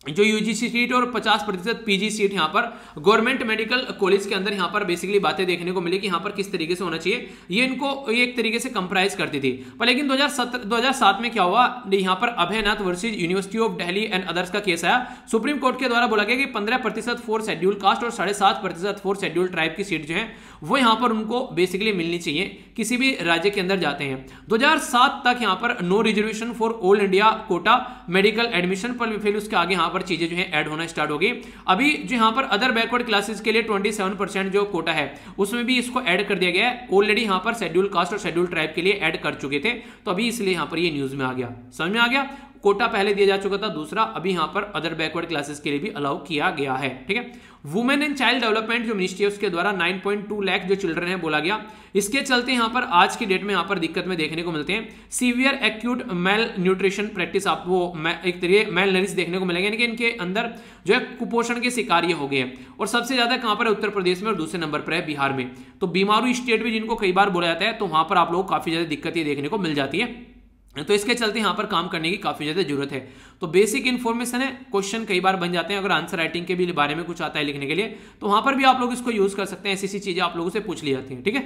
जो यूजीसी सीट और 50 प्रतिशत पीजी सीट यहाँ पर गवर्नमेंट मेडिकल कॉलेज के अंदर यहाँ पर बेसिकली बातें देखने को मिली कि यहाँ पर किस तरीके से होना चाहिए। ये इनको, ये एक तरीके से कंप्राइज करती थी। पर लेकिन 2017 2007 में क्या हुआ? यहाँ पर Abhaynath versus university of Delhi and others का केस आया। सुप्रीम कोर्ट के द्वारा बोला गया कि पंद्रह प्रतिशत फोर शेड्यूल कास्ट और साढ़े सात प्रतिशत फोर शेड्यूल ट्राइब की सीट जो है, वो यहाँ पर उनको बेसिकली मिलनी चाहिए, किसी भी राज्य के अंदर जाते हैं। 2007 तक यहाँ पर no reservation for all India quota medical admission पर फिर उसके आगे पर चीज़ें जो है ऐड होना स्टार्ट होगी अभी जो यहाँ पर अदर बैकवर्ड क्लासेस के लिए 27 परसेंट जो कोटा है, उसमें भी इसको ऐड कर दिया गया है। ऑलरेडी यहाँ पर शेड्यूल कास्ट और शेड्यूल ट्राइब के लिए ऐड कर चुके थे। तो अभी इसलिए यहाँ पर ये न्यूज़ में आ गया। समझ में आ गया? कोटा पहले दिया जा चुका था, दूसरा अभी यहाँ पर अदर बैकवर्ड क्लासेस के लिए भी अलाउ किया गया है, ठीक है? वुमेन एंड चाइल्ड डेवलपमेंट जो मिनिस्ट्री है, उसके द्वारा 9.2 लाख जो चिल्ड्रन है, बोला गया। इसके चलते यहाँ पर आज की डेट में यहाँ पर दिक्कत में देखने को मिलते हैं। Severe acute malnutrition practice आपको एक तरीके मेल नरिस देखने को मिलेंगे, यानी कि इनके अंदर जो है कुपोषण के शिकार हो गए और सबसे ज़्यादा कहाँ पर है? उत्तर प्रदेश में और दूसरे नंबर पर है बिहार में। तो बीमारू स्टेट भी जिनको कई बार बोला जाता है तो वहाँ पर आप लोग काफ़ी ज़्यादा दिक्कतें देखने को मिल जाती है। तो इसके चलते यहाँ पर काम करने की काफ़ी ज़्यादा ज़रूरत है। तो बेसिक इन्फॉर्मेशन है क्वेश्चन कई बार बन जाते हैं, अगर आंसर राइटिंग के भी बारे में कुछ आता है लिखने के लिए तो वहाँ पर भी आप लोग इसको यूज़ कर सकते हैं ऐसी ऐसी चीज़ें आप लोगों से पूछ ली जाती हैं, ठीक है?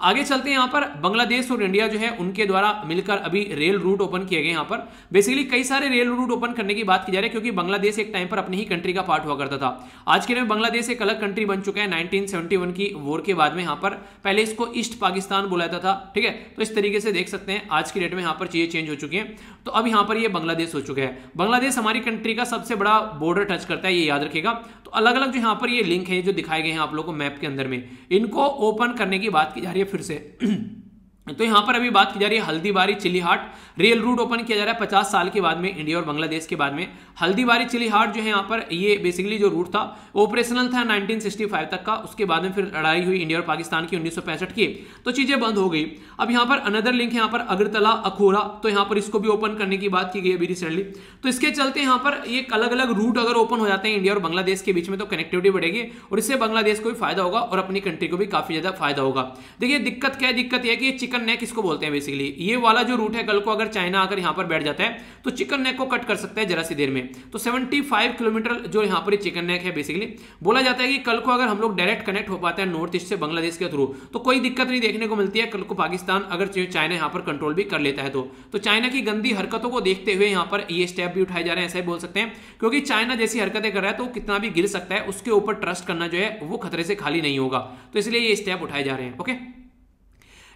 आगे चलते हैं यहाँ पर। बांग्लादेश और इंडिया जो है, उनके द्वारा मिलकर अभी रेल रूट ओपन किए गए यहाँ पर। बेसिकली कई सारे रेल रूट ओपन करने की बात की जा रही है, क्योंकि बांग्लादेश एक टाइम पर अपनी ही कंट्री का पार्ट हुआ करता था। आज के में बांग्लादेश एक अलग कंट्री बन चुका है, नाइनटीन की वॉर के बाद में यहाँ पर। पहले इसको ईस्ट पाकिस्तान बुलाया था, ठीक है? तो इस तरीके से देख सकते हैं, आज की डेट में यहाँ पर चीज़ें चेंज हो चुकी हैं। तो अब यहाँ पर ये बांग्लादेश हो चुका है। बांग्लादेश हमारी कंट्री का सबसे बड़ा बॉर्डर टच करता है, ये याद रखेगा। तो अलग अलग जो यहाँ पर ये लिंक है, जो दिखाए गए हैं आप लोगों को मैप के अंदर में, इनको ओपन करने की बात की जा रही है। फिर से। तो यहाँ पर अभी बात की जा रही है Haldibari Chilahati rail route open किया जा रहा है पचास साल के बाद में इंडिया और बांग्लादेश के बाद में। हल्दीबारी चिली हाट जो है यहाँ पर, ये बेसिकली जो रूट था ऑपरेशनल था 1965 तक का। उसके बाद में फिर लड़ाई हुई इंडिया और पाकिस्तान की उन्नीस की। तो चीज़ें बंद हो गई। अब यहाँ पर अनदर लिंक यहाँ पर, अगरतला, अखोरा। तो यहाँ पर इसको भी ओपन करने की बात की गई अभी रिसेंटली तो इसके चलते यहाँ पर एक अलग अलग रूट अगर ओपन हो जाते हैं इंडिया और बांग्लादेश के बीच में तो कनेक्टिविटी बढ़ेगी और इससे बांग्लादेश को भी फ़ायदा होगा और अपनी कंट्री को भी काफ़ी ज़्यादा फ़ायदा होगा। देखिए, दिक्कत क्या है? दिक्कत यह कि चिकन नेक इसको बोलते हैं बेसिकली ये वाला जो रूट है, कल को अगर चाइना आकर यहाँ पर बैठ जाता है तो चिकन नेक को कट कर सकता है जरा सी देर में। तो 75 किलोमीटर जो यहाँ पर चिकन नेक है बेसिकली बोला जाता है कि कल को अगर हम लोग डायरेक्ट कनेक्ट हो पाते हैं नॉर्थ ईस्ट से बांग्लादेश के थ्रू तो कोई दिक्कत नहीं देखने को मिलती है। कल को पाकिस्तान अगर चाइना यहाँ पर कंट्रोल भी कर लेता है तो। तो चाइना की गंदी हरकतों को देखते हुए यहाँ पर ये स्टेप भी उठाए जा रहे हैं, ऐसा ही बोल सकते हैं। क्योंकि चाइना जैसी हरकतें कर रहा है तो कितना भी गिर सकता है, उसके ऊपर ट्रस्ट करना जो है, वो खतरे से खाली नहीं होगा। तो इसलिए ये स्टेप उठाए जा रहे हैं okay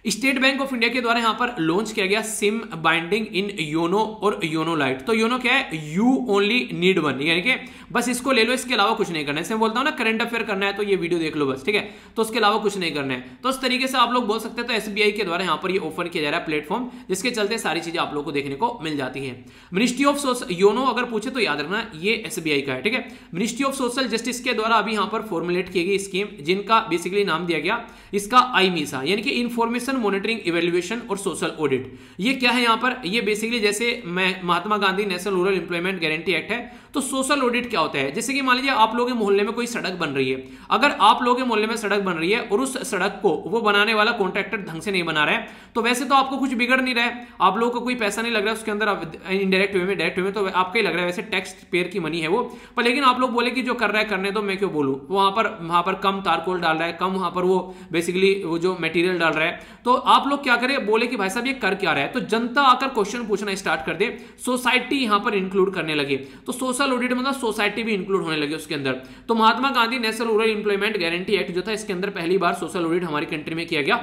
State Bank of India के द्वारा यहाँ पर लॉन्च किया गया सिम बाइंडिंग इन योनो और योनो लाइट तो योनो क्या है? You only need one. यानी कि बस इसको ले लो, इसके अलावा कुछ नहीं करना है। इसमें बोलता हूँ ना करंट अफेयर करना है तो ये वीडियो देख लो बस, ठीक है? तो उसके अलावा कुछ नहीं करना है। तो उस तरीके से आप लोग बोल सकते हैं तो एसबीआई के द्वारा यहाँ पर ये ओपन किया जा रहा है प्लेटफॉर्म जिसके चलते सारी चीज़ें आप लोग को देखने को मिल जाती है। मिनिस्ट्री ऑफ़ योनो अगर पूछे तो याद रखना, ये एसबीआई का है, ठीक है? मिनिस्ट्री ऑफ़ सोशल जस्टिस के द्वारा अभी यहाँ पर फॉर्मुलेट की गई स्कीम जिनका बेसिकली नाम दिया गया, इसका आई मीसा यानी कि इंफॉर्मेशन मॉनिटरिंग इवेल्युएशन और सोशल ऑडिट ये क्या है यहाँ पर? ये बेसिकली जैसे मैं Mahatma Gandhi national rural employment guarantee act है तो सोशल ऑडिट क्या होता है? जैसे कि मान लीजिए आप लोगों के मोहल्ले में कोई सड़क बन रही है। अगर आप लोगों के मोहल्ले में सड़क बन रही है और उस सड़क को वो बनाने वाला कॉन्ट्रैक्टर ढंग से नहीं बना रहा है तो वैसे तो आपको कुछ बिगड़ नहीं रहा है। आप लोगों को कोई पैसा नहीं लग रहा है, उसके अंदर इनडायरेक्ट वे में डायरेक्ट वे में तो आपका ही लग रहा है। वैसे टैक्स पेयर की मनी है वो। पर लेकिन आप लोग बोले कि जो कर रहा है, करने तो मैं क्यों बोलूँ? वहाँ पर वहाँ पर कम तारकोल डाल रहा है, कम वहाँ पर वो बेसिकली वो जो मेटीरियल डाल रहा है तो आप लोग क्या करें? बोले कि भाई साहब, ये कर क्या रहा है? तो जनता आकर क्वेश्चन पूछना स्टार्ट कर दे। सोसाइटी यहाँ पर इंक्लूड करने लगे। तो सोशल ऑडिट मतलब सोसाइटी भी इंक्लूड होने लगे उसके अंदर। तो Mahatma Gandhi national rural employment guarantee act जो था, इसके अंदर पहली बार सोशल ऑडिट हमारी कंट्री में किया गया।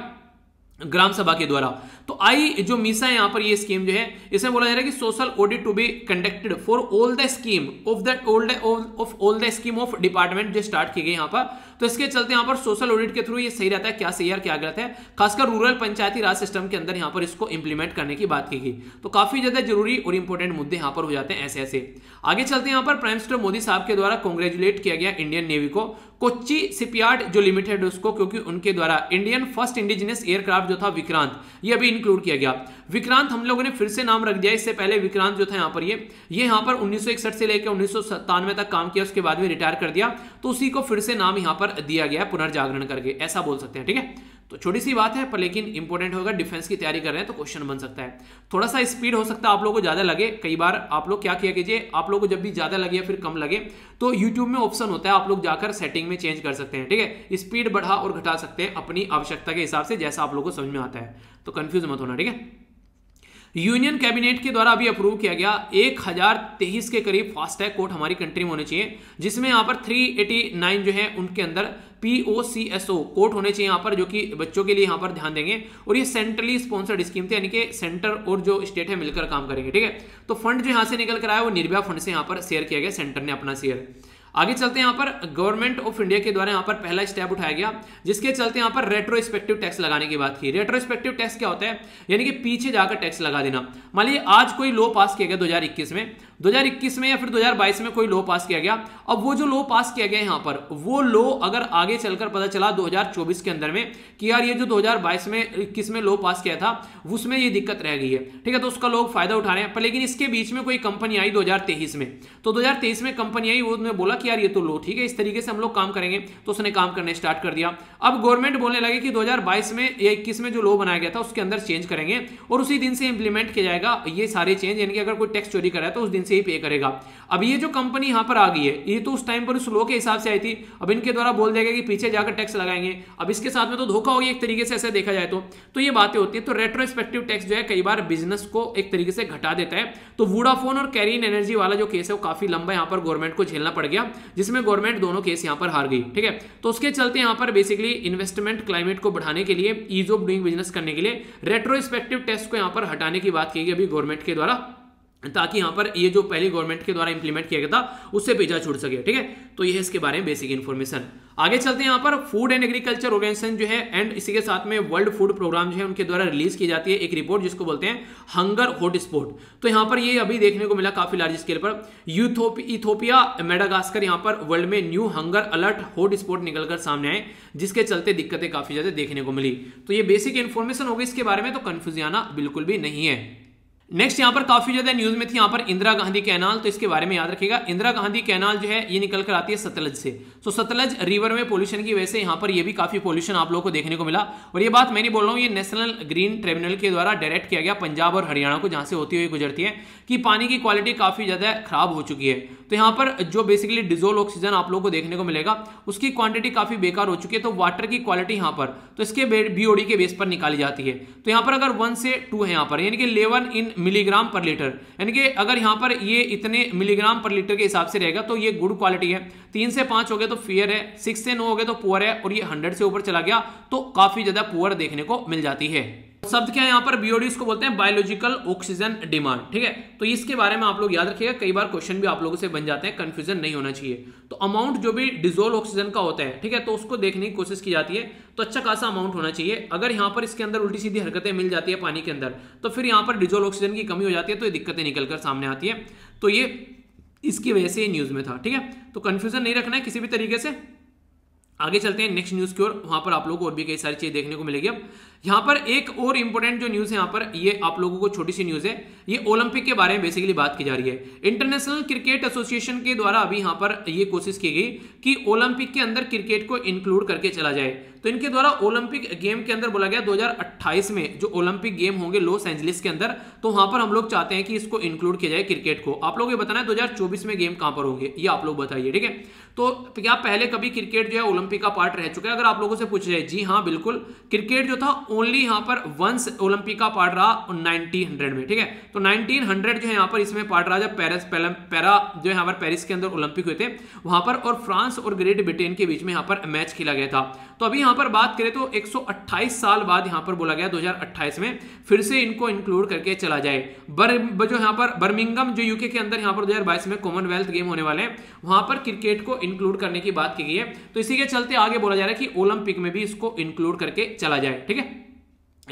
ग्राम सभा के द्वारा। तो आई जो मीसा है यहाँ पर, ये स्कीम जो है, इसमें बोला जा रहा है कि social audit to be conducted for all the scheme of that old of all the scheme of department जो स्टार्ट की गई यहाँ पर। तो इसके चलते यहाँ पर सोशल ऑडिट के थ्रू ये सही रहता है, क्या सही है क्या गलत है। खासकर रूरल पंचायती राज सिस्टम के अंदर यहाँ पर इसको इंप्लीमेंट करने की बात की गई। तो काफ़ी ज़्यादा ज़रूरी और इंपॉर्टेंट मुद्दे यहाँ पर हो जाते हैं ऐसे ऐसे आगे चलते यहाँ पर प्राइम मिनिस्टर मोदी साहब के द्वारा कॉन्ग्रेचुलेट किया गया इंडियन नेवी को। कोच्चि सिपयार्ड जो लिमिटेड उसको, क्योंकि उनके द्वारा इंडियन फ़र्स्ट इंडिजिनियस एयरक्राफ्ट जो था विक्रांत, ये अभी इंक्लूड किया गया। विक्रांत, हम लोगों ने फिर से नाम रख दिया, इससे पहले विक्रांत जो था यहाँ पर, ये ये यहाँ पर 1961 से लेकर उन्नीस सौ सत्तानवे तक काम किया, उसके बाद में रिटायर कर दिया तो उसी को फिर से नाम यहाँ पर दिया गया पुनर्जागरण करके, ऐसा बोल सकते हैं, ठीक है? तो छोटी सी बात है, पर लेकिन इंपॉर्टेंट होगा डिफेंस की तैयारी कर रहे हैं तो क्वेश्चन बन सकता है। थोड़ा सा स्पीड हो सकता है, आप लोगों को ज़्यादा लगे। कई बार आप लोग क्या किया कीजिए, आप लोगों को जब भी ज़्यादा लगे या फिर कम लगे तो यूट्यूब में ऑप्शन होता है, आप लोग जाकर सेटिंग में चेंज कर सकते हैं, ठीक है? स्पीड बढ़ा और घटा सकते हैं अपनी आवश्यकता के हिसाब से, जैसा आप लोग को समझ में आता है। तो कंफ्यूज मत होना, ठीक है? यूनियन कैबिनेट के द्वारा अभी अप्रूव किया गया। एक हज़ार तेईस के करीब फास्टैग कोर्ट हमारी कंट्री में होने चाहिए, जिसमें यहाँ पर 389 जो है, उनके अंदर पीओसीएसओ कोर्ट होने चाहिए यहाँ पर, जो कि बच्चों के लिए यहाँ पर ध्यान देंगे। और ये सेंट्रली स्पॉन्सर्ड स्कीम थे, यानी कि सेंटर और जो स्टेट है, मिलकर काम करेंगे, ठीक है? तो फंड जो यहाँ से निकल कर आया, वो निर्भया फंड से यहाँ पर शेयर किया गया सेंटर ने अपना शेयर आगे चलते हैं यहाँ पर गवर्नमेंट ऑफ़ इंडिया के द्वारा यहाँ पर पहला स्टेप उठाया गया, जिसके चलते यहाँ पर रेट्रोस्पेक्टिव टैक्स लगाने की बात की। रेट्रोस्पेक्टिव टैक्स क्या होता है? यानी कि पीछे जाकर टैक्स लगा देना। मान लीजिए आज कोई लॉ पास किया गया 2021 में 2021 में या फिर 2022 में कोई लो पास किया गया। अब वो जो लो पास किया गया यहाँ पर, वो लो अगर आगे चलकर पता चला 2024 के अंदर में कि यार ये जो 2022 में, इक्कीस में लो पास किया था, उसमें ये दिक्कत रह गई है। ठीक है तो उसका लोग फ़ायदा उठा रहे हैं। पर लेकिन इसके बीच में कोई कंपनी आई 2023 में। तो 2023 में कंपनी आई, वो बोला कि यार ये तो लो ठीक है, इस तरीके से हम लोग काम करेंगे। तो उसने काम करने स्टार्ट कर दिया। अब गवर्नमेंट बोलने लगे कि 2022 में या इक्कीस में जो लो बनाया गया था, उसके अंदर चेंज करेंगे और उसी दिन से इंप्लीमेंट किया जाएगा। ये सारे चेंज यानी कि अगर कोई टैक्स चोरी करा है तो उस दिन से ही पे करेगा। अब ये जो कंपनी यहाँ पर आ गई है, ये तो उस टाइम पर उस लो के हिसाब से आई थी। अब इनके द्वारा बोल देगा कि पीछे जाकर टैक्स लगाएँगे। अब इसके साथ में तो धोखा हो गया एक तरीके से, ऐसे देखा जाए तो। तो ये बातें होती है। तो रेट्रोस्पेक्टिव टैक्स जो है, कई बार बिज़नेस को एक तरीके से घटा देता है। तो वोडाफोन और कैरियन एनर्जी वाला जो केस है, वो काफ़ी लंबा यहाँ पर गवर्नमेंट को झेलना पड़ गया, जिसमें गवर्नमेंट दोनों केस यहाँ पर हार गई, ठीक है? तो उसके चलते यहाँ पर बेसिकली इन्वेस्टमेंट क्लाइमेट को बढ़ाने के लिए ईज ऑफ़ डूइंग बिज़नेस करने के लिए रेट्रोस्पेक्टिव टैक्स को यहाँ पर हटाने की बात की गई अभी गवर्नमेंट के द्वारा। ताकि यहाँ पर ये जो पहली गवर्नमेंट के द्वारा इंप्लीमेंट किया गया था, उससे पीछा छूट सके, ठीक है? तो ये इसके बारे में बेसिक इन्फॉर्मेशन आगे चलते हैं यहाँ पर फ़ूड एंड एग्रीकल्चर ऑर्गेनाइजेशन जो है एंड इसी के साथ में वर्ल्ड फ़ूड प्रोग्राम जो है, उनके द्वारा रिलीज़ की जाती है एक रिपोर्ट जिसको बोलते हैं हंगर हॉट स्पॉट तो यहाँ पर ये अभी देखने को मिला काफ़ी लार्ज स्केल पर. इथोपिया मेडागास्कर यहाँ पर वर्ल्ड में new hunger alert hot spot निकलकर सामने आए, जिसके चलते दिक्कतें काफ़ी ज़्यादा देखने को मिली. तो ये बेसिक इन्फॉर्मेशन होगी इसके बारे में तो कंफ्यूज आना बिल्कुल भी नहीं है. नेक्स्ट यहाँ पर काफ़ी ज़्यादा न्यूज़ में थी, यहाँ पर इंदिरा गांधी कैनाल तो इसके बारे में याद रखिएगा। इंदिरा गांधी कैनाल जो है, ये निकल कर आती है सतलज से। तो सतलज रिवर में पोल्यूशन की वजह से यहाँ पर ये भी काफ़ी पोल्यूशन आप लोगों को देखने को मिला। और ये बात मैं नहीं बोल रहा हूँ, ये नेशनल ग्रीन ट्रिब्यूनल के द्वारा डायरेक्ट किया गया पंजाब और हरियाणा को, जहाँ से होती हुई गुजरती है, कि पानी की क्वालिटी काफ़ी ज़्यादा खराब हो चुकी है। तो यहाँ पर जो बेसिकली डिजोल ऑक्सीजन आप लोगों को देखने को मिलेगा, उसकी क्वांटिटी काफ़ी बेकार हो चुकी है। तो वाटर की क्वालिटी यहाँ पर तो इसके बीओडी के बेस पर निकाली जाती है। तो यहाँ पर अगर वन से टू है यहाँ पर, यानी कि eleven in milligram per litre. यानी कि अगर यहाँ पर ये इतने मिलीग्राम पर लीटर के हिसाब से रहेगा तो ये गुड क्वालिटी है। तीन से पाँच हो गए तो फेयर है सिक्स से नौ हो गए तो पुअर है, और ये हंड्रेड से ऊपर चला गया तो काफ़ी ज़्यादा पुअर देखने को मिल जाती है। शब्द क्या है यहाँ पर? बीओडी इसको बोलते हैं बायोलॉजिकल ऑक्सीजन डिमांड ठीक है? तो इसके बारे में आप लोग याद रखिएगा, कई बार क्वेश्चन भी आप लोगों से बन जाते हैं कंफ्यूजन नहीं होना चाहिए। तो अमाउंट जो भी डिजोल्व ऑक्सीजन का होता है, ठीक है? तो उसको देखने की कोशिश की जाती है तो अच्छा खासा अमाउंट होना चाहिए। अगर यहाँ पर इसके अंदर उल्टी सीधी हरकतें मिल जाती है पानी के अंदर तो फिर यहाँ पर डिजोल्व ऑक्सीजन की कमी हो जाती है तो ये दिक्कतें निकलकर सामने आती है। तो ये इसकी वजह से न्यूज़ में था, ठीक है? तो कंफ्यूजन नहीं रखना है किसी भी तरीके से। आगे चलते हैं नेक्स्ट न्यूज़ की ओर, वहाँ पर आप लोगों को और भी कई सारी चीज़ें देखने को मिलेगी अब। यहाँ पर एक और इंपॉर्टेंट जो न्यूज़ है यहाँ पर, ये आप लोगों को छोटी सी न्यूज़ है। ये ओलंपिक के बारे में बेसिकली बात की जा रही है। इंटरनेशनल क्रिकेट एसोसिएशन के द्वारा अभी यहाँ पर ये कोशिश की गई कि ओलंपिक के अंदर क्रिकेट को इंक्लूड करके चला जाए। तो इनके द्वारा ओलंपिक गेम के अंदर बोला गया 2028 में जो ओलंपिक गेम होंगे लॉस एंजलिस के अंदर तो वहाँ पर हम लोग चाहते हैं कि इसको इंक्लूड किया जाए क्रिकेट को। आप लोग ये बताना है 2024 में गेम कहाँ पर होंगे? ये आप लोग बताइए, ठीक है? तो क्या पहले कभी क्रिकेट जो है ओलंपिक का पार्ट रह चुका है? अगर आप लोगों से पूछ जाए, जी हाँ बिल्कुल। क्रिकेट जो था ओनली यहाँ पर वंस ओलंपिक का पार्ट रहा नाइनटीन में, ठीक है? तो नाइनटीन जो है यहाँ पर इसमें पार्ट रहा जब पेरिस पैरा जो यहाँ पर पेरिस के अंदर ओलंपिक हुए थे, वहाँ पर और फ्रांस और ग्रेट ब्रिटेन के बीच में यहाँ पर मैच खेला गया था। तो अभी यहाँ पर बात करें तो 128 साल बाद यहाँ पर बोला गया 2028 में, फिर से इनको इंक्लूड करके चला जाए। बर जो यहाँ पर बर्मिंगम जो यूके के अंदर यहाँ पर 2022 में कॉमनवेल्थ गेम होने वाले हैं, वहाँ पर क्रिकेट को इंक्लूड करने की बात की गई है। तो इसी के चलते आगे बोला जा रहा है कि ओलंपिक में भी इसको इंक्लूड करके चला जाए, ठीक है?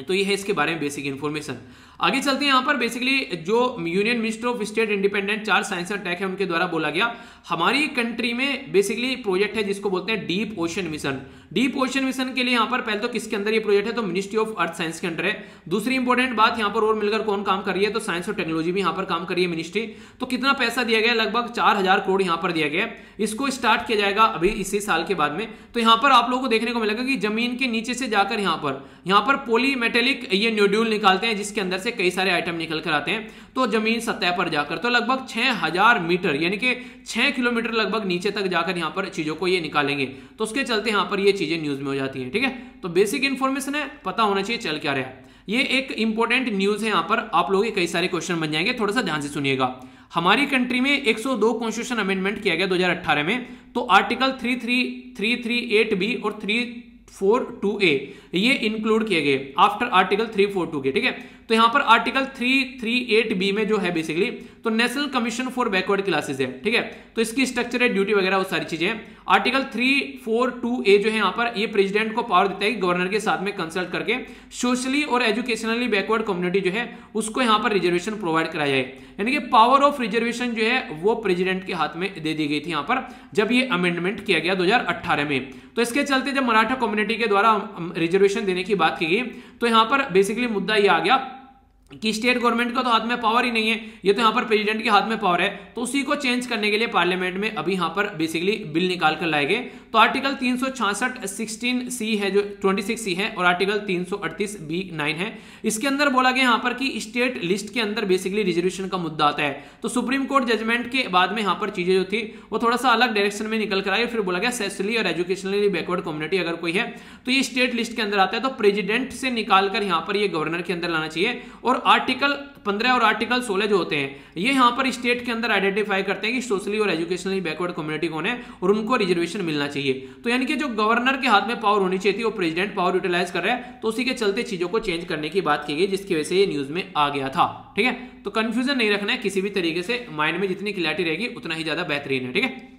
तो ये है इसके बारे में बेसिक इन्फॉर्मेशन आगे चलते हैं यहाँ पर। बेसिकली जो union minister of state independent charge science and tech है, उनके द्वारा बोला गया। हमारी कंट्री में बेसिकली प्रोजेक्ट है जिसको बोलते हैं deep ocean mission deep ocean mission के लिए यहाँ पर पहले तो किसके अंदर ये प्रोजेक्ट है? तो मिनिस्ट्री ऑफ़ अर्थ साइंस के अंडर है। दूसरी इंपॉर्टेंट बात, यहाँ पर और मिलकर कौन काम कर रही है? तो साइंस और टेक्नोलॉजी भी यहाँ पर काम कर रही है मिनिस्ट्री तो कितना पैसा दिया गया? लगभग चार हज़ार करोड़ यहाँ पर दिया गया इसको स्टार्ट किया जाएगा अभी इसी साल के बाद में। तो यहाँ पर आप लोगों को देखने को मिलेगा कि ज़मीन के नीचे से जाकर यहाँ पर यहाँ पर पोलीमेटेलिक ये न्यूड्यूल निकालते हैं, जिसके अंदर से कई सारे आइटम निकल कर आते हैं। तो ज़मीन सतह पर जाकर तो लगभग छह हज़ार मीटर, यानी कि छह किलोमीटर लगभग नीचे तक जाकर यहाँ पर चीज़ों को ये निकालेंगे। तो उसके चलते यहाँ पर ये चीज़ें न्यूज़ में हो जाती हैं, ठीक है? तो बेसिक इंफॉर्मेशन है, पता होना चाहिए, चल क्या रहा ये एक इंपॉर्टेंट न्यूज़ है यहाँ पर, आप लोगों कई सारे क्वेश्चन बन जाएँगे थोड़ा सा ध्यान से सुनिएगा। हमारी कंट्री में 102 कॉन्स्टिट्यूशन अमेंडमेंट किया गया 2018 में तो आर्टिकल 33338 बी और 342 ए ये इंक्लूड किए गए आफ्टर आर्टिकल 342 के, ठीक है? तो यहाँ पर आर्टिकल 338 बी में जो है बेसिकली तो national commission for backward classes है, ठीक है? तो इसकी स्ट्रक्चर है ड्यूटी वगैरह, वो सारी चीज़ें आर्टिकल 342 ए जो है यहाँ पर, ये प्रेसिडेंट को पावर देता है गवर्नर के साथ में कंसल्ट करके सोशली और एजुकेशनली बैकवर्ड कम्युनिटी जो है, उसको यहाँ पर रिजर्वेशन प्रोवाइड कराया जाए। यानी कि पावर ऑफ़ रिजर्वेशन जो है, वो प्रेसिडेंट के हाथ में दे दी गई थी यहाँ पर, जब ये अमेंडमेंट किया गया 2018 में। तो इसके चलते जब मराठा कम्युनिटी के द्वारा रिजर्वेशन देने की बात की गई तो यहाँ पर बेसिकली मुद्दा यह आ गया कि स्टेट गवर्नमेंट का तो हाथ में पावर ही नहीं है, ये तो यहाँ पर प्रेसिडेंट के हाथ में पावर है तो उसी को चेंज करने के लिए पार्लियामेंट में अभी यहाँ पर बेसिकली बिल निकाल कर लाए गए। तो आर्टिकल तीन सौ सी है जो 26 सी है और आर्टिकल तीन सौ बी नाइन है। इसके अंदर बोला गया यहाँ पर कि स्टेट लिस्ट के अंदर बेसिकली रिजर्वेशन का मुद्दा आता है। तो सुप्रीम कोर्ट जजमेंट के बाद में यहाँ पर चीज़ें जो थी, वो थोड़ा सा अलग डायरेक्शन में निकल कर आई फिर बोला गया सेसली और एजुकेशनली बैकवर्ड कम्युनिटी अगर कोई है तो ये स्टेट लिस्ट के अंदर आता है तो प्रेजिडेंट से निकालकर यहाँ पर ये गवर्नर के अंदर लाना चाहिए। और आर्टिकल 15 और आर्टिकल 16 जो होते हैं, ये यहाँ पर स्टेट के अंदर आइडेंटिफाई करते हैं कि सोशली और एजुकेशनली बैकवर्ड कम्युनिटी कौन है और उनको रिजर्वेशन मिलना चाहिए। तो यानी कि जो गवर्नर के हाथ में पावर होनी चाहिए थी, वो प्रेसिडेंट पावर यूटिलाइज कर रहा है तो उसी के चलते चीज़ों को चेंज करने की बात की गई, जिसकी वजह से ये न्यूज़ में आ गया था। ठीक है? तो कंफ्यूजन नहीं रखना है, किसी भी तरीके से माइंड में जितनी क्लियरिटी रहेगी, उतना ही ज़्यादा बेहतरीन है। ठीक है?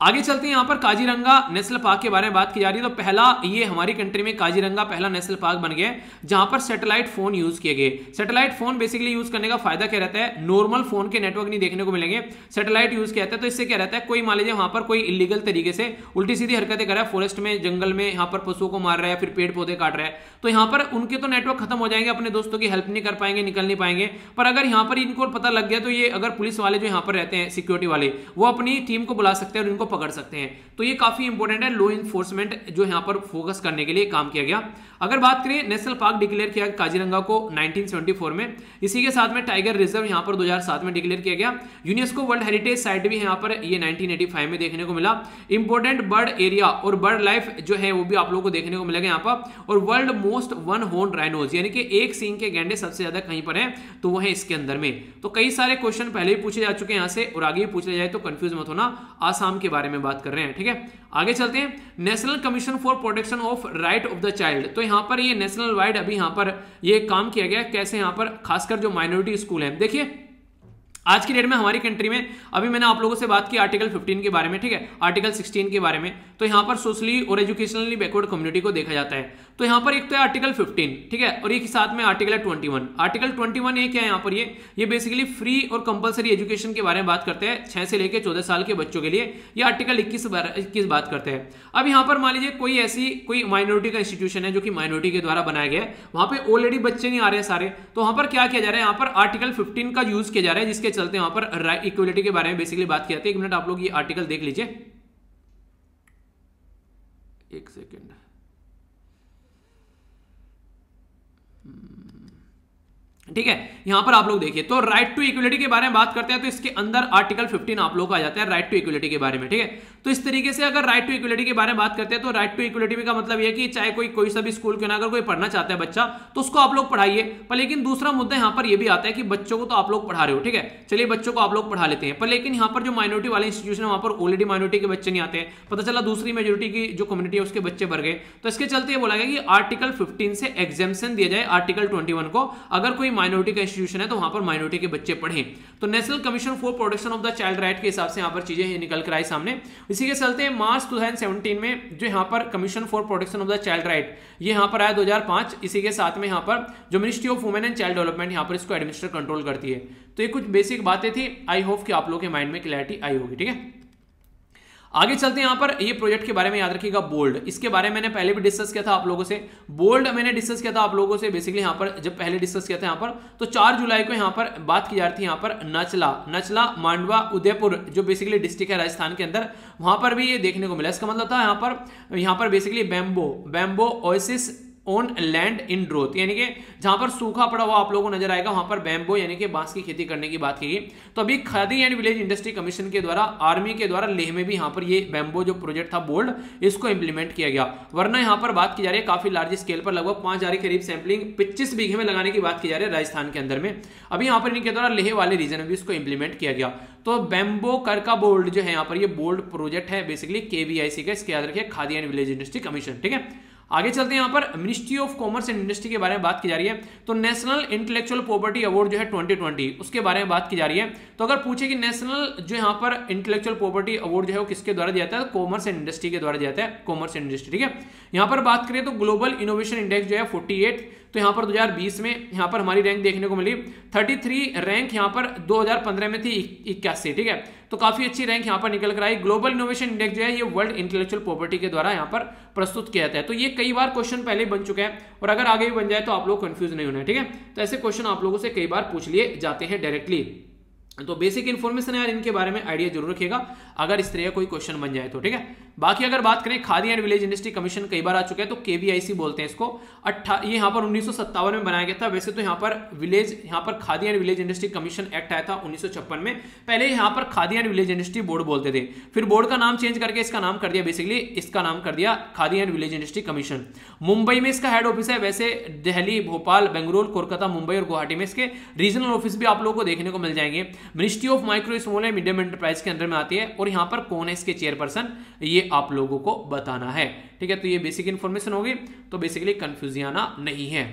आगे चलते हैं यहाँ पर काजीरंगा नेशनल पार्क के बारे में बात की जा रही है। तो पहला ये हमारी कंट्री में काजीरंगा पहला नेशनल पार्क बन गया जहाँ पर सैटेलाइट फ़ोन यूज़ किए गए। सैटेलाइट फ़ोन बेसिकली यूज़ करने का फ़ायदा क्या रहता है? नॉर्मल फ़ोन के नेटवर्क नहीं देखने को मिलेंगे। सैटेलाइट यूज़ किया जाता है तो इससे क्या रहता है? कोई मान लीजिए वहाँ पर कोई इलीगल तरीके से उल्टी सीधी हरकतें कर रहा है फॉरेस्ट में, जंगल में, यहाँ पर पशुओं को मार रहा है फिर पेड़ पौधे काट रहा है तो यहाँ पर उनके तो नेटवर्क खत्म हो जाएँगे, अपने दोस्तों की हेल्प नहीं कर पाएँगे, निकल नहीं पाएँगे। पर अगर यहाँ पर इनको पता लग गया तो ये अगर पुलिस वाले जो यहाँ पर रहते हैं सिक्योरिटी वाले, वो अपनी टीम को बुला सकते हैं और इनको पकड़ सकते हैं। तो ये काफ़ी इंपॉर्टेंट है लो इन्फोर्समेंट जो यहाँ पर फोकस करने के लिए काम किया गया। अगर बात करें नेशनल पार्क डिक्लेयर किया काजीरंगा को 1974 में। इसी के साथ में टाइगर रिज़र्व यहाँ पर 2007 में डिक्लेयर किया गया। यूनेस्को वर्ल्ड हेरिटेज साइट भी यहाँ पर ये 1985 में देखने को मिला। इंपॉर्टेंट बर्ड एरिया और बर्ड लाइफ जो है वो भी आप लोगों को देखने को मिलेगा यहाँ पर। और वर्ल्ड मोस्ट वन होन राइनोज यानी कि एक सिंह के गेंडे सबसे ज़्यादा कहीं पर है तो वो है इसके अंदर में। तो कई सारे क्वेश्चन पहले भी पूछे जा चुके हैं यहाँ से, और आगे भी पूछ जाए तो कंफ्यूज मत होना। आसाम के बारे में बात कर रहे हैं, ठीक है? आगे चलते हैं। National commission for protection of right of the child तो यहाँ पर ये नेशनल वाइड अभी यहाँ पर ये काम किया गया, कैसे यहाँ पर, खासकर जो माइनॉरिटी स्कूल है। देखिए आज की डेट में हमारी कंट्री में, अभी मैंने आप लोगों से बात की आर्टिकल 15 के बारे में, ठीक है? आर्टिकल 16 के बारे में। तो यहाँ पर सोशली और एजुकेशनली बैकवर्ड कम्युनिटी को देखा जाता है। तो यहाँ पर एक तो है आर्टिकल 15 ठीक है? और एक साथ में आर्टिकल है 21 आर्टिकल 21 ये क्या है यहाँ पर? ये ये बेसिकली फ्री और कंपलसरी एजुकेशन के बारे में बात करते हैं, छह से लेकर चौदह साल के बच्चों के लिए। ये आर्टिकल इक्कीस इक्कीस बात करते हैं। अब यहाँ पर मान लीजिए कोई ऐसी, कोई माइनॉरिटी का इंस्टीट्यूशन है जो कि माइनॉरिटी के द्वारा बनाया गया है। वहाँ पर ऑलरेडी बच्चे नहीं आ रहे सारे। तो वहाँ पर क्या किया जा रहा है? यहाँ पर आर्टिकल फिफ्टीन का यूज़ किया जा रहा है, जिसके चलते वहाँ पर। राइट इक्वलिटी के बारे में बेसिकली बात की जाती है। एक मिनट आप लोग ये आर्टिकल देख लीजिए। एक सेकेंड ठीक है? यहाँ पर आप लोग देखिए तो राइट टू इक्वलिटी के बारे में बात करते हैं तो इसके अंदर आर्टिकल 15 आप लोग आ जाता है राइट टू इक्वलिटी के बारे में, ठीक है? तो इस तरीके से अगर राइट टू इक्वलिटी के बारे में बात करते हैं तो राइट टू इक्वलिटी का मतलब यह कि चाहे कोई कोई सा भी स्कूल क्यों ना, अगर कोई पढ़ना चाहता है बच्चा तो उसको आप लोग पढ़ाइए। पर लेकिन दूसरा मुद्दा यहाँ पर यह भी आता है कि बच्चों को तो आप लोग पढ़ा रहे हो, ठीक है? चलिए, बच्चों को आप लोग पढ़ा लेते हैं। पर लेकिन यहाँ पर जो माइनॉरिटी वाले इंस्टीट्यूशन है, वहाँ पर ऑलरेडी माइनॉरिटी के बच्चे नहीं आते हैं। पता चला दूसरी मेजोरिटी की जो कम्युनिटी है, उसके बच्चे भर गए। तो इसके चलते बोला गया कि आर्टिकल फिफ्टीन से एग्जामेशन दिया जाए आर्टिकल ट्वेंटी को। अगर कोई माइनॉरिटी का इंस्टीट्यूशन है तो वहाँ पर माइनॉरिटी के बच्चे पढ़े। तो national commission for protection of the child right के हिसाब से यहाँ पर चीज़ें निकल कर आई सामने। इसी के चलते मार्च 2017 में जो यहाँ पर commission for protection of the child right ये यहाँ पर आया 2005 इसी के साथ में यहाँ पर जो ministry of women and child development यहाँ पर इसको एडमिनिस्टर कंट्रोल करती है। तो ये कुछ बेसिक बातें थी। आई होप कि आप लोग के माइंड में क्लैरिटी आई होगी, ठीक है? आगे चलते हैं यहाँ पर। ये प्रोजेक्ट के बारे में याद रखिएगा, बोल्ड। इसके बारे में मैंने पहले भी डिस्कस किया था आप लोगों से। बोल्ड मैंने डिस्कस किया था आप लोगों से बेसिकली यहाँ पर जब पहले डिस्कस किया था यहाँ पर तो चार जुलाई को यहाँ पर बात की जा रही थी यहाँ पर नचला नचला, मांडवा, उदयपुर, जो बेसिकली डिस्ट्रिक्ट है राजस्थान के अंदर, वहाँ पर भी ये देखने को मिला। इसका मतलब था यहाँ पर यहाँ पर basically bamboo bamboo oasis on land in growth यानी कि जहाँ पर सूखा पड़ा हुआ आप लोगों को नज़र आएगा, वहाँ पर बैम्बो यानी कि बाँस की खेती करने की बात की गई। तो अभी Khadi and village industry commission के द्वारा, आर्मी के द्वारा, लेह में भी यहाँ पर ये बैम्बो जो प्रोजेक्ट था बोल्ड इसको इंप्लीमेंट किया गया। वरना यहाँ पर बात की जा रही है, काफ़ी लार्ज स्केल पर, लगभग पाँच हज़ार करीब सैंपलिंग पच्चीस बीघे में लगाने की बात की जा रही है राजस्थान के अंदर में। अभी यहाँ पर इनके द्वारा लेह वाले रीजन में भी इसको इंप्लीमेंट किया गया। तो बैम्बो कर का बोल्ड जो है यहाँ पर, ये बोल्ड प्रोजेक्ट है बेसिकली केवीआईसी का, इसके याद रखिए, Khadi and village industry commission, ठीक है? आगे चलते हैं यहाँ पर। Ministry of commerce and industry के बारे में बात की जा रही है। तो नेशनल इंटेलेक्चुअल प्रॉपर्टी अवार्ड जो है 2020 उसके बारे में बात की जा रही है। तो अगर पूछे कि नेशनल जो यहाँ पर इंटेलेक्चुअल प्रॉपर्टी अवार्ड जो है वो किसके द्वारा दिया जाता है? कॉमर्स एंड इंडस्ट्री के द्वारा दिया जाता है। कॉमर्स एंड इंडस्ट्री ठीक है? यहाँ पर बात करिए तो ग्लोबल इनोवेशन इंडेक्स जो है फोर्टी तो यहाँ पर 2020 में यहाँ पर हमारी रैंक देखने को मिली। 33 रैंक यहाँ पर 2015 में थी इक्यासी, ठीक है? तो काफ़ी अच्छी रैंक यहाँ पर निकल कर आई। ग्लोबल इनोवेशन इंडेक्स जो है, ये वर्ल्ड इंटेलेक्चुअल प्रॉपर्टी के द्वारा यहाँ पर प्रस्तुत किया जाता है। तो ये कई बार क्वेश्चन पहले बन चुके हैं और अगर आगे भी बन जाए तो आप लोग कंफ्यूज नहीं होना ठीक है? तो ऐसे क्वेश्चन आप लोगों से कई बार पूछ लिए जाते हैं डायरेक्टली तो बेसिक इन्फॉर्मेशन यार इनके बारे में आइडिया ज़रूर रखिएगा। अगर इस तरह का कोई क्वेश्चन बन जाए तो ठीक है? बाकी अगर बात करें Khadi and village industry commission कई बार आ चुके हैं तो केवीआईसी बोलते हैं इसको। अट्ठा, ये यहाँ पर उन्नीस सौ सत्तावन में बनाया गया था। वैसे तो यहाँ पर विलेज यहाँ पर Khadi and village industry commission act आया था उन्नीस सौ छप्पन में। पहले यहाँ पर Khadi and village industry board बोलते थे। फिर बोर्ड का नाम चेंज करके इसका नाम कर दिया बेसिकली इसका नाम कर दिया Khadi and village industry commission Mumbai में इसका हेड ऑफ़िस है, वैसे दिल्ली, भोपाल, बेंगलुरु, कोलकाता, मुंबई और गुवाहाटी में इसके रीजनल ऑफ़िस भी आप लोगों को देखने को मिल जाएँगे। Ministry of micro small and medium enterprise के अंदर में आती है और यहाँ पर कौन है इसके चेयरपर्सन, ये आप लोगों को बताना है। ठीक है तो ये बेसिक इन्फॉर्मेशन होगी तो बेसिकली कंफ्यूज आना नहीं है।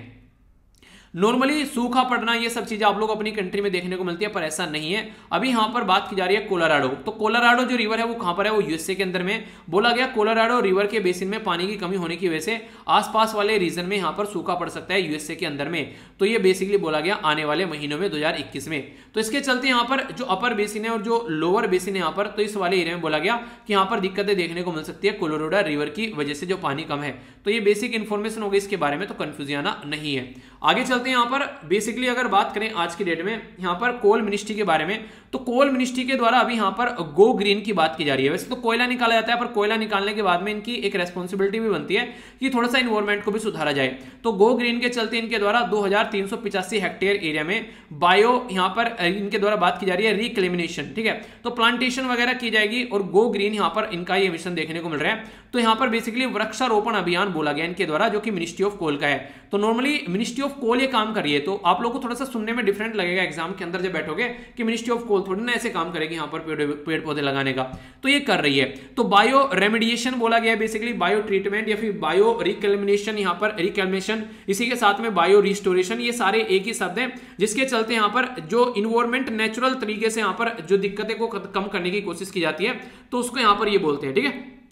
नॉर्मली सूखा पड़ना ये सब चीज़ें आप लोग अपनी कंट्री में देखने को मिलती है, पर ऐसा नहीं है। अभी यहाँ पर बात की जा रही है कोलाराडो। तो कोलाराडो जो रिवर है, वो कहाँ पर है? वो यूएसए के अंदर में। बोला गया कोलाराडो रिवर के बेसिन में पानी की कमी होने की वजह से आसपास वाले रीजन में यहाँ पर सूखा पड़ सकता है यूएसए के अंदर में। तो ये बेसिकली बोला गया आने वाले महीनों में, दो हज़ार इक्कीस में। तो इसके चलते यहाँ पर जो अपर बेसिन है और जो लोअर बेसिन है यहाँ पर तो इस वाले एरिया में बोला गया कि यहाँ पर दिक्कतें देखने को मिल सकती है कोलोरोडा रिवर की वजह से जो पानी कम है। तो ये बेसिक इन्फॉर्मेशन होगी इसके बारे में तो कंफ्यूज आना नहीं है। आगे चलते हैं यहाँ पर। बेसिकली अगर बात करें आज की डेट में, यहाँ पर कोल मिनिस्ट्री के बारे में तो कोल मिनिस्ट्री के द्वारा अभी यहाँ पर गो ग्रीन की बात की जा रही है। वैसे तो कोयला निकाला जाता है, पर कोयला निकालने के बाद में इनकी एक रेस्पॉन्सिबिलिटी भी बनती है कि थोड़ा सा इन्वायरमेंट को भी सुधारा जाए। तो गो ग्रीन के चलते इनके द्वारा दो हेक्टेयर एरिया में बायो यहाँ पर इनके द्वारा बात की जा रही है रिक्लेमिनेशन ठीक है? तो प्लांटेशन वगैरह की जाएगी और गो ग्रीन यहाँ पर इनका ये मिशन देखने को मिल रहा है। तो यहाँ पर बेसिकली वृक्षारोपण अभियान बोला गया इनके द्वारा, जो कि मिनिस्ट्री ऑफ़ कोल का है। तो नॉर्मली मिनिस्ट्री ऑफ़ कोल ये काम करिए तो आप लोग को थोड़ा सा सुनने में डिफरेंट लगेगा एग्ज़ाम के अंदर जब बैठोगे कि मिनिस्ट्री ऑफ़ कोल थोड़ी ना ऐसे काम करेगी यहाँ पर पेड़ पेड़ पौधे लगाने का। तो ये कर रही है। तो बायो रेमिडिएशन बोला गया बेसिकली बायो ट्रीटमेंट या फिर बायो रिकलमिनेशन यहाँ पर रिकलमेशन इसी के साथ में बायो रिस्टोरेशन ये सारे एक ही शब्द हैं, जिसके चलते यहाँ पर जो इन्वायरमेंट नेचुरल तरीके से यहाँ पर जो दिक्कतें को कम करने की कोशिश की जाती है तो उसको यहाँ पर ये बोलते हैं, ठीक है?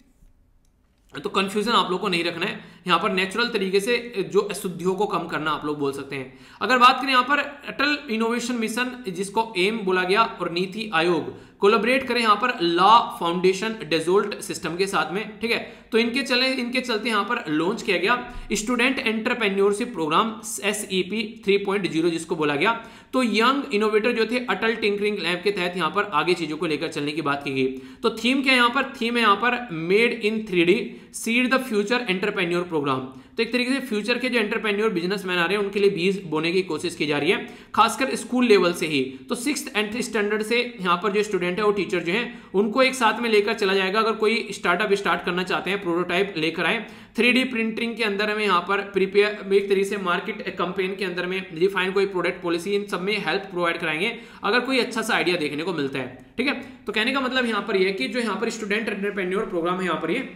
तो कंफ्यूजन आप लोग को नहीं रखना है। यहाँ पर नेचुरल तरीके से जो अशुद्धियों को कम करना आप लोग बोल सकते हैं। अगर बात करें यहाँ पर अटल इनोवेशन मिशन जिसको एम बोला गया, और नीति आयोग कोलोबरेट करें यहाँ पर लॉ फाउंडेशन डेजोल्ट सिस्टम के साथ में, ठीक है? तो इनके चले, इनके चलते यहाँ पर लॉन्च किया गया student entrepreneurship programme S E three point zero जिसको बोला गया। तो यंग इनोवेटर जो थे अटल टिंकरिंग लैब के तहत यहाँ पर आगे चीज़ों को लेकर चलने की बात की गई। तो थीम क्या यहाँ पर? थीम है यहाँ पर made in three seed the future entrepreneur programme तो एक तरीके से फ्यूचर के जो एंटरप्रेन्योर बिजनेसमैन आ रहे हैं, उनके लिए बीज बोने की कोशिश की जा रही है, खासकर स्कूल लेवल से ही। तो सिक्स स्टैंडर्ड से यहाँ पर जो स्टूडेंट है, वो टीचर जो है, उनको एक साथ में लेकर चला जाएगा। अगर कोई स्टार्टअप स्टार्ट करना चाहते हैं प्रोटोटाइप लेकर आए थ्री प्रिंटिंग के अंदर में यहाँ पर प्रिपेयर एक तरीके से मार्केट कंपेन के अंदर में रिफाइन कोई प्रोडक्ट पॉलिसी इन सब में हेल्प प्रोवाइड कराएँगे, अगर कोई अच्छा सा आइडिया देखने को मिलता है। ठीक है? तो कहने का मतलब यहाँ पर यह कि जो यहाँ पर स्टूडेंट एंटरप्रेन्योर प्रोग्राम है, यहाँ पर ये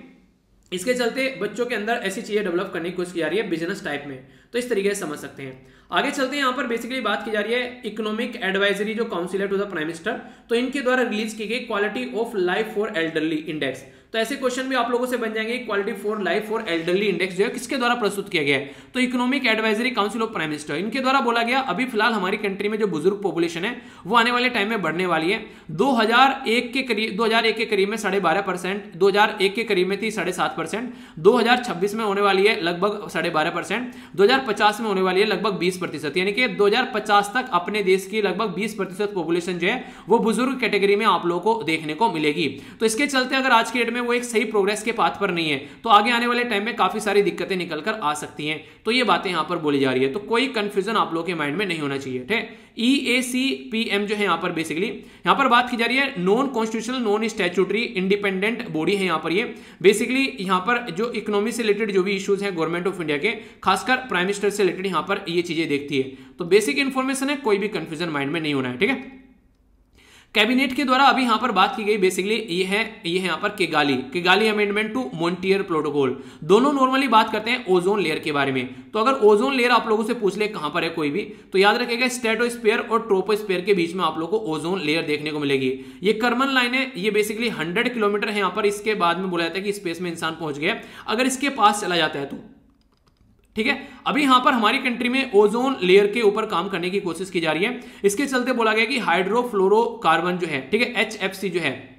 इसके चलते बच्चों के अंदर ऐसी चीज़ें डेवलप करने की कोशिश की जा रही है बिज़नेस टाइप में। तो इस तरीके से समझ सकते हैं। आगे चलते हैं, यहाँ पर बेसिकली बात की जा रही है इकोनॉमिक एडवाइजरी जो काउंसिल है टू द प्राइम मिनिस्टर तो इनके द्वारा रिलीज़ की गई quality of life for elderly index तो ऐसे क्वेश्चन भी आप लोगों से बन जाएँगे quality for life for elderly index जो है किसके द्वारा प्रस्तुत किया गया है? तो economic advisory council of prime minister इनके द्वारा बोला गया, अभी फ़िलहाल हमारी कंट्री में जो बुज़ुर्ग पॉपुलेशन है, वो आने वाले टाइम में बढ़ने वाली है। 2001 के करीब 2001 के करीब में साढ़े बारह परसेंट, दो के करीब में थी साढ़े सात परसेंट, दो में होने वाली है लगभग साढ़े बारह परसेंट, दो में होने वाली है लगभग बीस प्रतिशत, यानी कि दो तक अपने देश की लगभग बीस प्रतिशत पॉपुलेशन जो है, वो बुज़ुर्ग कैटेगरी में आप लोगों को देखने को मिलेगी। तो इसके चलते अगर आज के डेट में वो एक सही प्रोग्रेस के पाथ पर नहीं है। तो आगे आने वाले टाइम में काफ़ी सारी दिक्कतें निकल कर आ सकती हैं। तो ये बातें यहाँ पर बोली जा रही है। तो कोई कंफ्यूजन आप लोगों के माइंड में नहीं होना चाहिए, ठीक ई ए सी पी एम जो है यहाँ पर बेसिकली यहाँ पर बात की जा रही है non constitutional non statutory independent body है यहाँ पर ये। बेसिकली यहाँ पर जो इकोनॉमी से रिलेटेड जो भी इश्यूज़ हैं गवर्नमेंट ऑफ़ इंडिया के, खासकर प्राइम मिनिस्टर से रिलेटेड यहाँ पर ये चीज़ें देखती है। तो बेसिक इंफॉर्मेशन है, कोई भी कंफ्यूजन माइंड में नहीं होना है, ठीक है? कैबिनेट के द्वारा अभी यहाँ पर बात की गई बेसिकली ये है ये है यहाँ पर Kigali Kigali amendment to Montreal protocol दोनों नॉर्मली बात करते हैं ओजोन लेयर के बारे में। तो अगर ओजोन लेयर आप लोगों से पूछ ले कहाँ पर है कोई भी तो याद रखेगा स्टेटोस्पेयर और ट्रोपोस्पेयर के बीच में आप लोगों को ओजोन लेयर देखने को मिलेगी। ये कर्मन लाइन है, ये बेसिकली हंड्रेड किलोमीटर है यहाँ पर। इसके बाद में बोला जाता है कि स्पेस में इंसान पहुँच गया। अगर इसके पास चला जाता है तो। ठीक है? अभी यहाँ पर हमारी कंट्री में ओजोन लेयर के ऊपर काम करने की कोशिश की जा रही है। इसके चलते बोला गया कि हाइड्रोफ्लोरोकार्बन जो है, ठीक है? एचएफसी जो है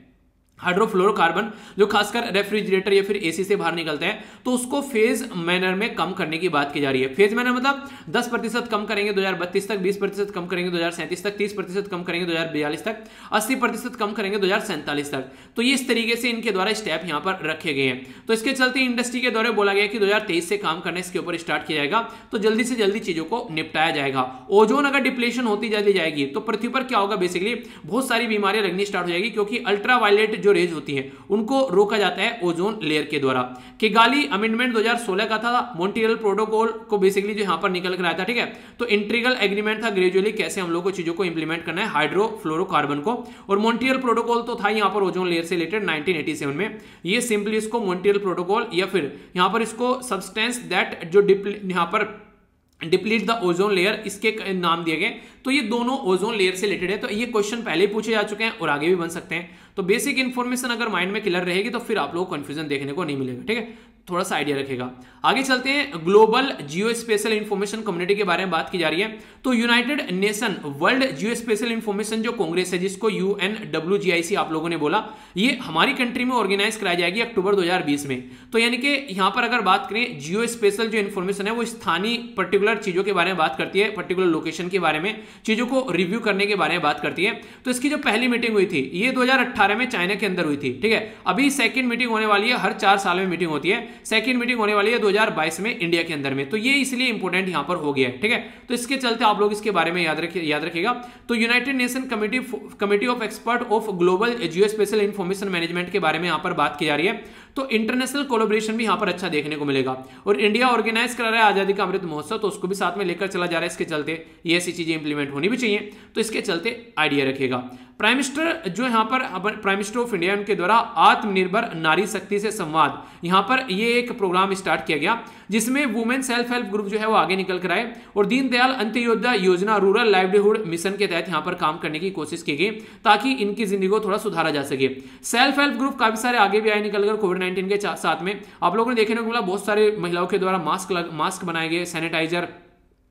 हाइड्रोफ्लोरोकार्बन, जो खासकर रेफ्रिजरेटर या फिर एसी से बाहर निकलते हैं तो उसको फ़ेज़ मैनर में कम करने की बात की जा रही है। फ़ेज़ मैनर मतलब 10 प्रतिशत कम करेंगे 2032 तक 20 प्रतिशत कम करेंगे 2037 तक 30 प्रतिशत कम करेंगे 2042 तक 80 प्रतिशत कम करेंगे 2047 तक। तो ये इस तरीके से इनके द्वारा स्टेप यहाँ पर रखे गए हैं। तो इसके चलते इंडस्ट्री के द्वारा बोला गया कि दो हज़ार तेईस से काम करने इसके ऊपर स्टार्ट किया जाएगा तो जल्दी से जल्दी चीज़ों को निपटाया जाएगा। ओजोन अगर डिप्लेशन होती जल्दी जाएगी तो पृथ्वी पर क्या होगा बेसिकली बहुत सारी बीमारियाँ लगनी स्टार्ट हो जाएगी, क्योंकि अल्ट्रा जो रेज होती है, उनको रोका जाता है ओजोन लेयर के द्वारा। किगाली अमेंडमेंट 2016 का था मॉन्ट्रियल प्रोटोकॉल को बेसिकली जो यहाँ पर निकल कर आया था, ठीक है? तो इंट्रीगल एग्रीमेंट था ग्रेजुअली कैसे हम लोग को चीज़ों को इंप्लीमेंट करना है हाइड्रोफ्लोरोकार्बन को। और मॉन्ट्रियल प्रोटोकॉल तो था यहाँ पर ओजोन लेयर से रिलेटेड 1987 में। ये सिंपली इसको मॉन्ट्रियल प्रोटोकॉल या फिर यहाँ पर इसको सब्सटेंस दैट जो यहाँ पर डिप्लीट द ओजोन लेयर, इसके नाम दिए गए। तो ये दोनों ओजोन लेयर से रिलेटेड है तो ये क्वेश्चन पहले ही पूछे जा चुके हैं और आगे भी बन सकते हैं। तो बेसिक इन्फॉर्मेशन अगर माइंड में क्लियर रहेगी तो फिर आप लोग कंफ्यूजन देखने को नहीं मिलेगा, ठीक है? थोड़ा सा आइडिया रखेगा। आगे चलते हैं global geo spatial information community के बारे में बात की जा रही है। तो United Nation world geo spatial information जो कांग्रेस है, जिसको U N W G I C आप लोगों ने बोला, ये हमारी कंट्री में ऑर्गेनाइज कराई जाएगी अक्टूबर 2020 में। तो यानी कि यहाँ पर अगर बात करें जियो स्पेशल जो इन्फॉर्मेशन है, वो स्थानीय पर्टिकुलर चीज़ों के बारे में बात करती है पर्टिकुलर लोकेशन के बारे में, चीज़ों को रिव्यू करने के बारे में बात करती है। तो इसकी जो पहली मीटिंग हुई थी, ये दो में चाइना के अंदर हुई थी, ठीक है? अभी सेकेंड मीटिंग होने वाली है, हर चार साल में मीटिंग होती है। सेकेंड मीटिंग होने वाली है 2022 में इंडिया के अंदर में। तो ये इसलिए इंपॉर्टेंट यहाँ पर हो गया है, ठीक है? तो इसके चलते आप लोग इसके बारे में याद रखिए याद रखिएगा। तो United Nation committee committee of expert of global geo spatial information management के बारे में यहाँ पर बात की जा रही है। तो इंटरनेशनल कोलोब्रेशन भी यहाँ पर अच्छा देखने को मिलेगा। और इंडिया ऑर्गेनाइज करा रहा है आज़ादी का अमृत महोत्सव तो उसको भी साथ में लेकर चला जा रहा है। इसके चलते ये ऐसी चीज़ें इंप्लीमेंट होनी भी चाहिए। तो इसके चलते आइडिया रखेगा। प्राइम मिनिस्टर जो यहाँ पर प्राइम मिनिस्टर ऑफ़ इंडिया उनके द्वारा आत्मनिर्भर नारी शक्ति से संवाद। यहाँ पर ये एक प्रोग्राम स्टार्ट किया गया, जिसमें वुमेन सेल्फ हेल्प ग्रुप जो है वो आगे निकल कर आए। और दीनदयाल अंत्योदय योजना रूरल लाइवलीहुड मिशन के तहत यहाँ पर काम करने की कोशिश की गई, ताकि इनकी ज़िंदगी को थोड़ा सुधारा जा सके। सेल्फ हेल्प ग्रुप काफ़ी सारे आगे भी आए निकलकर कोविड के साथ में। आप लोगों ने देखने को मिला, बहुत सारे महिलाओं के द्वारा मास्क मास्क बनाए गए सैनिटाइजर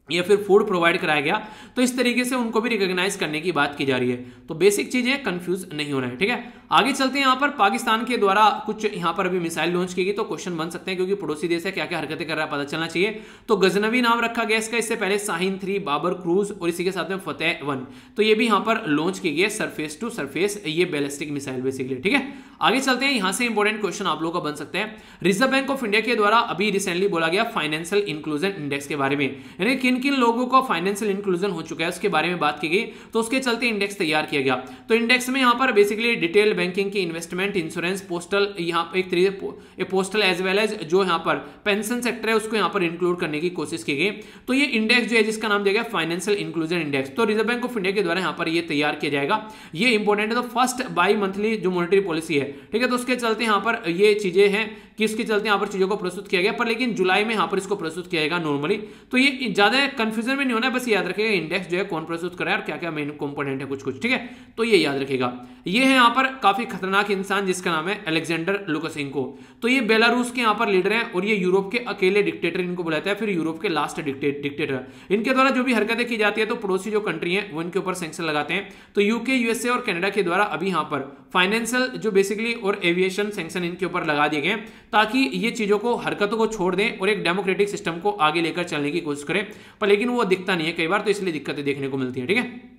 या फिर फ़ूड प्रोवाइड कराया गया। तो इस तरीके से उनको भी रिकॉग्नाइज करने की बात की जा रही है। तो बेसिक चीज़ें कंफ्यूज नहीं होना है, ठीक है? आगे चलते हैं यहाँ पर। पाकिस्तान के द्वारा कुछ यहाँ पर अभी मिसाइल लॉन्च की गई तो क्वेश्चन बन सकते हैं, क्योंकि पड़ोसी देश है क्या क्या हरकतें कर रहा है, पता चलना चाहिए। तो गजनवी नाम रखा गया इसका, इससे पहले साहिन थ्री, बाबर क्रूज और इसी के साथ में फतेह वन। तो ये भी यहाँ पर लॉन्च की गई है सरफेस टू सरफेस ये बैलिस्टिक मिसाइल बेसिकली ठीक है? आगे चलते हैं, यहाँ से इंपॉर्टेंट क्वेश्चन आप लोगों का बन सकते हैं। रिज़र्व बैंक ऑफ़ इंडिया के द्वारा अभी रिसेंटली बोला गया फाइनेंशियल इंक्लूजन इंडेक्स के बारे में। यानी किन किन लोगों को फाइनेंशियल इंक्लूजन हो चुका है, उसके बारे में बात की गई तो उसके चलते इंडेक्स तैयार किया गया। तो इंडेक्स में यहाँ पर बेसिकली डिटेल बैंकिंग की इन्वेस्टमेंट इंश्योरेंस पोस्टल यहाँ एक तरीके पोस्टल एज वेल एज जो यहाँ पर पेंशन सेक्टर है, उसको यहाँ पर इंक्लूड करने की कोशिश की गई। तो ये इंडेक्स जो है, जिसका नाम दिया गया फाइनेंशियल इंक्लूजन इंडेक्स तो रिज़र्व बैंक ऑफ़ इंडिया के द्वारा यहाँ पर ये तैयार किया जाएगा। ये इंपॉर्टेंट है तो फ़र्स्ट बाई मंथली जो मॉनिटरी पॉलिसी है ठीक है तो उसके चलते यहाँ पर ये चीज़ें हैं। कि इसके चलते यहाँ पर चीज़ों को प्रस्तुत किया गया, पर लेकिन जुलाई में यहाँ पर इसको प्रस्तुत किया जाएगा नॉर्मली तो ये ज़्यादा कंफ्यूजन में नहीं होना, बस याद रखेगा इंडेक्स जो है कौन प्रस्तुत कराए और क्या क्या मेन कंपोनेंट है कुछ कुछ ठीक है? तो ये याद रखेगा ये है यहाँ पर काफ़ी खतरनाक इंसान जिसका नाम है अलेक्जेंडर लुकोसेंको तो ये बेलारूस के यहाँ पर लीडर हैं और ये यूरोप के अकेले डिक्टेटर इनको बुलाता है, फिर यूरोप के लास्ट डिक्टेटर इनके द्वारा जो भी हरकतें की जाती है तो पड़ोसी जो कंट्री है, वो इनके ऊपर सेंक्शन लगाते हैं। तो यूके यूएसए और कनाडा के द्वारा अभी यहाँ पर फाइनेंशियल जो बेसिकली और एविएशन सेंक्शन इनके ऊपर लगा दिए गए ताकि ये चीज़ों को, हरकतों को छोड़ दें और एक डेमोक्रेटिक सिस्टम को आगे लेकर चलने की कोशिश करें। पर लेकिन वो दिखता नहीं है, कई बार तो इसलिए दिक्कतें देखने को मिलती है, ठीक है?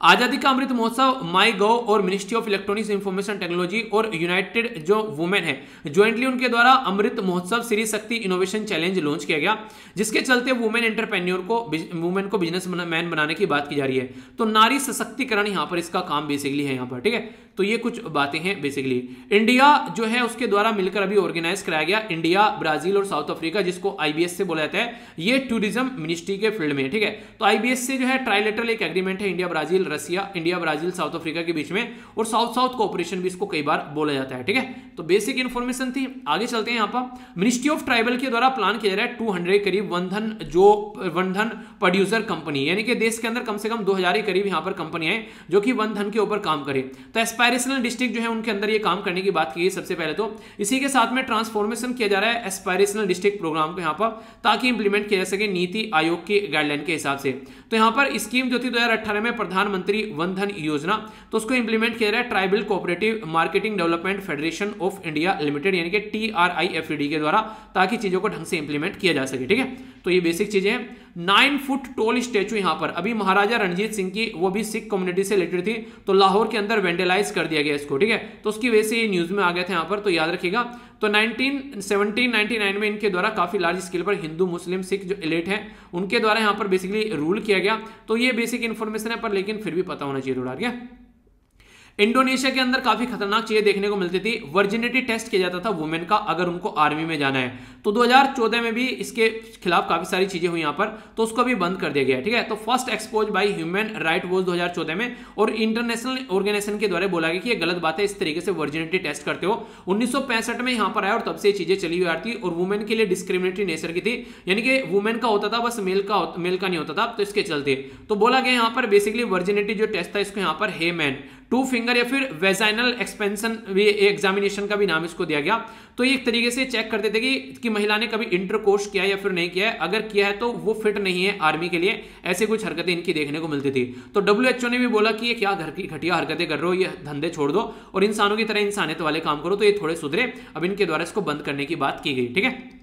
आज़ादी का अमृत महोत्सव माई गव और ministry of electronics information technology और यूनाइटेड जो वुमेन है ज्वाइंटली उनके द्वारा Amrit Mahotsav Shri Shakti innovation challenge launch किया गया, जिसके चलते वुमेन एंटरप्रेन्योर को वुमेन को बिज़नेस मैन बनाने की बात की जा रही है। तो नारी सशक्तिकरण यहाँ पर इसका काम बेसिकली है यहाँ पर, ठीक है? तो ये कुछ बातें हैं बेसिकली इंडिया जो है, उसके द्वारा मिलकर अभी ऑर्गेनाइज कराया गया इंडिया ब्राज़ील और साउथ अफ्रीका जिसको आईबीएस से बोला जाता है, ये टूरिज़्म मिनिस्ट्री के फ़ील्ड में ठीक है? तो आईबीएस से जो है ट्राइलेटरल एक एग्रीमेंट है India Brazil Russia India Brazil South Africa के बीच में, और साउथ साउथ कोऑपरेशन भी इसको कई बार बोला जाता है, ठीक है? तो बेसिक इन्फॉर्मेशन थी, आगे चलते हैं यहाँ पर. मिनिस्ट्री ऑफ़ ट्राइबल के द्वारा प्लान किया जा रहा है टू हंड्रेड करीब वनधन जो वनधन प्रोड्यूसर कंपनी यानी कि देश के अंदर कम से कम दो हज़ार करीब यहाँ पर कंपनियाँ जो कि वनधन के ऊपर काम करे. तो एस्पायरेशनल डिस्ट्रिक्ट जो है उनके अंदर ये काम करने की बात की गई सबसे पहले तो। इसी के साथ में ट्रांसफॉर्मेशन किया जा रहा है एस्पायरेशनल डिस्ट्रिक्ट प्रोग्राम को यहाँ पर, ताकि इंप्लीमेंट किया जा सके नीति आयोग की गाइडलाइन के हिसाब से। तो यहाँ पर स्कीम जो थी दो में प्रधानमंत्री वन धन योजना तो उसको इंप्लीमेंट किया जा रहा है tribal cooperative marketing development federation of India limited यानी कि टी एफ़ के द्वारा, ताकि चीज़ों को ढंग से इंप्लीमेंट किया जा सके, ठीक है? तो ये बेसिक चीज़ें हैं। नाइन फुट टोल स्टेचू यहाँ पर। अभी महाराजा रणजीत सिंह की, वो भी सिख कम्युनिटी से रिलेटेड थी तो लाहौर के अंदर वेंडेलाइज कर दिया गया इसको, ठीक है? तो उसकी वजह से ये न्यूज़ में आ गया था यहाँ पर तो याद रखिएगा। तो 1917-99 में इनके द्वारा काफ़ी लार्ज स्केल पर हिंदू, मुस्लिम, सिख जो इलेट हैं, उनके द्वारा यहाँ पर बेसिकली रूल किया गया। तो ये बेसिक इन्फॉर्मेशन है, पर लेकिन फिर भी पता होना चाहिए थोड़ा क्या इंडोनेशिया के अंदर काफ़ी खतरनाक चीज़ें देखने को मिलती थी। वर्जिनिटी टेस्ट किया जाता था वुमेन का, अगर उनको आर्मी में जाना है। तो 2014 में भी इसके खिलाफ काफ़ी सारी चीज़ें हुई यहाँ पर तो उसको भी बंद कर दिया गया, ठीक है? तो first expose by human right was 2014 में, और इंटरनेशनल ऑर्गेनाइजेशन के द्वारा बोला गया कि ये गलत बात है, इस तरीके से वर्जिनिटी टेस्ट करते हो। उन्नीस में यहाँ पर आया और तब से चीज़ें चली हुई आती और वुमेन के लिए डिस्क्रिमिनेटरी नेचर की थी। यानी कि वुमेन का होता था, बस मेल का मेल का नहीं होता था तो इसके चलते। तो बोला गया यहाँ पर बेसिकली वर्जिनिटी जो टेस्ट था, इसको यहाँ पर हे मैन टू फिंगर या फिर वेजाइनल एक्सपेंशन भी एग्जामिनेशन का भी नाम इसको दिया गया। तो ये एक तरीके से चेक करते थे कि, कि महिला ने कभी इंटरकोर्स किया या फिर नहीं किया है। अगर किया है तो वो फिट नहीं है आर्मी के लिए। ऐसे कुछ हरकतें इनकी देखने को मिलती थी। तो डब्ल्यूएचओ ने भी बोला कि ये क्या घर की घटिया हरकतें कर रहे हो ये धंधे छोड़ दो और इंसानों की तरह इंसानियत वाले काम करो तो ये थोड़े सुधरे। अब इनके द्वारा इसको बंद करने की बात की गई ठीक है?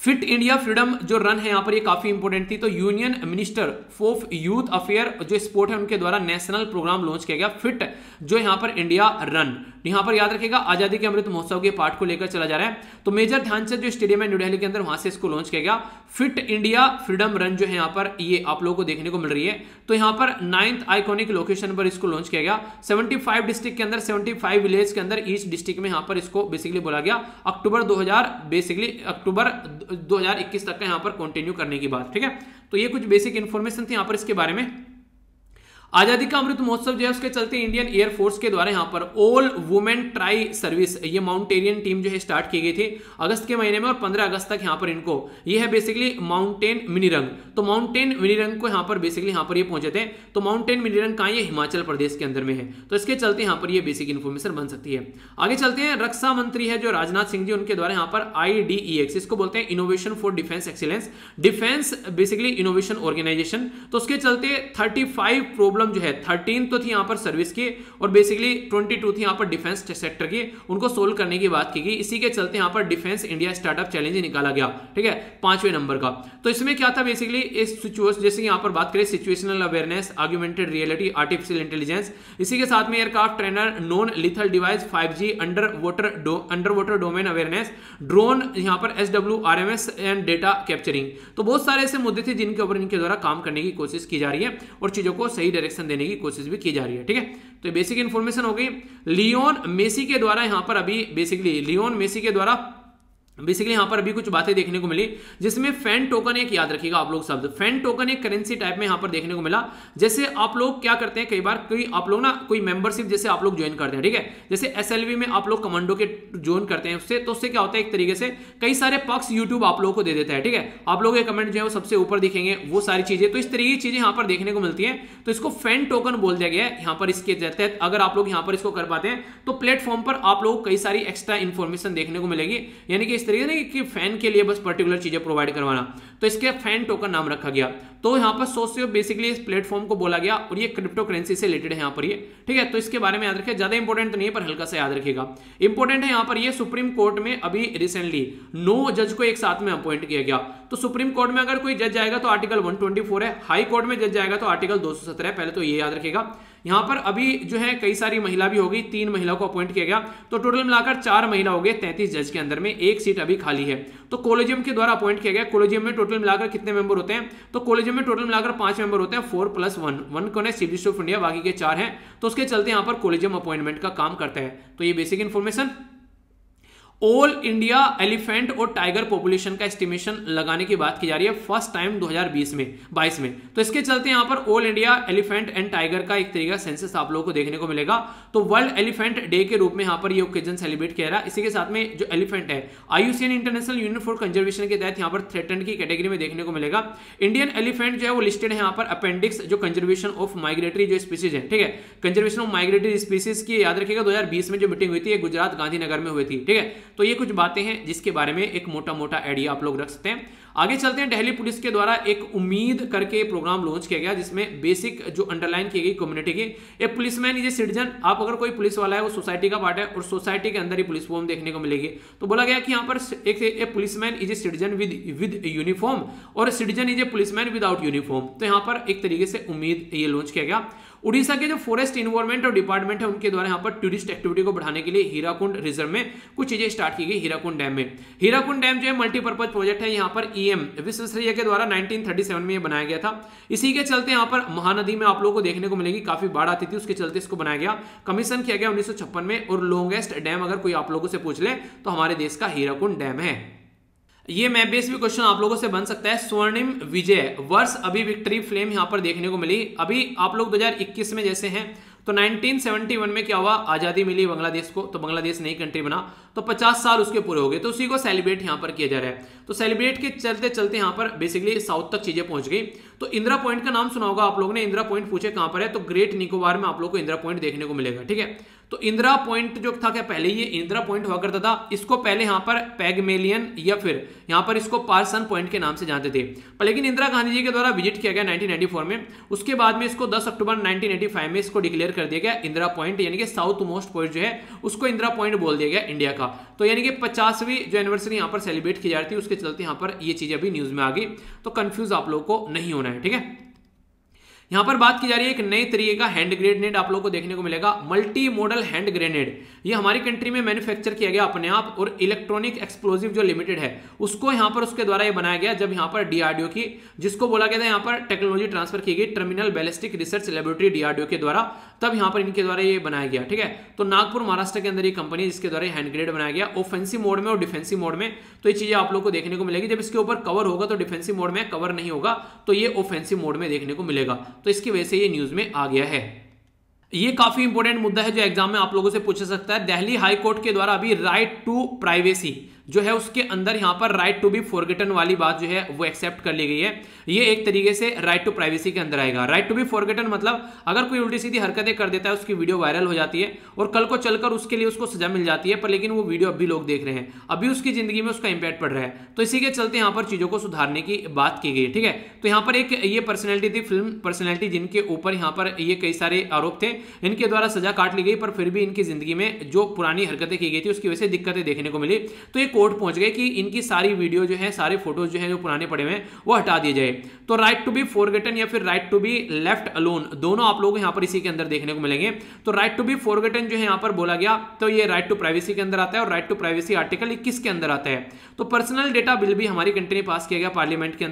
फिट इंडिया फ्रीडम जो रन है, यहाँ पर ये काफ़ी इंपॉर्टेंट थी। तो union minister of youth affair, जो स्पोर्ट है, उनके द्वारा नेशनल प्रोग्राम लॉन्च किया गया फिट, जो यहाँ पर इंडिया रन। यहाँ पर याद रखेगा आज़ादी के अमृत महोत्सव के पार्ट को लेकर चला जा रहा है। तो मेजर ध्यानचंद जो स्टेडियम है, न्यू दिल्ली के अंदर, वहाँ से इसको लॉन्च किया गया। फिट इंडिया फ्रीडम रन जो है, यहाँ पर ये आप लोगों को देखने को मिल रही है। तो यहाँ पर नाइन्थ आइकोनिक लोकेशन पर इसको लॉन्च किया गया। 75 डिस्ट्रिक्ट के अंदर 75 विलेज के अंदर ईस्ट डिस्ट्रिक्ट में यहाँ पर इसको बेसिकली बोला गया। अक्टूबर 2000 बेसिकली अक्टूबर 2021 तक का यहाँ पर कंटिन्यू करने की बात, ठीक है? तो ये कुछ बेसिक इन्फॉर्मेशन थी, यहाँ पर इसके बारे में आज़ादी का अमृत महोत्सव जो है उसके चलते इंडियन एयरफोर्स के द्वारा यहाँ पर ऑल वुमेन ट्राई सर्विस ये माउंटेनियन टीम जो है स्टार्ट की गई थी अगस्त के महीने में और 15 अगस्त तक यहाँ पर इनको। ये है बेसिकली माउंटेन मिनीरंग तो माउंटेन मिनीरंग को यहाँ पर बेसिकली यहाँ पर ये पहुँचे थे। तो माउंटेन मिनीरंग कहाँ ये हिमाचल प्रदेश के अंदर में है? तो इसके चलते यहाँ पर ये बेसिक इन्फॉर्मेशन बन सकती है। आगे चलते हैं, रक्षा मंत्री है जो राजनाथ सिंह जी, उनके द्वारा यहाँ पर आई इसको बोलते हैं innovation for defence excellence defence basically innovation organisation तो उसके चलते थर्टी प्रॉब्लम प्रॉब्लम जो है थर्टीन तो थी यहाँ पर सर्विस की और बेसिकली ट्वेंटी टू थी यहाँ पर डिफेंस सेक्टर की। उनको सोल्व करने की बात की गई। इसी के चलते यहाँ पर डिफेंस इंडिया स्टार्टअप चैलेंज निकाला गया, ठीक है? पाँचवें नंबर का। तो इसमें क्या था बेसिकली इस सिचुएशन जैसे यहाँ पर बात करें situational awareness augmented reality artificial intelligence इसी के साथ में aircraft trainer non lethal device five G under water under water domain awareness drone यहाँ पर S W R M S and data capturing तो बहुत सारे ऐसे मुद्दे थे जिनके ऊपर इनके द्वारा काम करने की कोशिश की जा रही है और चीज़ों को सही डायरेक्शन डायरेक्शन देने की कोशिश भी की जा रही है, ठीक है? तो बेसिक इन्फॉर्मेशन हो गई। लियोन मेसी के द्वारा यहाँ पर अभी बेसिकली लियोन मेसी के द्वारा बेसिकली यहाँ पर अभी कुछ बातें देखने को मिली, जिसमें फ़ैन टोकन एक याद रखिएगा आप लोग शब्द फ़ैन टोकन एक करेंसी टाइप में यहाँ पर देखने को मिला, जैसे आप लोग क्या करते हैं, कई बार कोई आप लोग ना, कोई मेंबरशिप जैसे आप लोग ज्वाइन करते हैं, ठीक है? जैसे एसएलवी में आप लोग कमांडो के ज्वाइन करते हैं उससे तो उससे क्या होता है, एक तरीके से कई सारे पक्ष यूट्यूब आप लोगों को दे देता है, ठीक है? आप लोग के कमेंट जो है वो सबसे ऊपर दिखेंगे, वो सारी चीज़ें। तो इस तरीके की चीज़ें यहाँ पर देखने को मिलती है। तो इसको फ़ैन टोकन बोल दिया गया है, यहाँ पर इसके तहत अगर आप लोग यहाँ पर इसको कर पाते हैं तो प्लेटफॉर्म पर आप लोग कई सारी एक्स्ट्रा इन्फॉर्मेशन देखने को मिलेगी। यानी कि इस तरीके से फ़ैन फ़ैन के लिए बस पर्टिकुलर चीज़ें प्रोवाइड करवाना। तो इसके फ़ैन टोकन नाम रखा गया। तो यहाँ पर सोसियो बेसिकली इस प्लेटफॉर्म को बोला गया और ये क्रिप्टो करेंसी से रिलेटेड है यहाँ पर ये। ठीक है तो इसके बारे में याद रखिए। ज़्यादा इंपॉर्टेंट तो नहीं है, पर हल्का सा याद रखिएगा। इंपॉर्टेंट है यहाँ पर ये सुप्रीम कोर्ट में अभी रिसेंटली नो जज को एक साथ में अपॉइंट किया गया। तो सुप्रीम कोर्ट में अगर कोई जज जाएगा तो आर्टिकल 124 है। हाई कोर्ट में जज जाएगा तो आर्टिकल 217 है। पहले तो ये याद रखेगा यहाँ पर अभी जो है कई सारी महिला भी होगी तीन महिला को अपॉइंट किया गया। तो टोटल मिलाकर चार महिला हो गए तैंतीस जज के अंदर में, एक सीट अभी खाली है। तो कोलेजियम के द्वारा अपॉइंट किया गया। कोलेजियम में टोटल मिलाकर कितने मेंबर होते हैं? तो कॉलेजियम में टोटल मिलाकर पाँच मेंबर होते हैं फोर प्लस वन वन कौन है? चीफ ऑफ़ इंडिया बाकी के चार हैं। तो उसके चलते यहाँ पर कॉलेजियम अपॉइंटमेंट का काम करता है। तो ये basic information all India elephant और टाइगर पॉपुलेशन का एस्टिमेशन लगाने की बात की जा रही है फ़र्स्ट टाइम 2020 में 22 में। तो इसके चलते यहाँ पर all India elephant and tiger का एक तरीका सेंसस आप लोगों को देखने को मिलेगा। तो वर्ल्ड एलिफेंट डे के रूप में यहाँ पर ये ओकेजन सेलिब्रेट किया रहा है। इसी के साथ में जो एलिफेंट है IUCN international union for conservation के तहत यहाँ पर थ्रेटन की कैटेगरी में देखने को मिलेगा। इंडियन एलिफेंट जो है वो लिस्टेड है यहाँ पर अपेंडिक्स जो कंजर्वेशन ऑफ़ माइग्रेटरी जो स्पीसीज है, ठीक है? कंजर्वेशन ऑफ़ माइग्रेटरी स्पीसीज की याद रखिएगा, दो हज़ार बीस में जो मीटिंग हुई थी गुजरात गांधीनगर में हुई थी, ठीक है? तो ये कुछ बातें हैं जिसके बारे में एक मोटा मोटा आइडिया आप लोग रख सकते हैं। आगे चलते हैं दिल्ली पुलिस के द्वारा एक उम्मीद करके प्रोग्राम लॉन्च किया गया जिसमें बेसिक जो अंडरलाइन की गई कम्युनिटी की। एक पुलिसमैन इज़ ए सिटीजन आप अगर कोई पुलिस वाला है वो सोसाइटी का पार्ट है और सोसाइटी के अंदर ही पुलिस फॉर्म देखने को मिलेगी। तो बोला गया कि यहाँ पर एक, एक policeman is a citizen with with uniform और citizen is a policeman without uniform तो यहाँ पर एक तरीके से उम्मीद ये लॉन्च किया गया। उड़ीसा के जो फॉरेस्ट इन्वायरमेंट और डिपार्टमेंट है, उनके द्वारा यहाँ पर टूरिस्ट एक्टिविटी को बढ़ाने के लिए हीराकुंड रिज़र्व में कुछ चीज़ें स्टार्ट की गई हीराकुंड डैम में। हीराकुंड डैम जो है मल्टीपर्पज प्रोजेक्ट है, यहाँ पर ईएम e विश्वेश्वरैया के द्वारा 1937 में यह बनाया गया था। इसी के चलते यहाँ पर महानदी में आप लोगों को देखने को मिलेगी, काफ़ी बाढ़ आती थी, उसके चलते इसको बनाया गया। कमीशन किया गया उन्नीस सौ छप्पन में और लॉन्गेस्ट डैम अगर कोई आप लोगों से पूछ ले तो हमारे देश का हीराकुंड डैम है। ये मैप बेस भी क्वेश्चन आप लोगों से बन सकता है। स्वर्णिम विजय, वर्ष अभी विक्ट्री फ्लेम यहाँ पर देखने को मिली। अभी आप लोग 2021 में जैसे हैं तो 1971 में क्या हुआ? आज़ादी मिली बांग्लादेश को तो बांग्लादेश नई कंट्री बना। तो 50 साल उसके पूरे हो गए। तो उसी को सेलिब्रेट यहाँ पर किया जा रहा है। तो सेलिब्रेट के चलते चलते यहाँ पर बेसिकली साउथ तक चीज़ें पहुँच गई। तो इंदिरा पॉइंट का नाम सुना होगा आप लोगों ने। इंदिरा पॉइंट पूछे कहाँ पर है? तो ग्रेट निकोबार में आप लोग को इंदिरा पॉइंट देखने को मिलेगा, ठीक है? तो इंदिरा पॉइंट जो था क्या पहले ये इंदिरा पॉइंट हुआ करता था, इसको पहले यहाँ पर पैगमेलियन या फिर यहाँ पर इसको पार्सन पॉइंट के नाम से जानते थे। पर लेकिन इंदिरा गांधी जी के द्वारा विज़िट किया गया 1994 में, उसके बाद में इसको 10 अक्टूबर 1985 में इसको डिक्लेयर कर दिया गया, इंदिरा पॉइंट, यानी कि साउथ मोस्ट पॉइंट जो है, उसको इंदिरा पॉइंट बोल दिया गया इंडिया का। तो यानी कि पचासवीं जो एनिवर्सरी यहाँ पर सेलिब्रेट की जाती है उसके चलते यहाँ पर ये चीज़ अभी न्यूज़ में आ गई। तो कंफ्यूज आप लोग को नहीं होना है, ठीक है? यहाँ पर बात की जा रही है एक नए तरीके का हैंड ग्रेनेड आप लोगों को देखने को मिलेगा मल्टी मॉडल हैंड ग्रेनेड ये हमारी कंट्री में मैन्युफैक्चर किया गया अपने आप और इलेक्ट्रॉनिक एक्सप्लोजिव जो लिमिटेड है, उसको यहाँ पर उसके द्वारा ये बनाया गया जब यहाँ पर डीआरडीओ की, जिसको बोला गया था यहाँ पर टेक्नोलॉजी ट्रांसफ़र की गई terminal ballistic research laboratory DRDO के द्वारा। तब यहाँ पर इनके द्वारा ये बनाया गया, ठीक है? तो नागपुर महाराष्ट्र के अंदर ये कंपनी जिसके द्वारा हैंड ग्रेनेड बनाया गया ऑफेंसिव मोड में और डिफेंसिव मोड में। तो ये चीज़ें आप लोग को देखने को मिलेगी। जब इसके ऊपर कवर होगा तो डिफेंसिव मोड में कवर नहीं होगा तो ये ऑफेंसिव मोड में देखने को मिलेगा। तो इसकी वजह से ये न्यूज़ में आ गया है। ये काफ़ी इंपॉर्टेंट मुद्दा है जो एग्ज़ाम में आप लोगों से पूछा सकता है। दिल्ली हाई कोर्ट के द्वारा अभी राइट टू प्राइवेसी जो है उसके अंदर यहाँ पर राइट टू बी फॉरगेटन वाली बात जो है वो एक्सेप्ट कर ली गई है। ये एक तरीके से राइट टू प्राइवेसी के अंदर आएगा। राइट टू बी फॉरगेटन मतलब अगर कोई उल्टी सीधी हरकतें कर देता है, उसकी वीडियो वायरल हो जाती है और कल को चलकर उसके लिए उसको सजा मिल जाती है, पर लेकिन वो वीडियो अभी लोग देख रहे हैं। अभी उसकी ज़िंदगी में उसका इंपैक्ट पड़ रहा है। तो इसी के चलते यहाँ पर चीज़ों को सुधारने की बात की गई ठीक है? तो यहाँ पर एक ये पर्सनैलिटी थी फ़िल्म पर्सनैलिटी जिनके ऊपर यहाँ पर ये कई सारे आरोप थे। इनके द्वारा सजा काट ली गई, पर फिर भी इनकी ज़िंदगी में जो पुरानी हरकतें की गई थी, उसकी वजह से दिक्कतें देखने को मिली। तो ये कोर्ट पहुँच गए कि इनकी सारी वीडियो जो है, सारे फ़ोटोज़ जो है, जो पुराने पड़े हुए हैं, वो हटा दिए जाए। तो राइट टू बी फोरगेटन या फिर right to be left alone दोनों आप लोग यहाँ पर इसी के अंदर देखने को मिलेंगे। तो राइट टू बी फोरगेटन जो है यहाँ पर बोला गया तो ये राइट टू प्राइवेसी के अंदर आता है और राइट टू प्राइवेसी आर्टिकल इक्कीस के अंदर आता है। तो पर्सनल डेटा बिल भी हमारी कंट्री पास किया गया पार्लियामेंट के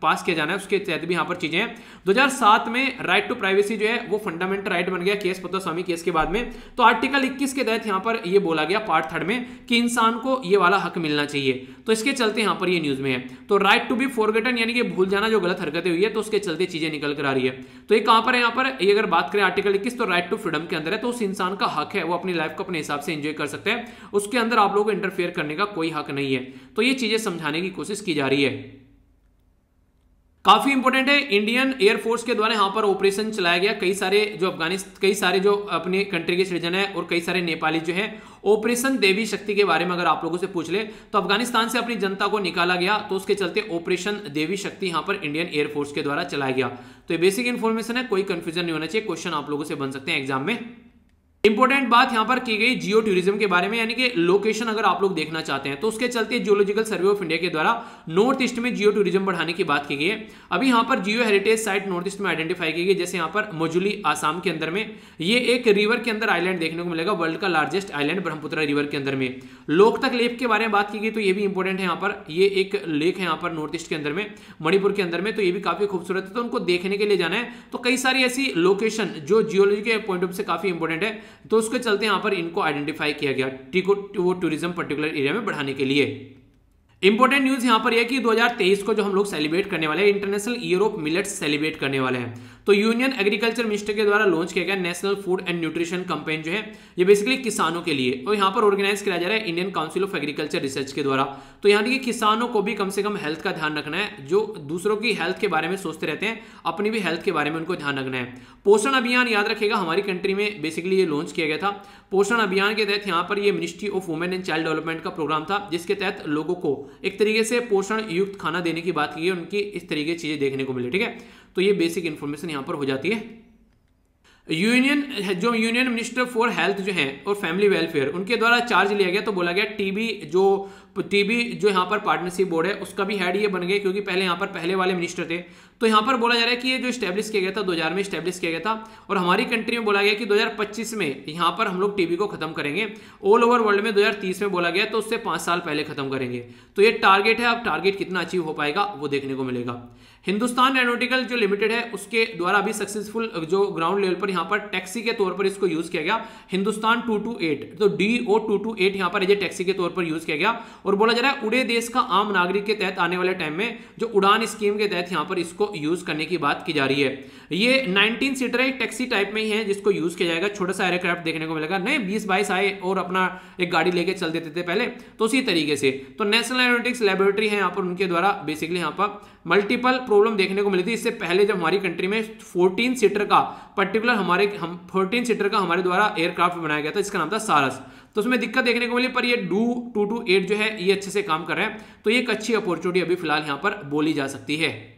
पास किया जाना है, उसके तहत भी यहाँ पर चीज़ें हैं। 2007 में राइट टू प्राइवेसी जो है, वो फंडामेंटल राइट बन गया केस पत्ता स्वामी केस के बाद में। तो आर्टिकल 21 के तहत यहाँ पर ये बोला गया पार्ट थर्ड में, कि इंसान को ये वाला हक मिलना चाहिए। तो इसके चलते यहाँ पर ये न्यूज़ में है। तो राइट टू बी फॉरगेटन यानी कि भूल जाना जो गलत हरकतें हुई है तो उसके चलते चीज़ें निकल कर आ रही है। तो ये कहाँ पर है यहाँ पर? ये अगर बात करें आर्टिकल इक्कीस तो राइट टू फ्रीडम के अंदर है तो उस इंसान का हक है, वो अपनी लाइफ को अपने हिसाब से एंजॉय कर सकते हैं। उसके अंदर आप लोगों को इंटरफेयर करने का कोई हक नहीं है। तो ये चीज़ें समझाने की कोशिश की जा रही है। काफ़ी इंपॉर्टेंट है। इंडियन एयरफोर्स के द्वारा यहाँ पर ऑपरेशन चलाया गया। कई सारे जो अफ़गानिस्तान कई सारे जो अपने कंट्री के सिटीजन है और कई सारे नेपाली जो है ऑपरेशन देवी शक्ति के बारे में अगर आप लोगों से पूछ ले तो अफ़गानिस्तान से अपनी जनता को निकाला गया तो उसके चलते ऑपरेशन देवी शक्ति यहाँ पर इंडियन एयरफोर्स के द्वारा चलाया गया। तो ये बेसिक इन्फॉर्मेशन है, कोई कंफ्यूजन नहीं होना चाहिए क्वेश्चन आप लोगों से बन सकते हैं एग्ज़ाम में। इंपॉर्टेंट बात यहाँ पर की गई जियो टूरिज़्म के बारे में, यानी कि लोकेशन अगर आप लोग देखना चाहते हैं तो उसके चलते जियोलॉजिकल सर्वे ऑफ़ इंडिया के द्वारा नॉर्थ ईस्ट में जियो टूरिज़्म बढ़ाने की बात की गई है। अभी यहाँ पर geo heritage site north east में आइडेंटिफाई की गई, जैसे यहाँ पर मजुली आसाम के अंदर में। ये एक रिवर के अंदर आइलैंड देखने को मिलेगा वर्ल्ड का लार्जेस्ट आइलैंड ब्रह्मपुत्र रिवर के अंदर में। लोकतक लेक के बारे में बात की गई तो ये भी इंपॉर्टेंट है यहाँ पर। ये एक लेक है यहाँ पर नॉर्थ ईस्ट के अंदर में, मणिपुर के अंदर में तो ये भी काफ़ी खूबसूरत है। तो उनको देखने के लिए जाना है। तो कई सारी ऐसी लोकेशन जो जियोलॉजी के पॉइंट ऑफ़ से काफ़ी इंपॉर्टेंट है। तो उसके चलते यहाँ पर इनको आइडेंटिफाई किया गया वो टूरिज़्म पर्टिकुलर एरिया में बढ़ाने के लिए। इंपॉर्टेंट न्यूज़ यहाँ पर यह कि 2023 को जो हम लोग सेलिब्रेट करने वाले हैं international year of millets celebrate करने वाले हैं। तो यूनियन एग्रीकल्चर मिनिस्टर के द्वारा लॉन्च किया गया national food and nutrition campaign जो है, ये बेसिकली किसानों के लिए। और यहाँ पर ऑर्गेनाइज किया जा रहा है Indian council of agriculture research के द्वारा। तो यहाँ देखिए, किसानों को भी कम से कम हेल्थ का ध्यान रखना है, जो दूसरों की हेल्थ के बारे में सोचते रहते हैं, अपनी भी हेल्थ के बारे में उनको ध्यान रखना है। पोषण अभियान याद रखेगा हमारी कंट्री में बेसिकली ये लॉन्च किया गया था। पोषण अभियान के तहत यहाँ पर ये ministry of women and child development का प्रोग्राम था, जिसके तहत लोगों को एक तरीके से पोषण युक्त खाना देने की बात की है उनकी इस तरीके की चीज़ें देखने को मिली, ठीक है? तो ये बेसिक इन्फॉर्मेशन यहाँ पर हो जाती है। यूनियन जो यूनियन मिनिस्टर फॉर हेल्थ जो है और फैमिली वेलफेयर उनके द्वारा चार्ज लिया गया तो बोला गया टीबी जो टीबी जो यहाँ पर पार्टनरशिप बोर्ड है, उसका भी हेड ये बन गया क्योंकि पहले यहाँ पर पहले वाले मिनिस्टर थे। तो यहाँ पर बोला जा रहा है कि ये जो स्टैब्लिश किया गया था 2000 में स्टैब्लिश किया गया था, और हमारी कंट्री में बोला गया कि 2025 में यहाँ पर हम लोग टीबी को खत्म करेंगे। ऑल ओवर वर्ल्ड में 2030 में बोला गया तो उससे पाँच साल पहले खत्म करेंगे। तो ये टारगेट है, अब टारगेट कितना अचीव हो पाएगा, वो देखने को मिलेगा। हिंदुस्तान एरोनोटिकल जो लिमिटेड है, उसके द्वारा अभी सक्सेसफुल जो ग्राउंड लेवल पर यहाँ पर टैक्सी के तौर पर इसको यूज़ किया गया। हिंदुस्तान टू टू एट तो D O two two eight यहाँ पर एज ए टैक्सी के तौर पर यूज़ किया गया। और बोला जा रहा है, उड़े देश का आम नागरिक के तहत आने वाले टाइम में, जो उड़ान स्कीम के तहत यहाँ पर इसको यूज़ करने की बात की जा रही है। ये 19 सीटर एक टैक्सी टाइप में ही है, जिसको यूज़ किया जाएगा। छोटा सा एयरक्राफ्ट देखने को मिलेगा। नहीं बीस बाईस आए और अपना एक गाड़ी लेके चल देते थे पहले तो उसी तरीके से। तो नेशनल एरोनोटिक्स लेबोरेटरी है यहाँ पर उनके द्वारा बेसिकली यहाँ पर मल्टीपल प्रॉब्लम देखने को मिली थी। इससे पहले जब हमारी कंट्री में 14 सीटर का पर्टिकुलर हमारे, हम 14 सीटर का हमारे द्वारा एयरक्राफ्ट बनाया गया था, जिसका नाम था सारस तो उसमें दिक्कत देखने को मिली, पर ये डू टू टू एट जो है, ये अच्छे से काम कर रहे हैं। तो ये एक अच्छी अपॉर्चुनिटी अभी फ़िलहाल यहाँ पर बोली जा सकती है।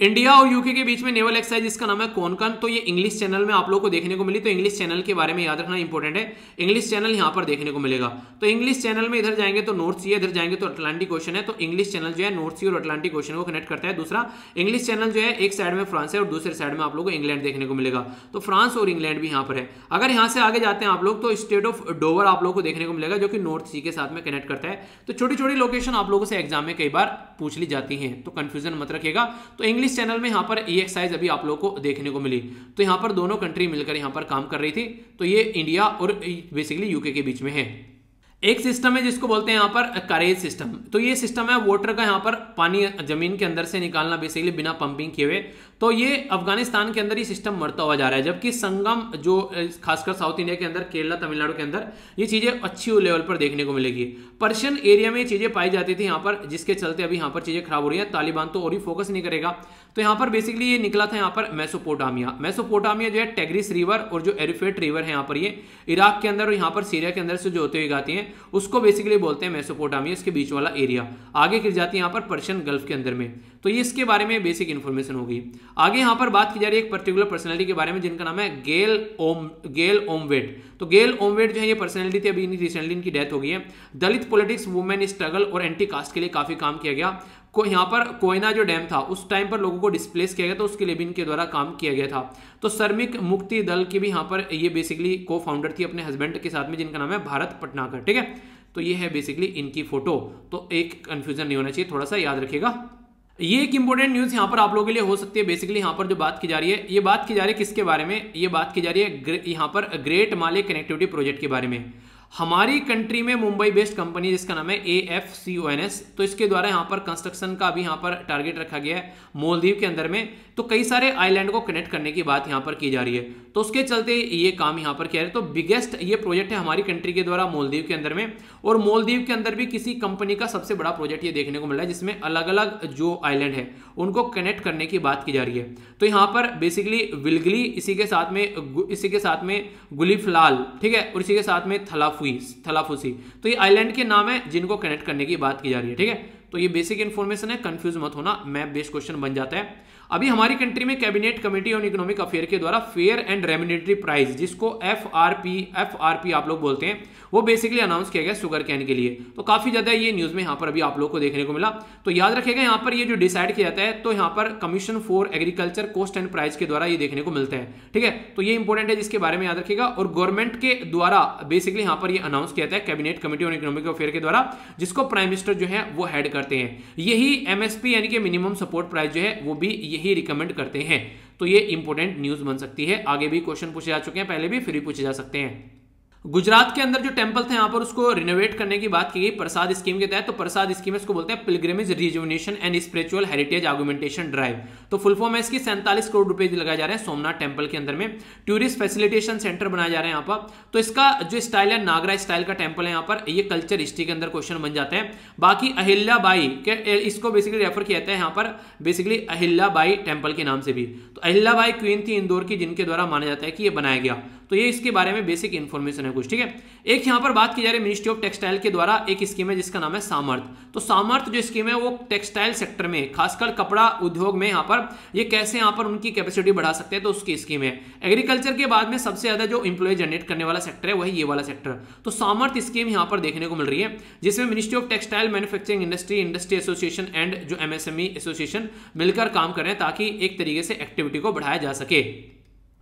इंडिया और यूके के बीच में नेवल एक्सरसाइज जिसका नाम है कोनकन। तो ये इंग्लिश चैनल में आप लोगों को देखने को मिली तो इंग्लिश चैनल के बारे में याद रखना इंपॉर्टेंट है। इंग्लिश चैनल यहाँ पर देखने को मिलेगा। तो इंग्लिश चैनल में इधर जाएँगे तो नॉर्थ सी इधर जाएँगे तो अटलांटिक ओशन है तो इंग्लिश चैनल जो है नॉर्थ सी और अटलांटिक ओशन को कनेक्ट करता है। दूसरा इंग्लिश चैनल जो है एक साइड में फ्रांस है और दूसरे साइड में आप लोग को इंग्लैंड देखने को मिलेगा। तो फ्रांस और इंग्लैंड भी यहाँ पर है। अगर यहाँ से आगे जाते हैं आप लोग तो स्टेट ऑफ़ डोवर आप लोग को देखने को मिलेगा, जो कि नॉर्थ सी के साथ में कनेक्ट करता है। तो छोटी छोटी लोकेशन आप लोगों से एग्ज़ाम में कई बार पूछ ली जाती है तो कंफ्यूजन मत रखेगा तो इंग्लिश चैनल में यहाँ पर ये एक्सरसाइज अभी आप लोग को देखने को मिली। तो यहाँ पर दोनों कंट्री मिलकर यहाँ पर काम कर रही थी। तो ये इंडिया और बेसिकली यूके के बीच में है। एक सिस्टम है जिसको बोलते हैं यहाँ पर करेज सिस्टम तो ये सिस्टम है वाटर का यहाँ पर पानी ज़मीन के अंदर से निकालना बेसिकली बिना पंपिंग किए हुए। तो ये अफ़गानिस्तान के अंदर ही सिस्टम मरता हुआ जा रहा है, जबकि संगम जो खासकर साउथ इंडिया के अंदर, केरला, तमिलनाडु के अंदर, ये चीज़ें अच्छी लेवल पर देखने को मिलेगी। पर्शियन एरिया में ये चीज़ें पाई जाती थी यहाँ पर, जिसके चलते अभी यहाँ पर चीज़ें खराब हो रही है। तालिबान तो और ही फोकस नहीं करेगा। तो यहाँ पर बेसिकली ये निकला था यहाँ पर मेसोपोटामिया। मेसोपोटामिया जो है टेग्रिस रिवर और जो एरिफेट रिवर है यहाँ पर, ये इराक के अंदर और यहाँ पर सीरिया के अंदर से जो होते हुए गाती हैं, उसको बेसिकली बोलते हैं मेसोपोटामिया, इसके बीच वाला एरिया आगे गिर जाती है यहाँ पर पर्शियन गल्फ के अंदर में। तो ये इसके बारे में बेसिक इन्फॉर्मेशन होगी। आगे यहाँ पर बात की जा रही है एक पर्टिकुलर पर्सनैलिटी के बारे में, जिनका नाम है गेल ओम गेल ओमवेट तो गेल ओमवेट जो है, ये पर्सनैलिटी थी, अभी रिसेंटली इनकी डेथ हो गई है। दलित पॉलिटिक्स वुमेन स्ट्रगल और एंटी कास्ट के लिए काफ़ी काम किया गया। को, यहाँ पर कोयना जो डैम था, उस टाइम पर लोगों को डिस्प्लेस किया गया था, उसके लिए भी इनके द्वारा काम किया गया था। तो श्रमिक मुक्ति दल की भी यहाँ पर ये बेसिकली को फाउंडर थी अपने हस्बैंड के साथ में, जिनका नाम है भारत पटनाकर, ठीक है? तो ये है बेसिकली इनकी फ़ोटो तो एक कंफ्यूजन नहीं होना चाहिए, थोड़ा सा याद रखेगा ये एक इंपॉर्टेंट न्यूज़ यहाँ पर आप लोगों के लिए हो सकती है। बेसिकली यहाँ पर जो बात की जा रही है, ये बात की जा रही है किसके बारे में? ये बात की जा रही है यहाँ पर ग्रेट माले कनेक्टिविटी प्रोजेक्ट के बारे में। हमारी कंट्री में मुंबई बेस्ड कंपनी जिसका नाम है A F C O N S तो इसके द्वारा यहाँ पर कंस्ट्रक्शन का भी यहाँ पर टारगेट रखा गया है मोलदीव के अंदर में। तो कई सारे आइलैंड को कनेक्ट करने की बात यहाँ पर की जा रही है। तो उसके चलते ये काम यहाँ पर किया है। तो बिगेस्ट ये प्रोजेक्ट है हमारी कंट्री के द्वारा मोलदीव के अंदर में। और मोलदीव के अंदर भी किसी कंपनी का सबसे बड़ा प्रोजेक्ट ये देखने को मिला है, जिसमें अलग अलग जो आइलैंड है, उनको कनेक्ट करने की बात की जा रही है। तो यहाँ पर बेसिकली विलगली इसी के साथ में इसी के साथ में गुलीफलाल ठीक है? और इसी के साथ में थलाफुई थलाफुसी तो ये आइलैंड के नाम है, जिनको कनेक्ट करने की बात की जा रही है, ठीक है? तो ये बेसिक इन्फॉर्मेशन है कंफ्यूज मत होना मैप बेस्ड क्वेश्चन बन जाता है। अभी हमारी कंट्री में cabinet committee on economic affair के द्वारा फेयर एंड रेमिनेटरी प्राइस, जिसको F R P F R P आप लोग बोलते हैं, वो बेसिकली अनाउंस किया गया शुगर कैन के लिए। तो काफ़ी ज़्यादा ये न्यूज़ में यहाँ पर अभी आप लोग को देखने को मिला। तो याद रखेगा यहाँ पर ये जो डिसाइड किया जाता है तो यहाँ पर commission for agriculture cost and price के द्वारा ये देखने को मिलता है। ठीक है? तो ये इंपॉर्टेंट है, जिसके बारे में याद रखेगा और गवर्नमेंट के द्वारा बेसिकली यहाँ पर ये अनाउंस किया जाता है cabinet committee on economic affair के द्वारा, जिसको प्राइम मिनिस्टर जो है, वो हेड करते हैं। यही एमएसपी यानी कि मिनिमम सपोर्ट प्राइस जो है, वो भी ही रिकमेंड करते हैं। तो ये इंपॉर्टेंट न्यूज़ बन सकती है। आगे भी क्वेश्चन पूछे जा चुके हैं, पहले भी फिर भी पूछे जा सकते हैं। गुजरात के अंदर जो टेंपल थे, यहाँ पर उसको रिनोवेट करने की बात की गई, प्रसाद स्कीम के तहत। तो प्रसाद स्कीम इसको बोलते हैं pilgrimage rejuvenation and spiritual heritage argumentation drive तो फुल फॉर्म है इसकी, सैंतालीस करोड़ रुपए लगाए जा रहे हैं सोमनाथ टेंपल के अंदर में। टूरिस्ट फैसिलिटेशन सेंटर बनाए जा रहे हैं यहाँ पर। तो इसका जो स्टाइल है, नागरा स्टाइल का टेंपल है यहाँ पर, ये कल्चर हिस्ट्री के अंदर क्वेश्चन बन जाते हैं। बाकी अहिल्याबाई के इसको बेसिकली रेफर किया जाता है यहाँ पर बेसिकली अहिल्याबाई टेंपल के नाम से भी। तो अहिल्याबाई क्वीन थी इंदौर की, जिनके द्वारा माना जाता है कि ये बनाया गया। तो ये इसके बारे में बेसिक इन्फॉर्मेशन है कुछ, ठीक है? एक यहाँ पर बात की जा रही है मिनिस्ट्री ऑफ़ टेक्सटाइल के द्वारा, एक स्कीम है जिसका नाम है सामर्थ। तो सामर्थ जो स्कीम है, वो टेक्सटाइल सेक्टर में खासकर कपड़ा उद्योग में यहाँ पर ये कैसे यहाँ पर उनकी कैपेसिटी बढ़ा सकते हैं तो उसकी स्कीम है। एग्रीकल्चर के बाद में सबसे ज़्यादा जो इंप्लॉय जनरेट करने वाला सेक्टर है, वही ये वाला सेक्टर तो सामर्थ स्कीम यहाँ पर देखने को मिल रही है, जिसमें ministry of textile manufacturing industry industry association and जो एमएसएमई एसोसिएशन मिलकर काम कर ताकि एक तरीके से एक्टिविटी को बढ़ाया जा सके।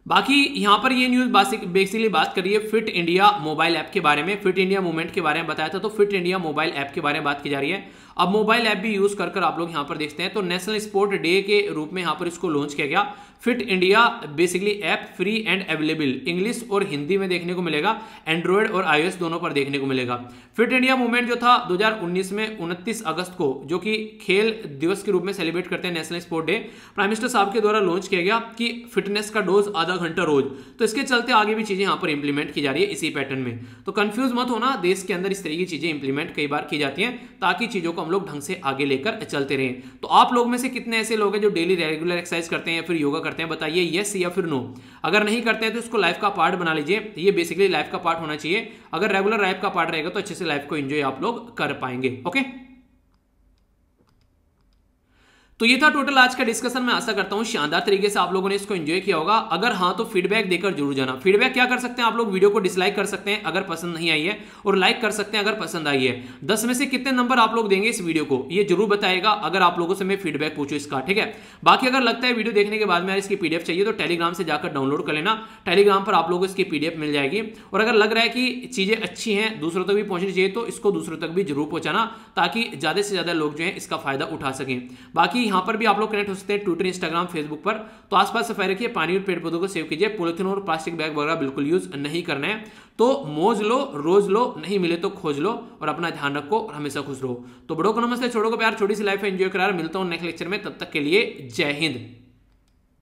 बाकी यहाँ पर ये न्यूज़ बेसिकली बात कर रही है फिट इंडिया मोबाइल ऐप के बारे में। फिट इंडिया मूवमेंट के बारे में बताया था तो फिट इंडिया मोबाइल ऐप के बारे में बात की जा रही है। अब मोबाइल ऐप भी यूज़ कर आप लोग यहाँ पर देखते हैं। तो नेशनल स्पोर्ट डे के रूप में यहाँ पर इसको लॉन्च किया गया। Fit India basically app free and available English और हिंदी में देखने को मिलेगा। एंड्रॉयड और आईओएस दोनों पर देखने को मिलेगा। फिट इंडिया मूवमेंट जो था 2019 में 29 अगस्त को, जो कि खेल दिवस के रूप में सेलिब्रेट करते हैं national sport day prime minister साहब के द्वारा लॉन्च किया गया कि फिटनेस का डोज आधा घंटा रोज। तो इसके चलते आगे भी चीज़ें यहाँ पर इंप्लीमेंट की जा रही है इसी पैटर्न में। तो कंफ्यूज मत होना, देश के अंदर इस तरह की चीज़ें इंप्लीमेंट कई बार की जाती हैं ताकि चीज़ों को हम लोग ढंग से आगे लेकर चलते रहें। तो आप लोग में से कितने ऐसे लोग हैं जो डेली रेगुलर एक्सरसाइज करते हैं या फिर योगा करते हैं, बताइए यस या फिर नो अगर नहीं करते हैं तो इसको लाइफ का पार्ट बना लीजिए। ये बेसिकली लाइफ का पार्ट होना चाहिए। अगर रेगुलर लाइफ का पार्ट रहेगा तो अच्छे से लाइफ को एंजॉय आप लोग कर पाएँगे। ओके तो ये था टोटल आज का डिस्कशन मैं आशा करता हूँ शानदार तरीके से आप लोगों ने इसको एंजॉय किया होगा। अगर हाँ तो फीडबैक देकर ज़रूर जाना। फीडबैक क्या कर सकते हैं? आप लोग वीडियो को डिसलाइक कर सकते हैं अगर पसंद नहीं आई है और लाइक कर सकते हैं अगर पसंद आई है। दस में से कितने नंबर आप लोग देंगे इस वीडियो को? ये ज़रूर बताएगा अगर आप लोगों से मैं फीडबैक पूछू इसका, ठीक है? बाकी अगर लगता है वीडियो देखने के बाद में इसकी पीडीएफ चाहिए तो टेलीग्राम से जाकर डाउनलोड कर लेना। टेलीग्राम पर आप लोगों को इसकी पीडीएफ मिल जाएगी। और अगर लग रहा है कि चीज़ें अच्छी हैं, दूसरों तक भी पहुंचनी चाहिए तो इसको दूसरों तक भी ज़रूर पहुंचाना ताकि ज़्यादा से ज़्यादा लोग जो है इसका फ़ायदा उठा सकें। बाकी यहाँ पर भी आप लोग कनेक्ट हो सकते हैं ट्विटर इंस्टाग्राम फेसबुक पर। तो आसपास सफ़ाई रखिए पानी और पेड़ पौधों को सेव कीजिए। पोलिथिन और प्लास्टिक बैग वगैरह बिल्कुल यूज़ नहीं करना है। तो मोज लो, रोज लो, नहीं मिले तो खोज लो और अपना ध्यान रखो और हमेशा खुश रहो। तो बड़ों को नमस्ते छोड़ो को प्यार, छोटी सी लाइफ एंजॉय करा मिलता हूँ नेक्स्ट लेक्चर में, तब तक के लिए जय हिंद।